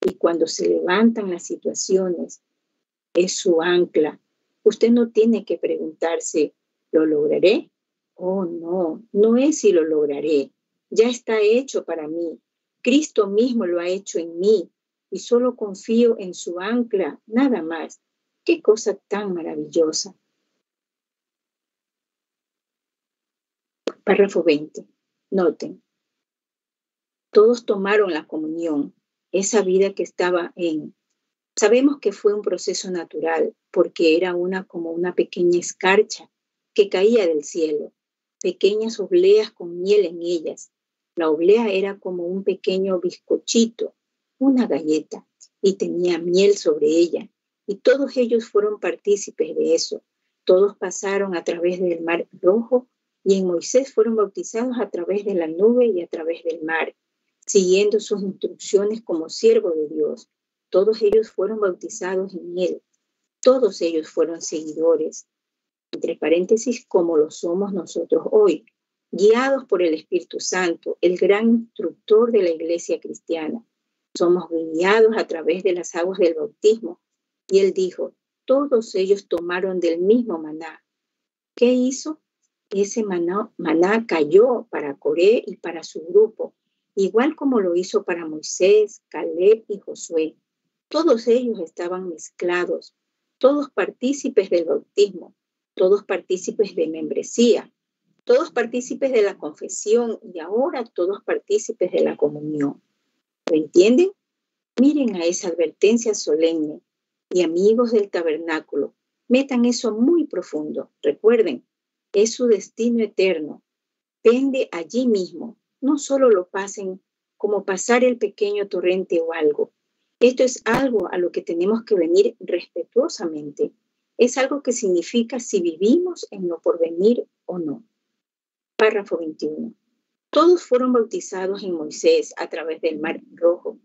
Y cuando se levantan las situaciones, es su ancla. Usted no tiene que preguntarse, ¿lo lograré? Oh, no, no es si lo lograré. Ya está hecho para mí. Cristo mismo lo ha hecho en mí y solo confío en su ancla, nada más. Qué cosa tan maravillosa. Párrafo 20. Noten. Todos tomaron la comunión, esa vida que estaba en. Sabemos que fue un proceso natural porque era una como una pequeña escarcha que caía del cielo, pequeñas obleas con miel en ellas. La oblea era como un pequeño bizcochito, una galleta, y tenía miel sobre ella. Y todos ellos fueron partícipes de eso. Todos pasaron a través del mar rojo y en Moisés fueron bautizados a través de la nube y a través del mar, siguiendo sus instrucciones como siervo de Dios. Todos ellos fueron bautizados en él. Todos ellos fueron seguidores entre paréntesis, como lo somos nosotros hoy, guiados por el Espíritu Santo, el gran instructor de la iglesia cristiana. Somos guiados a través de las aguas del bautismo. Y él dijo, todos ellos tomaron del mismo maná. ¿Qué hizo? Ese maná, maná cayó para Coré y para su grupo, igual como lo hizo para Moisés, Caleb y Josué. Todos ellos estaban mezclados, todos partícipes del bautismo, todos partícipes de membresía, todos partícipes de la confesión y ahora todos partícipes de la comunión. ¿Lo entienden? Miren a esa advertencia solemne y amigos del tabernáculo, metan eso muy profundo. Recuerden, es su destino eterno. Pende allí mismo. No solo lo pasen como pasar el pequeño torrente o algo. Esto es algo a lo que tenemos que venir respetuosamente es algo que significa si vivimos en lo porvenir o no. Párrafo 21. Todos fueron bautizados en Moisés a través del Mar Rojo.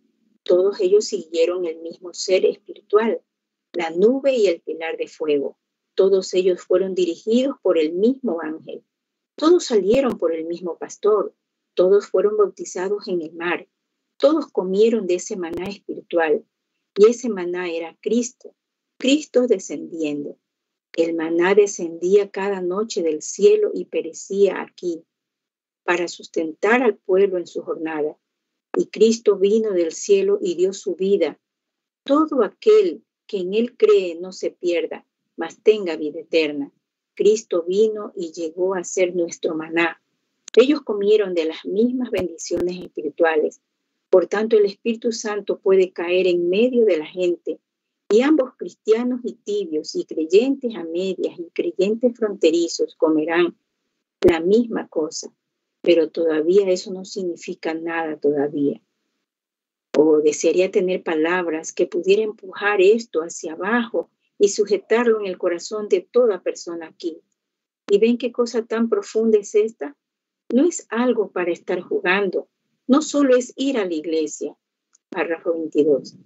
Todos ellos siguieron el mismo ser espiritual, la nube y el pilar de fuego. Todos ellos fueron dirigidos por el mismo ángel. Todos salieron por el mismo pastor. Todos fueron bautizados en el mar. Todos comieron de ese maná espiritual. Y ese maná era Cristo, Cristo descendiendo. El maná descendía cada noche del cielo y perecía aquí para sustentar al pueblo en su jornada. Y Cristo vino del cielo y dio su vida. Todo aquel que en él cree no se pierda, mas tenga vida eterna. Cristo vino y llegó a ser nuestro maná. Ellos comieron de las mismas bendiciones espirituales. Por tanto, el Espíritu Santo puede caer en medio de la gente y ambos cristianos y tibios y creyentes a medias y creyentes fronterizos comerán la misma cosa, pero todavía eso no significa nada todavía. O desearía tener palabras que pudiera empujar esto hacia abajo y sujetarlo en el corazón de toda persona aquí. ¿Y ven qué cosa tan profunda es esta? No es algo para estar jugando, no solo es ir a la iglesia. Párrafo 22.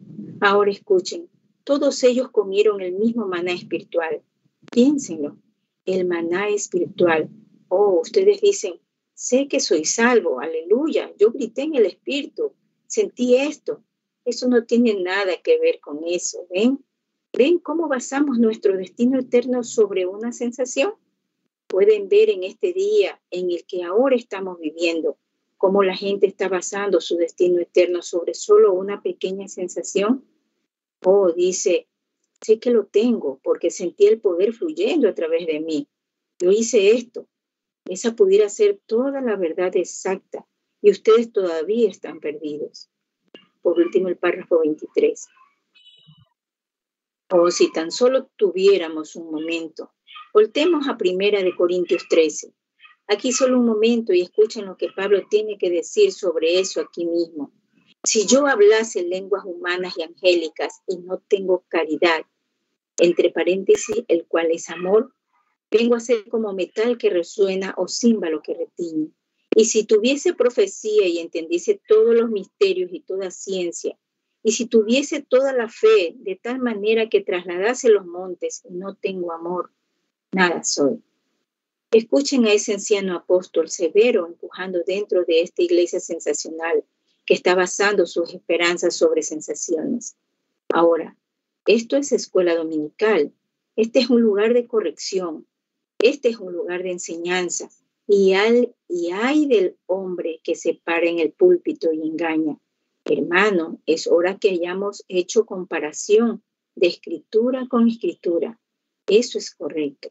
Ahora escuchen, todos ellos comieron el mismo maná espiritual. Piénsenlo, el maná espiritual. Oh, ustedes dicen, sé que soy salvo, aleluya, yo grité en el espíritu, sentí esto. Eso no tiene nada que ver con eso, ¿ven? ¿Ven cómo basamos nuestro destino eterno sobre una sensación? Pueden ver en este día en el que ahora estamos viviendo cómo la gente está basando su destino eterno sobre solo una pequeña sensación Oh, dice, sé que lo tengo porque sentí el poder fluyendo a través de mí. Yo hice esto. Esa pudiera ser toda la verdad exacta y ustedes todavía están perdidos. Por último, el párrafo 23. Oh, si tan solo tuviéramos un momento. Voltemos a Primera de Corintios 13. Aquí solo un momento y escuchen lo que Pablo tiene que decir sobre eso aquí mismo. Si yo hablase lenguas humanas y angélicas y no tengo caridad, entre paréntesis, el cual es amor, vengo a ser como metal que resuena o címbalo que retiñe. Y si tuviese profecía y entendiese todos los misterios y toda ciencia, y si tuviese toda la fe de tal manera que trasladase los montes y no tengo amor, nada soy. Escuchen a ese anciano apóstol severo empujando dentro de esta iglesia sensacional que está basando sus esperanzas sobre sensaciones. Ahora, esto es escuela dominical, este es un lugar de corrección, este es un lugar de enseñanza, Y, al, y hay del hombre que se para en el púlpito y engaña. Hermano, es hora que hayamos hecho comparación de escritura con escritura. Eso es correcto.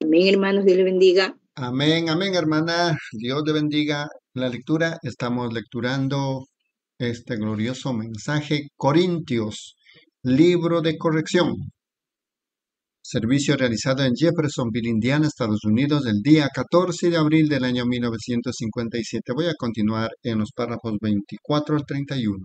Amén, hermanos, Dios le bendiga. Amén, amén, hermana. Dios le bendiga. La lectura, estamos lecturando este glorioso mensaje, Corintios, libro de corrección. Servicio realizado en Jeffersonville, Indiana, Estados Unidos, el día 14 de abril del año 1957. Voy a continuar en los párrafos 24 al 31.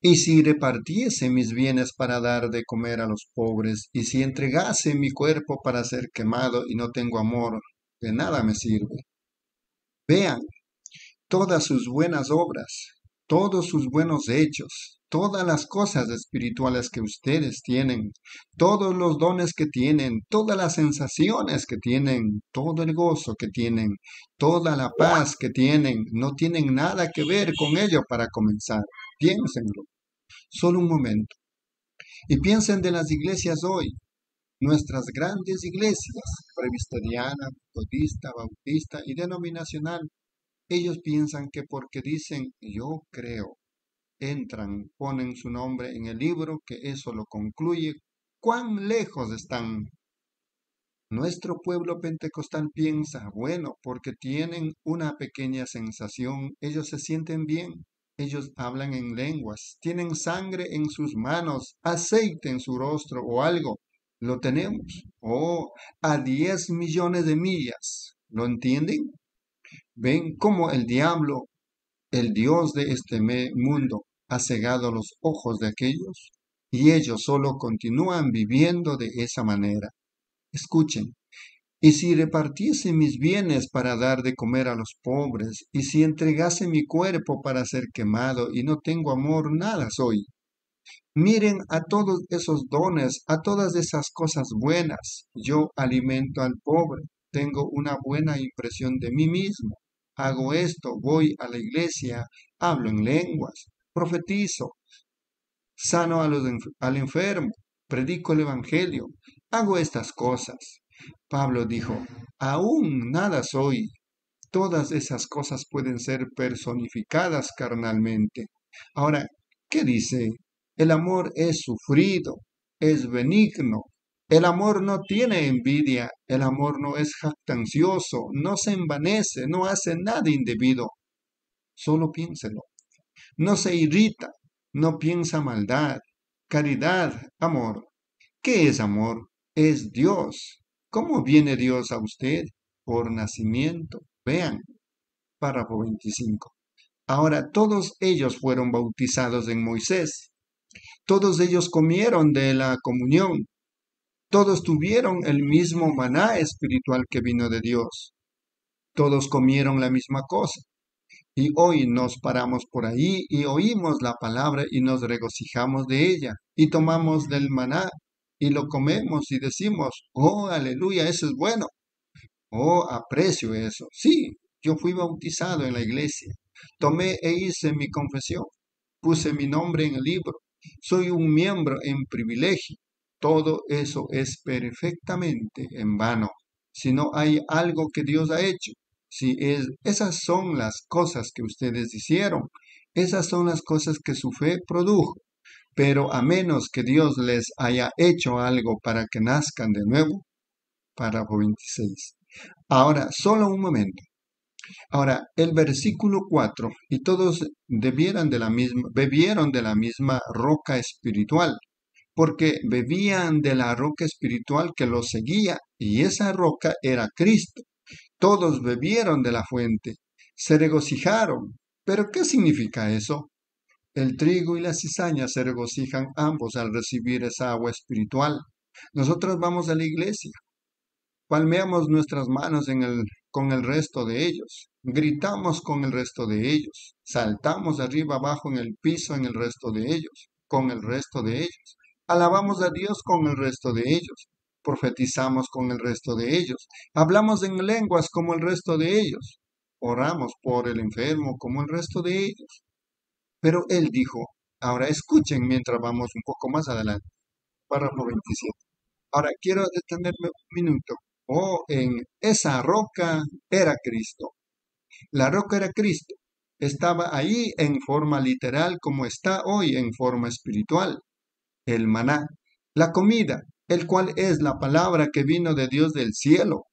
Y si repartiese mis bienes para dar de comer a los pobres, y si entregase mi cuerpo para ser quemado y no tengo amor, de nada me sirve. Vean todas sus buenas obras, todos sus buenos hechos, todas las cosas espirituales que ustedes tienen, todos los dones que tienen, todas las sensaciones que tienen, todo el gozo que tienen, toda la paz que tienen, no tienen nada que ver con ello para comenzar. Piénsenlo. Solo un momento. Y piensen de las iglesias hoy, nuestras grandes iglesias, presbiteriana, metodista, bautista y denominacional. Ellos piensan que porque dicen yo creo, entran, ponen su nombre en el libro, que eso lo concluye. ¿Cuán lejos están? Nuestro pueblo pentecostal piensa, bueno, porque tienen una pequeña sensación, ellos se sienten bien, ellos hablan en lenguas, tienen sangre en sus manos, aceite en su rostro o algo. Lo tenemos. Oh, a 10 millones de millas. ¿Lo entienden? Ven cómo el diablo, el Dios de este mundo, ha cegado los ojos de aquellos y ellos solo continúan viviendo de esa manera. Escuchen, y si repartiese mis bienes para dar de comer a los pobres, y si entregase mi cuerpo para ser quemado y no tengo amor, nada soy. Miren a todos esos dones, a todas esas cosas buenas. Yo alimento al pobre, tengo una buena impresión de mí mismo. Hago esto, voy a la iglesia, hablo en lenguas, profetizo, sano al enfermo, predico el Evangelio, hago estas cosas. Pablo dijo, aún nada soy. Todas esas cosas pueden ser personificadas carnalmente. Ahora, ¿qué dice? El amor es sufrido, es benigno. El amor no tiene envidia, el amor no es jactancioso, no se envanece, no hace nada indebido. Solo piénselo no se irrita, no piensa maldad, caridad, amor. ¿Qué es amor? Es Dios. ¿Cómo viene Dios a usted? Por nacimiento. Vean, párrafo 25. Ahora todos ellos fueron bautizados en Moisés. Todos ellos comieron de la comunión. Todos tuvieron el mismo maná espiritual que vino de Dios. Todos comieron la misma cosa. Y hoy nos paramos por ahí y oímos la palabra y nos regocijamos de ella y tomamos del maná y lo comemos y decimos, oh, aleluya, eso es bueno. Oh, aprecio eso. Sí, yo fui bautizado en la iglesia. Tomé e hice mi confesión. Puse mi nombre en el libro. Soy un miembro en privilegio. Todo eso es perfectamente en vano si no hay algo que Dios ha hecho si es, esas son las cosas que ustedes hicieron, esas son las cosas que su fe produjo. Pero a menos que Dios les haya hecho algo para que nazcan de nuevo, párrafo 26. Ahora, solo un momento. Ahora, el versículo 4, y todos debieran de la misma, bebieron de la misma roca espiritual, porque bebían de la roca espiritual que los seguía, y esa roca era Cristo. Todos bebieron de la fuente, se regocijaron. ¿Pero qué significa eso? El trigo y la cizaña se regocijan ambos al recibir esa agua espiritual. Nosotros vamos a la iglesia, palmeamos nuestras manos en el, con el resto de ellos, gritamos con el resto de ellos, saltamos arriba abajo en el piso en el resto de ellos, con el resto de ellos, alabamos a Dios con el resto de ellos, profetizamos con el resto de ellos, hablamos en lenguas como el resto de ellos, oramos por el enfermo como el resto de ellos. Pero él dijo, ahora escuchen mientras vamos un poco más adelante. Párrafo 27. Ahora quiero detenerme un minuto o en esa roca era Cristo. La roca era Cristo. Estaba ahí en forma literal como está hoy en forma espiritual. El maná, la comida, el cual es la palabra que vino de Dios del cielo.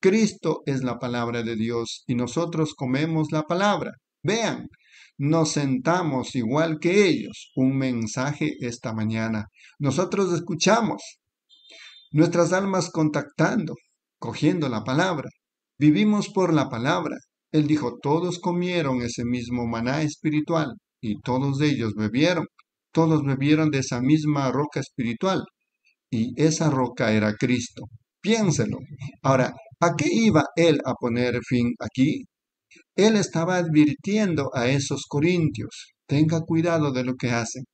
Cristo es la palabra de Dios y nosotros comemos la palabra. Vean, nos sentamos igual que ellos. Un mensaje esta mañana. Nosotros escuchamos. Nuestras almas contactando, cogiendo la palabra. Vivimos por la palabra. Él dijo, todos comieron ese mismo maná espiritual y todos ellos bebieron. Todos bebieron de esa misma roca espiritual y esa roca era Cristo. Piénselo. Ahora, ¿a qué iba él a poner fin aquí? Él estaba advirtiendo a esos corintios, tenga cuidado de lo que hacen,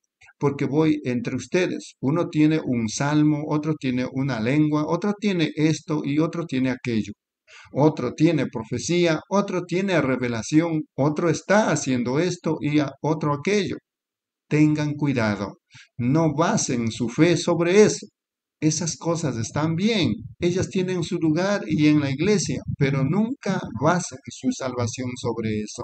porque voy entre ustedes. Uno tiene un salmo, otro tiene una lengua, otro tiene esto y otro tiene aquello. Otro tiene profecía, otro tiene revelación, otro está haciendo esto y otro aquello. Tengan cuidado, no basen su fe sobre eso. Esas cosas están bien, ellas tienen su lugar y en la iglesia, pero nunca basen su salvación sobre eso.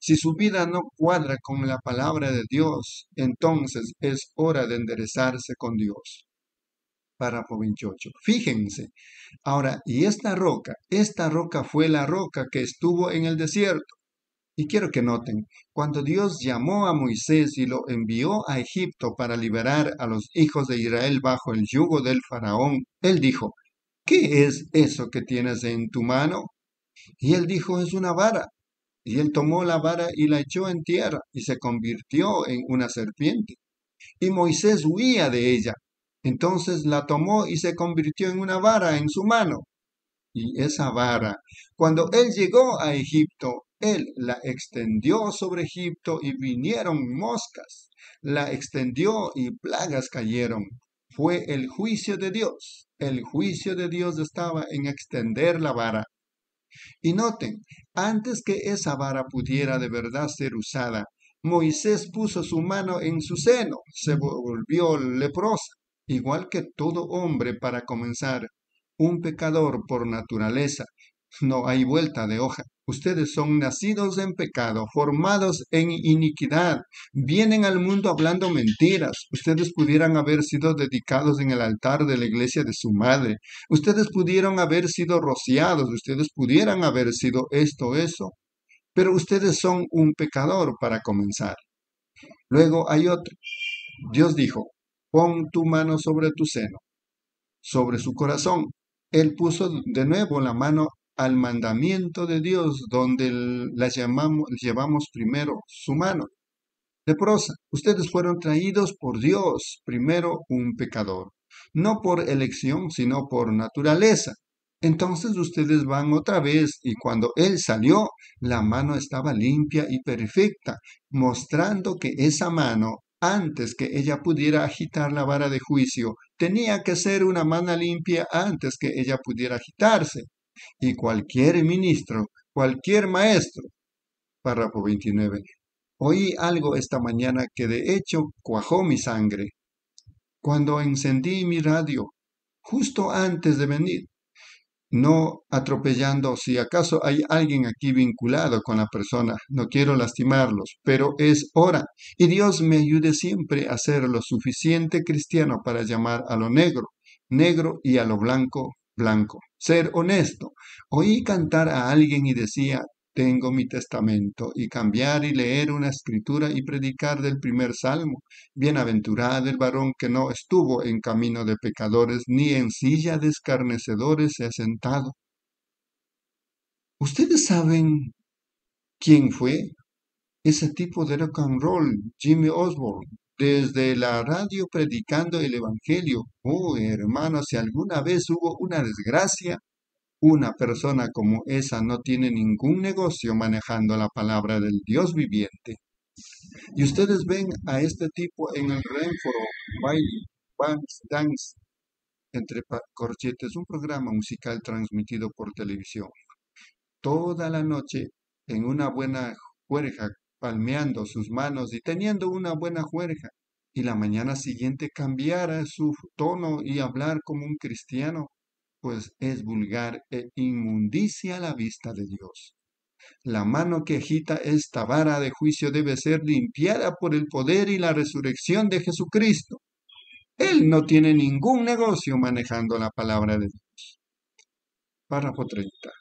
Si su vida no cuadra con la palabra de Dios, entonces es hora de enderezarse con Dios. Párrafo 28. Fíjense. Ahora, y esta roca, esta roca fue la roca que estuvo en el desierto. Y quiero que noten, cuando Dios llamó a Moisés y lo envió a Egipto para liberar a los hijos de Israel bajo el yugo del faraón, él dijo, ¿qué es eso que tienes en tu mano? Y él dijo, es una vara. Y él tomó la vara y la echó en tierra y se convirtió en una serpiente. Y Moisés huía de ella. Entonces la tomó y se convirtió en una vara en su mano. Y esa vara, cuando él llegó a Egipto, él la extendió sobre Egipto y vinieron moscas. La extendió y plagas cayeron. Fue el juicio de Dios. El juicio de Dios estaba en extender la vara. Y noten, antes que esa vara pudiera de verdad ser usada, Moisés puso su mano en su seno, se volvió leprosa, igual que todo hombre para comenzar, un pecador por naturaleza, no hay vuelta de hoja. Ustedes son nacidos en pecado, formados en iniquidad, vienen al mundo hablando mentiras. Ustedes pudieran haber sido dedicados en el altar de la iglesia de su madre. Ustedes pudieron haber sido rociados, ustedes pudieran haber sido esto, eso. Pero ustedes son un pecador para comenzar. Luego hay otro. Dios dijo, pon tu mano sobre tu seno, sobre su corazón. Él puso de nuevo la mano al mandamiento de Dios, donde la llamamos, llevamos primero su mano. Leprosa, ustedes fueron traídos por Dios, primero un pecador, no por elección, sino por naturaleza. Entonces ustedes van otra vez y cuando él salió, la mano estaba limpia y perfecta, mostrando que esa mano, antes que ella pudiera agitar la vara de juicio, tenía que ser una mano limpia antes que ella pudiera agitarse y cualquier ministro, cualquier maestro. Párrafo 29. Oí algo esta mañana que de hecho cuajó mi sangre. Cuando encendí mi radio, justo antes de venir, no atropellando si acaso hay alguien aquí vinculado con la persona, no quiero lastimarlos, pero es hora, y Dios me ayude siempre a ser lo suficiente cristiano para llamar a lo negro, negro y a lo blanco, blanco. Ser honesto. Oí cantar a alguien y decía, tengo mi testamento, y cambiar y leer una escritura y predicar del primer salmo. Bienaventurado el varón que no estuvo en camino de pecadores, ni en silla de escarnecedores se ha sentado. ¿Ustedes saben quién fue? Ese tipo de rock and roll, Jimmy Osborne, desde la radio predicando el Evangelio. Oh, hermano, si alguna vez hubo una desgracia, una persona como esa no tiene ningún negocio manejando la palabra del Dios viviente. Y ustedes ven a este tipo en el Renforo, Baile, Dance, entre corchetes, un programa musical transmitido por televisión. Toda la noche en una buena juerga palmeando sus manos y teniendo una buena juerga, y la mañana siguiente cambiara su tono y hablar como un cristiano. pues es vulgar e inmundicia a la vista de Dios. La mano que agita esta vara de juicio debe ser limpiada por el poder y la resurrección de Jesucristo. Él no tiene ningún negocio manejando la palabra de Dios. Párrafo 30.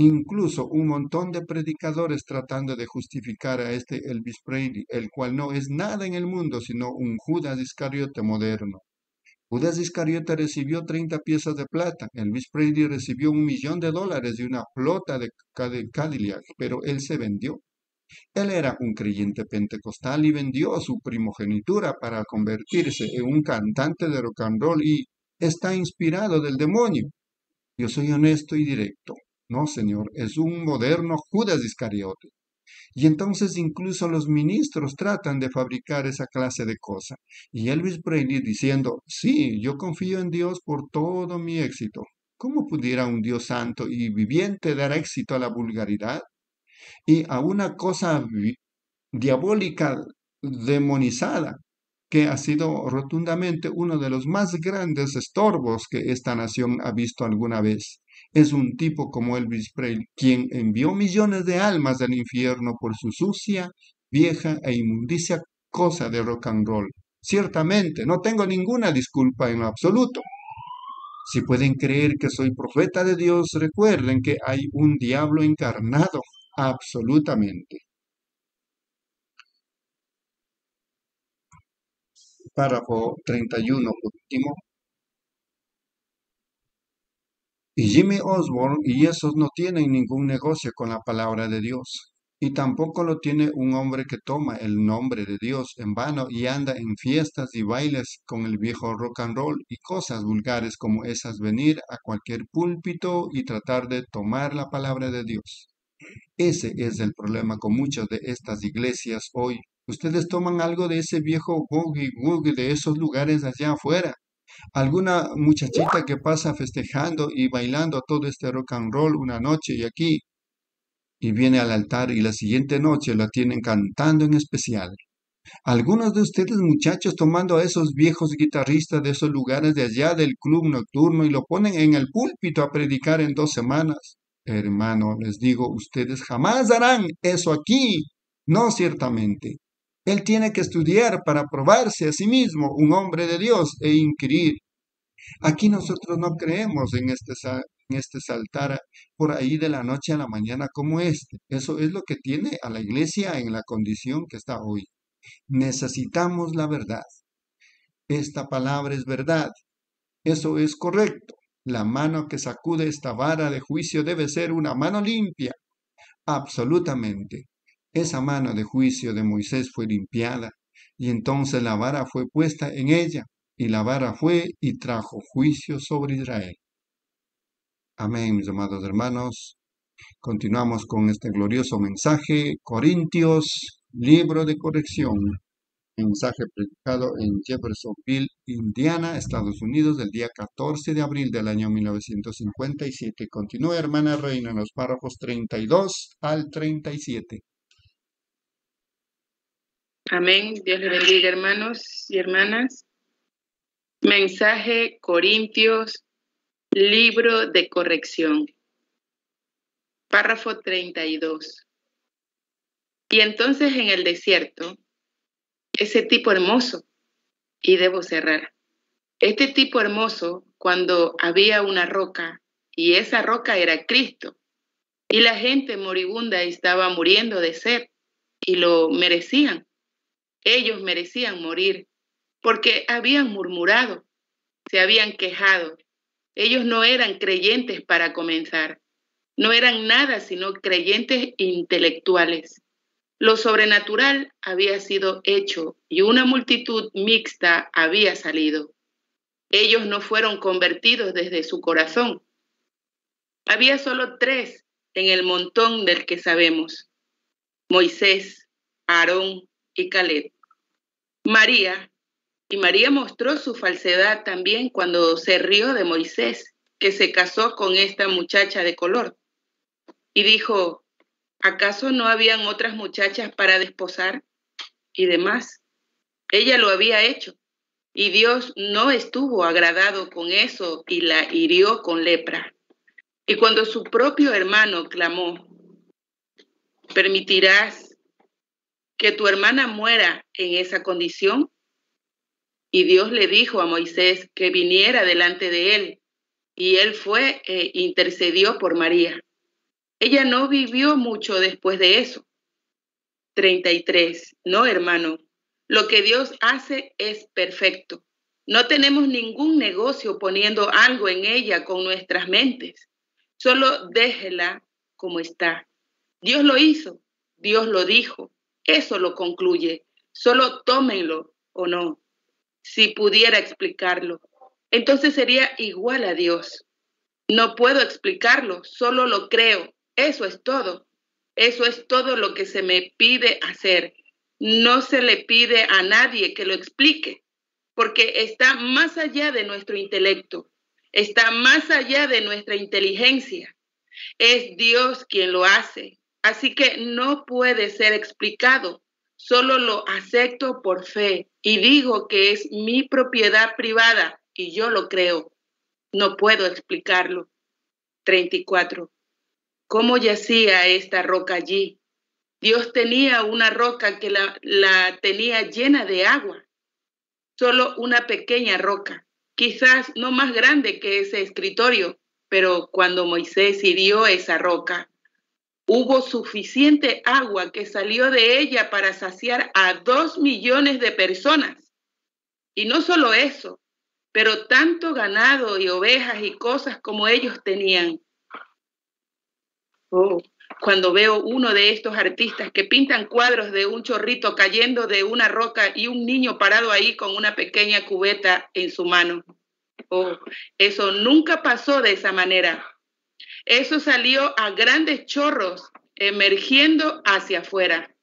Incluso un montón de predicadores tratando de justificar a este Elvis Presley, el cual no es nada en el mundo sino un Judas Iscariote moderno. Judas Iscariote recibió 30 piezas de plata, Elvis Presley recibió un millón de dólares y una flota de Cadillac, pero él se vendió. Él era un creyente pentecostal y vendió su primogenitura para convertirse en un cantante de rock and roll y está inspirado del demonio. Yo soy honesto y directo. No, señor, es un moderno Judas Iscariote. Y entonces incluso los ministros tratan de fabricar esa clase de cosa. Y Elvis Presley diciendo, sí, yo confío en Dios por todo mi éxito. ¿Cómo pudiera un Dios santo y viviente dar éxito a la vulgaridad? Y a una cosa diabólica, demonizada, que ha sido rotundamente uno de los más grandes estorbos que esta nación ha visto alguna vez es un tipo como Elvis Presley, quien envió millones de almas al infierno por su sucia, vieja e inmundicia cosa de rock and roll. Ciertamente, no tengo ninguna disculpa en absoluto. Si pueden creer que soy profeta de Dios, recuerden que hay un diablo encarnado, absolutamente. Párrafo 31, último. Y Jimmy Osborne y esos no tienen ningún negocio con la palabra de Dios. Y tampoco lo tiene un hombre que toma el nombre de Dios en vano y anda en fiestas y bailes con el viejo rock and roll y cosas vulgares como esas venir a cualquier púlpito y tratar de tomar la palabra de Dios. Ese es el problema con muchas de estas iglesias hoy. Ustedes toman algo de ese viejo boogie woogie de esos lugares allá afuera alguna muchachita que pasa festejando y bailando todo este rock and roll una noche y aquí, y viene al altar y la siguiente noche la tienen cantando en especial. Algunos de ustedes muchachos tomando a esos viejos guitarristas de esos lugares de allá del club nocturno y lo ponen en el púlpito a predicar en dos semanas. Hermano, les digo, ustedes jamás harán eso aquí. No ciertamente. Él tiene que estudiar para probarse a sí mismo un hombre de Dios e inquirir. Aquí nosotros no creemos en este, este saltar por ahí de la noche a la mañana como este. Eso es lo que tiene a la iglesia en la condición que está hoy. Necesitamos la verdad. Esta palabra es verdad. Eso es correcto. La mano que sacude esta vara de juicio debe ser una mano limpia. Absolutamente. Esa mano de juicio de Moisés fue limpiada, y entonces la vara fue puesta en ella, y la vara fue y trajo juicio sobre Israel. Amén, mis amados hermanos. Continuamos con este glorioso mensaje, Corintios, libro de corrección. Mensaje predicado en Jeffersonville, Indiana, Estados Unidos, del día 14 de abril del año 1957. Continúa, hermana Reina, en los párrafos 32 al 37. Amén. Dios le bendiga, hermanos y hermanas. Mensaje Corintios, libro de corrección. Párrafo 32. Y entonces en el desierto, ese tipo hermoso, y debo cerrar, este tipo hermoso cuando había una roca, y esa roca era Cristo, y la gente moribunda estaba muriendo de sed, y lo merecían ellos merecían morir porque habían murmurado, se habían quejado. Ellos no eran creyentes para comenzar, no eran nada sino creyentes intelectuales. Lo sobrenatural había sido hecho y una multitud mixta había salido. Ellos no fueron convertidos desde su corazón. Había solo tres en el montón del que sabemos. Moisés, Aarón y Caleb. María, y María mostró su falsedad también cuando se rió de Moisés, que se casó con esta muchacha de color. Y dijo, ¿acaso no habían otras muchachas para desposar? Y demás. Ella lo había hecho. Y Dios no estuvo agradado con eso y la hirió con lepra. Y cuando su propio hermano clamó, ¿permitirás que tu hermana muera en esa condición? Y Dios le dijo a Moisés que viniera delante de él, y él fue e intercedió por María. Ella no vivió mucho después de eso. 33. No, hermano, lo que Dios hace es perfecto. No tenemos ningún negocio poniendo algo en ella con nuestras mentes. Solo déjela como está. Dios lo hizo, Dios lo dijo. Eso lo concluye. Solo tómenlo o no. Si pudiera explicarlo, entonces sería igual a Dios. No puedo explicarlo, solo lo creo. Eso es todo. Eso es todo lo que se me pide hacer. No se le pide a nadie que lo explique, porque está más allá de nuestro intelecto, está más allá de nuestra inteligencia. Es Dios quien lo hace, así que no puede ser explicado. Solo lo acepto por fe y digo que es mi propiedad privada y yo lo creo. No puedo explicarlo. 34. ¿Cómo yacía esta roca allí? Dios tenía una roca que la, la, tenía llena de agua, solo una pequeña roca, quizás no más grande que ese escritorio, pero cuando Moisés hirió esa roca, hubo suficiente agua que salió de ella para saciar a dos millones de personas. Y no solo eso, pero tanto ganado y ovejas y cosas como ellos tenían Oh, cuando veo uno de estos artistas que pintan cuadros de un chorrito cayendo de una roca y un niño parado ahí con una pequeña cubeta en su mano. Oh, eso nunca pasó de esa manera. Eso salió a grandes chorros emergiendo hacia afuera.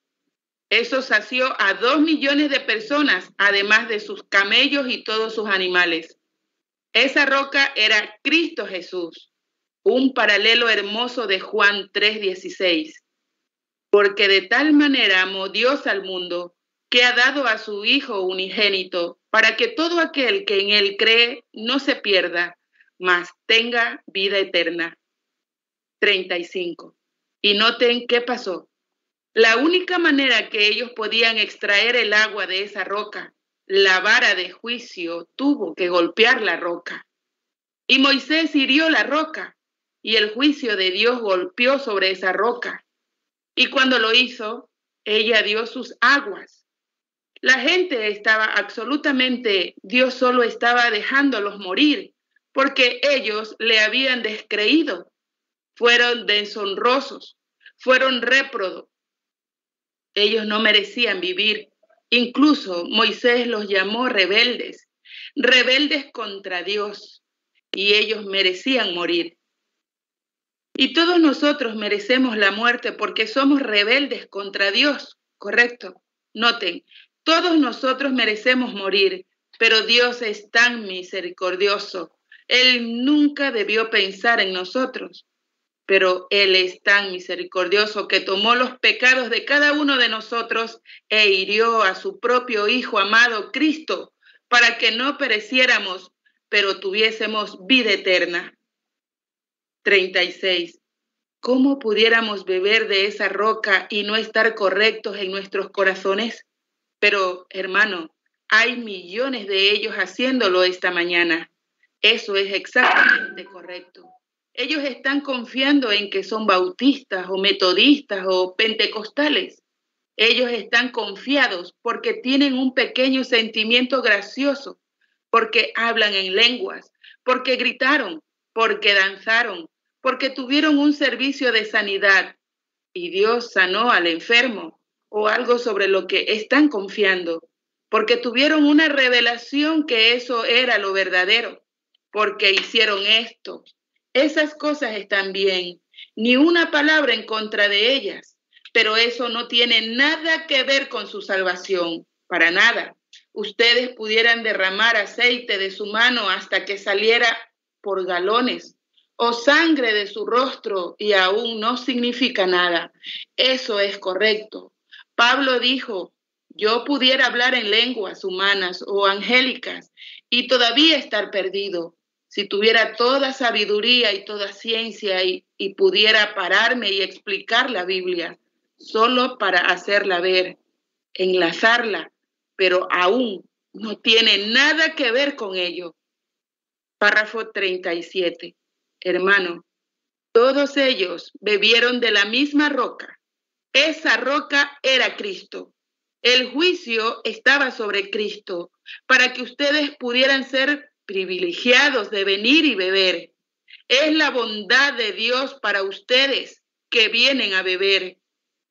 Eso sació a dos millones de personas, además de sus camellos y todos sus animales. Esa roca era Cristo Jesús un paralelo hermoso de Juan 3:16. Porque de tal manera amó Dios al mundo que ha dado a su Hijo unigénito para que todo aquel que en él cree no se pierda, mas tenga vida eterna. 35. Y noten qué pasó. La única manera que ellos podían extraer el agua de esa roca, la vara de juicio tuvo que golpear la roca. Y Moisés hirió la roca y el juicio de Dios golpeó sobre esa roca. Y cuando lo hizo, ella dio sus aguas. La gente estaba absolutamente, Dios solo estaba dejándolos morir, porque ellos le habían descreído. Fueron deshonrosos, fueron réprodos. Ellos no merecían vivir. Incluso Moisés los llamó rebeldes, rebeldes contra Dios, y ellos merecían morir. Y todos nosotros merecemos la muerte porque somos rebeldes contra Dios, ¿correcto? Noten, todos nosotros merecemos morir, pero Dios es tan misericordioso. Él nunca debió pensar en nosotros, pero Él es tan misericordioso que tomó los pecados de cada uno de nosotros e hirió a su propio Hijo amado Cristo para que no pereciéramos, pero tuviésemos vida eterna. 36. ¿Cómo pudiéramos beber de esa roca y no estar correctos en nuestros corazones? Pero, hermano, hay millones de ellos haciéndolo esta mañana. Eso es exactamente correcto. Ellos están confiando en que son bautistas o metodistas o pentecostales. Ellos están confiados porque tienen un pequeño sentimiento gracioso, porque hablan en lenguas, porque gritaron, porque danzaron, porque tuvieron un servicio de sanidad y Dios sanó al enfermo o algo sobre lo que están confiando, porque tuvieron una revelación que eso era lo verdadero, porque hicieron esto. Esas cosas están bien, ni una palabra en contra de ellas, pero eso no tiene nada que ver con su salvación, para nada. Ustedes pudieran derramar aceite de su mano hasta que saliera por galones o sangre de su rostro y aún no significa nada. Eso es correcto. Pablo dijo, Yo pudiera hablar en lenguas humanas o angélicas y todavía estar perdido. Si tuviera toda sabiduría y toda ciencia y, pudiera pararme y explicar la Biblia solo para hacerla ver, enlazarla, pero aún no tiene nada que ver con ello. Párrafo 37. Hermano, todos ellos bebieron de la misma roca. Esa roca era Cristo. El juicio estaba sobre Cristo para que ustedes pudieran ser privilegiados de venir y beber. Es la bondad de Dios para ustedes que vienen a beber.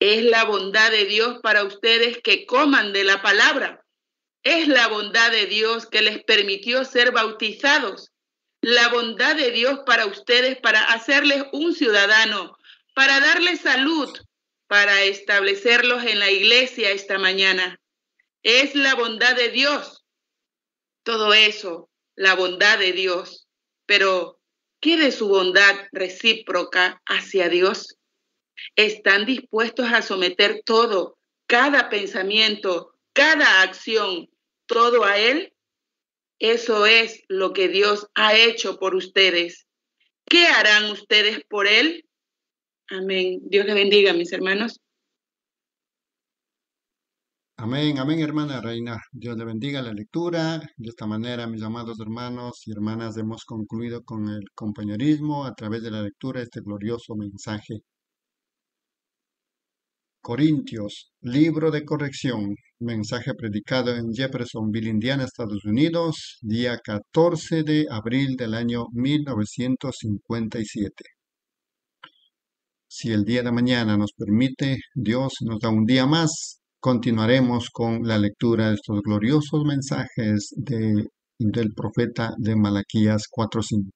Es la bondad de Dios para ustedes que coman de la palabra. Es la bondad de Dios que les permitió ser bautizados la bondad de Dios para ustedes, para hacerles un ciudadano, para darles salud, para establecerlos en la iglesia esta mañana. Es la bondad de Dios. Todo eso, la bondad de Dios. Pero, ¿qué de su bondad recíproca hacia Dios? ¿Están dispuestos a someter todo, cada pensamiento, cada acción, todo a Él? Eso es lo que Dios ha hecho por ustedes. ¿Qué harán ustedes por Él? Amén. Dios le bendiga, mis hermanos. Amén, amén, hermana Reina. Dios le bendiga la lectura. De esta manera, mis amados hermanos y hermanas, hemos concluido con el compañerismo a través de la lectura de este glorioso mensaje Corintios, libro de corrección, mensaje predicado en Jeffersonville, Indiana, Estados Unidos, día 14 de abril del año 1957. Si el día de mañana nos permite, Dios nos da un día más, continuaremos con la lectura de estos gloriosos mensajes de, del profeta de Malaquías 4.5.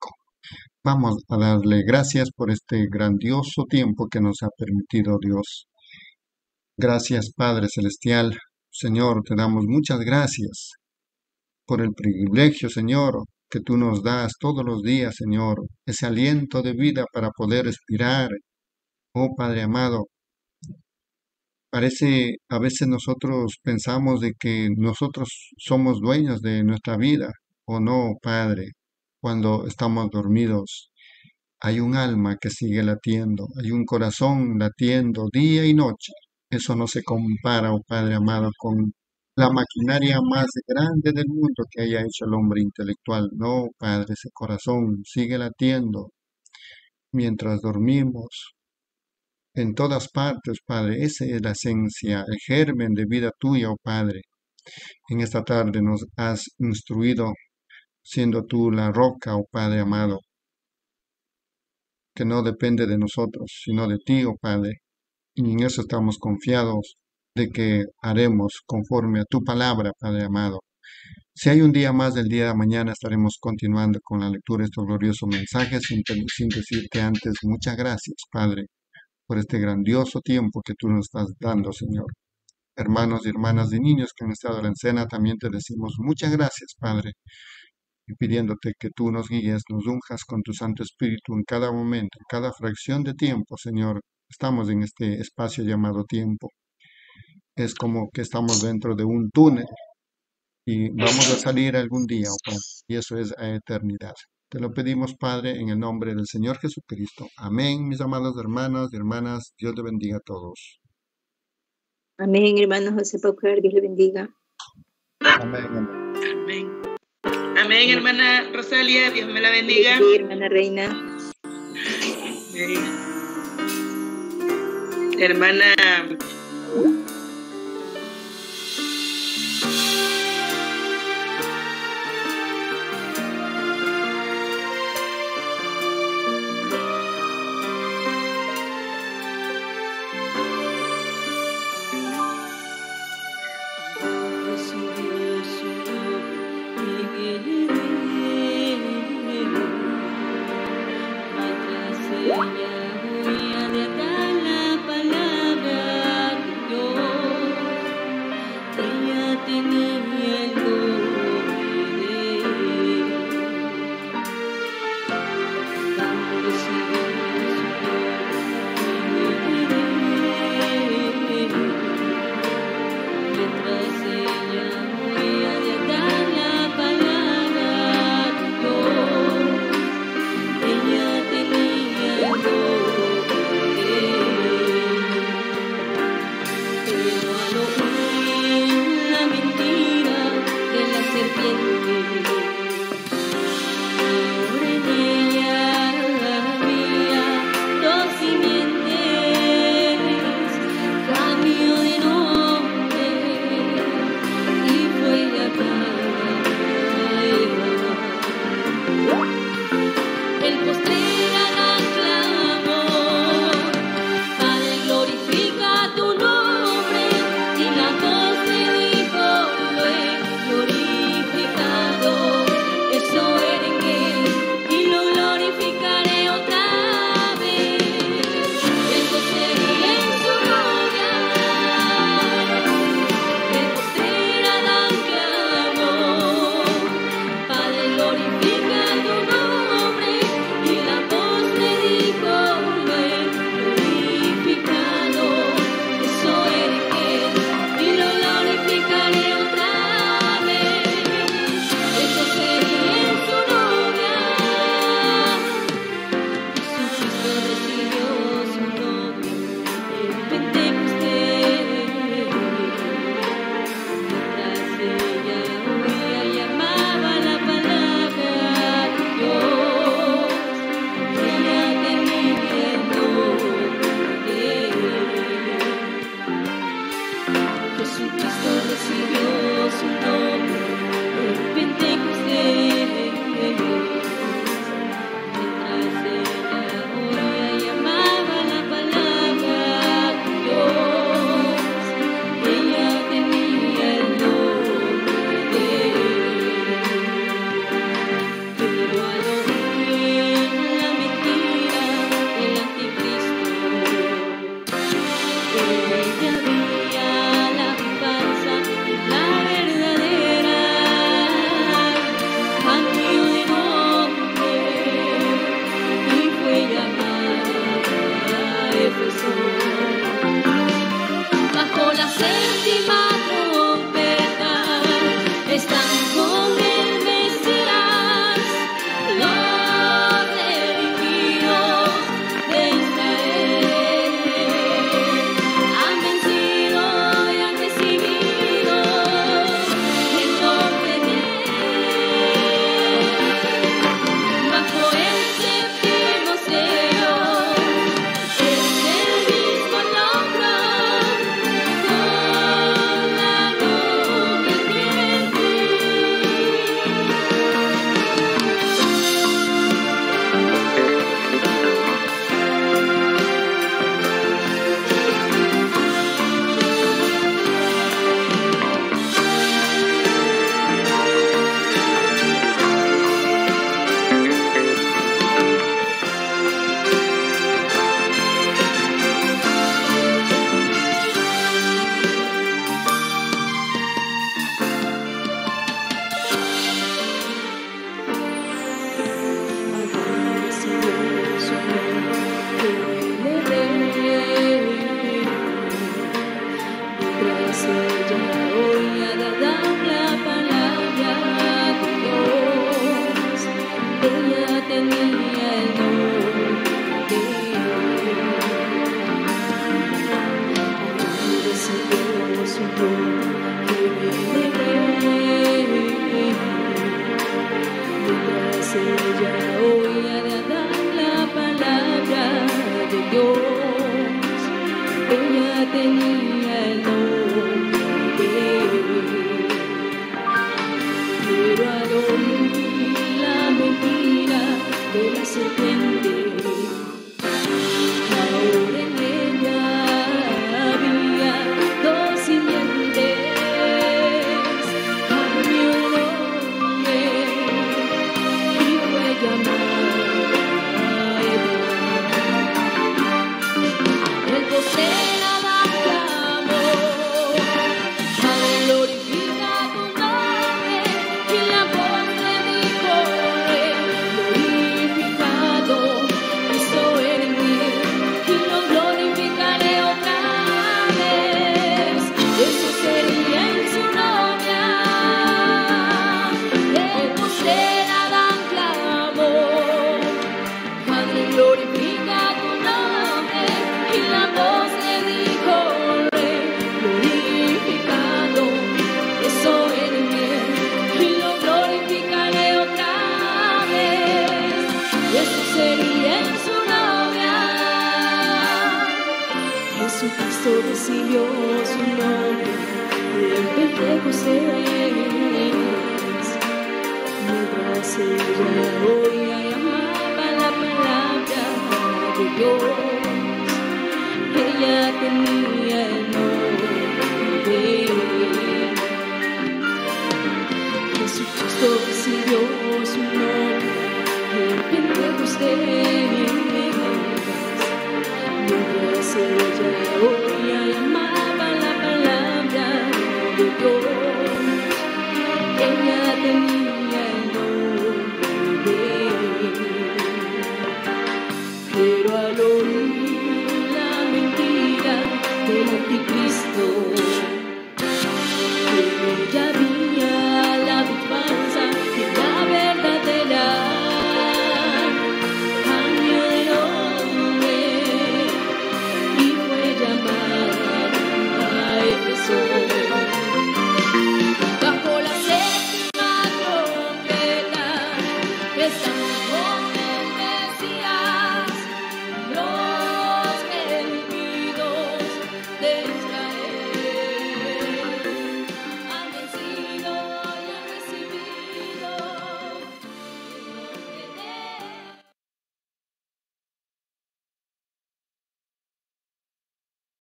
Vamos a darle gracias por este grandioso tiempo que nos ha permitido Dios. Gracias, Padre Celestial. Señor, te damos muchas gracias por el privilegio, Señor, que tú nos das todos los días, Señor, ese aliento de vida para poder respirar. Oh Padre amado, parece a veces nosotros pensamos de que nosotros somos dueños de nuestra vida, o no, Padre, cuando estamos dormidos. Hay un alma que sigue latiendo, hay un corazón latiendo día y noche. Eso no se compara, oh Padre amado, con la maquinaria más grande del mundo que haya hecho el hombre intelectual. No, Padre, ese corazón sigue latiendo mientras dormimos. En todas partes, Padre, esa es la esencia, el germen de vida tuya, oh Padre. En esta tarde nos has instruido, siendo tú la roca, oh Padre amado, que no depende de nosotros, sino de ti, oh Padre y en eso estamos confiados de que haremos conforme a tu palabra, Padre amado. Si hay un día más del día de mañana, estaremos continuando con la lectura de estos gloriosos mensajes, sin, sin decirte antes muchas gracias, Padre, por este grandioso tiempo que tú nos estás dando, Señor. Hermanos y hermanas de niños que han estado en la cena, también te decimos muchas gracias, Padre, y pidiéndote que tú nos guíes, nos unjas con tu Santo Espíritu en cada momento, en cada fracción de tiempo, Señor, Estamos en este espacio llamado tiempo. Es como que estamos dentro de un túnel y vamos a salir algún día, y eso es a eternidad. Te lo pedimos, Padre, en el nombre del Señor Jesucristo. Amén, mis amados hermanos y hermanas. Dios te bendiga a todos. Amén, hermano José Paucar. Dios le bendiga. Amén. Amén. Amén, hermana Rosalia. Dios me la bendiga. Sí, hermana Reina. hermana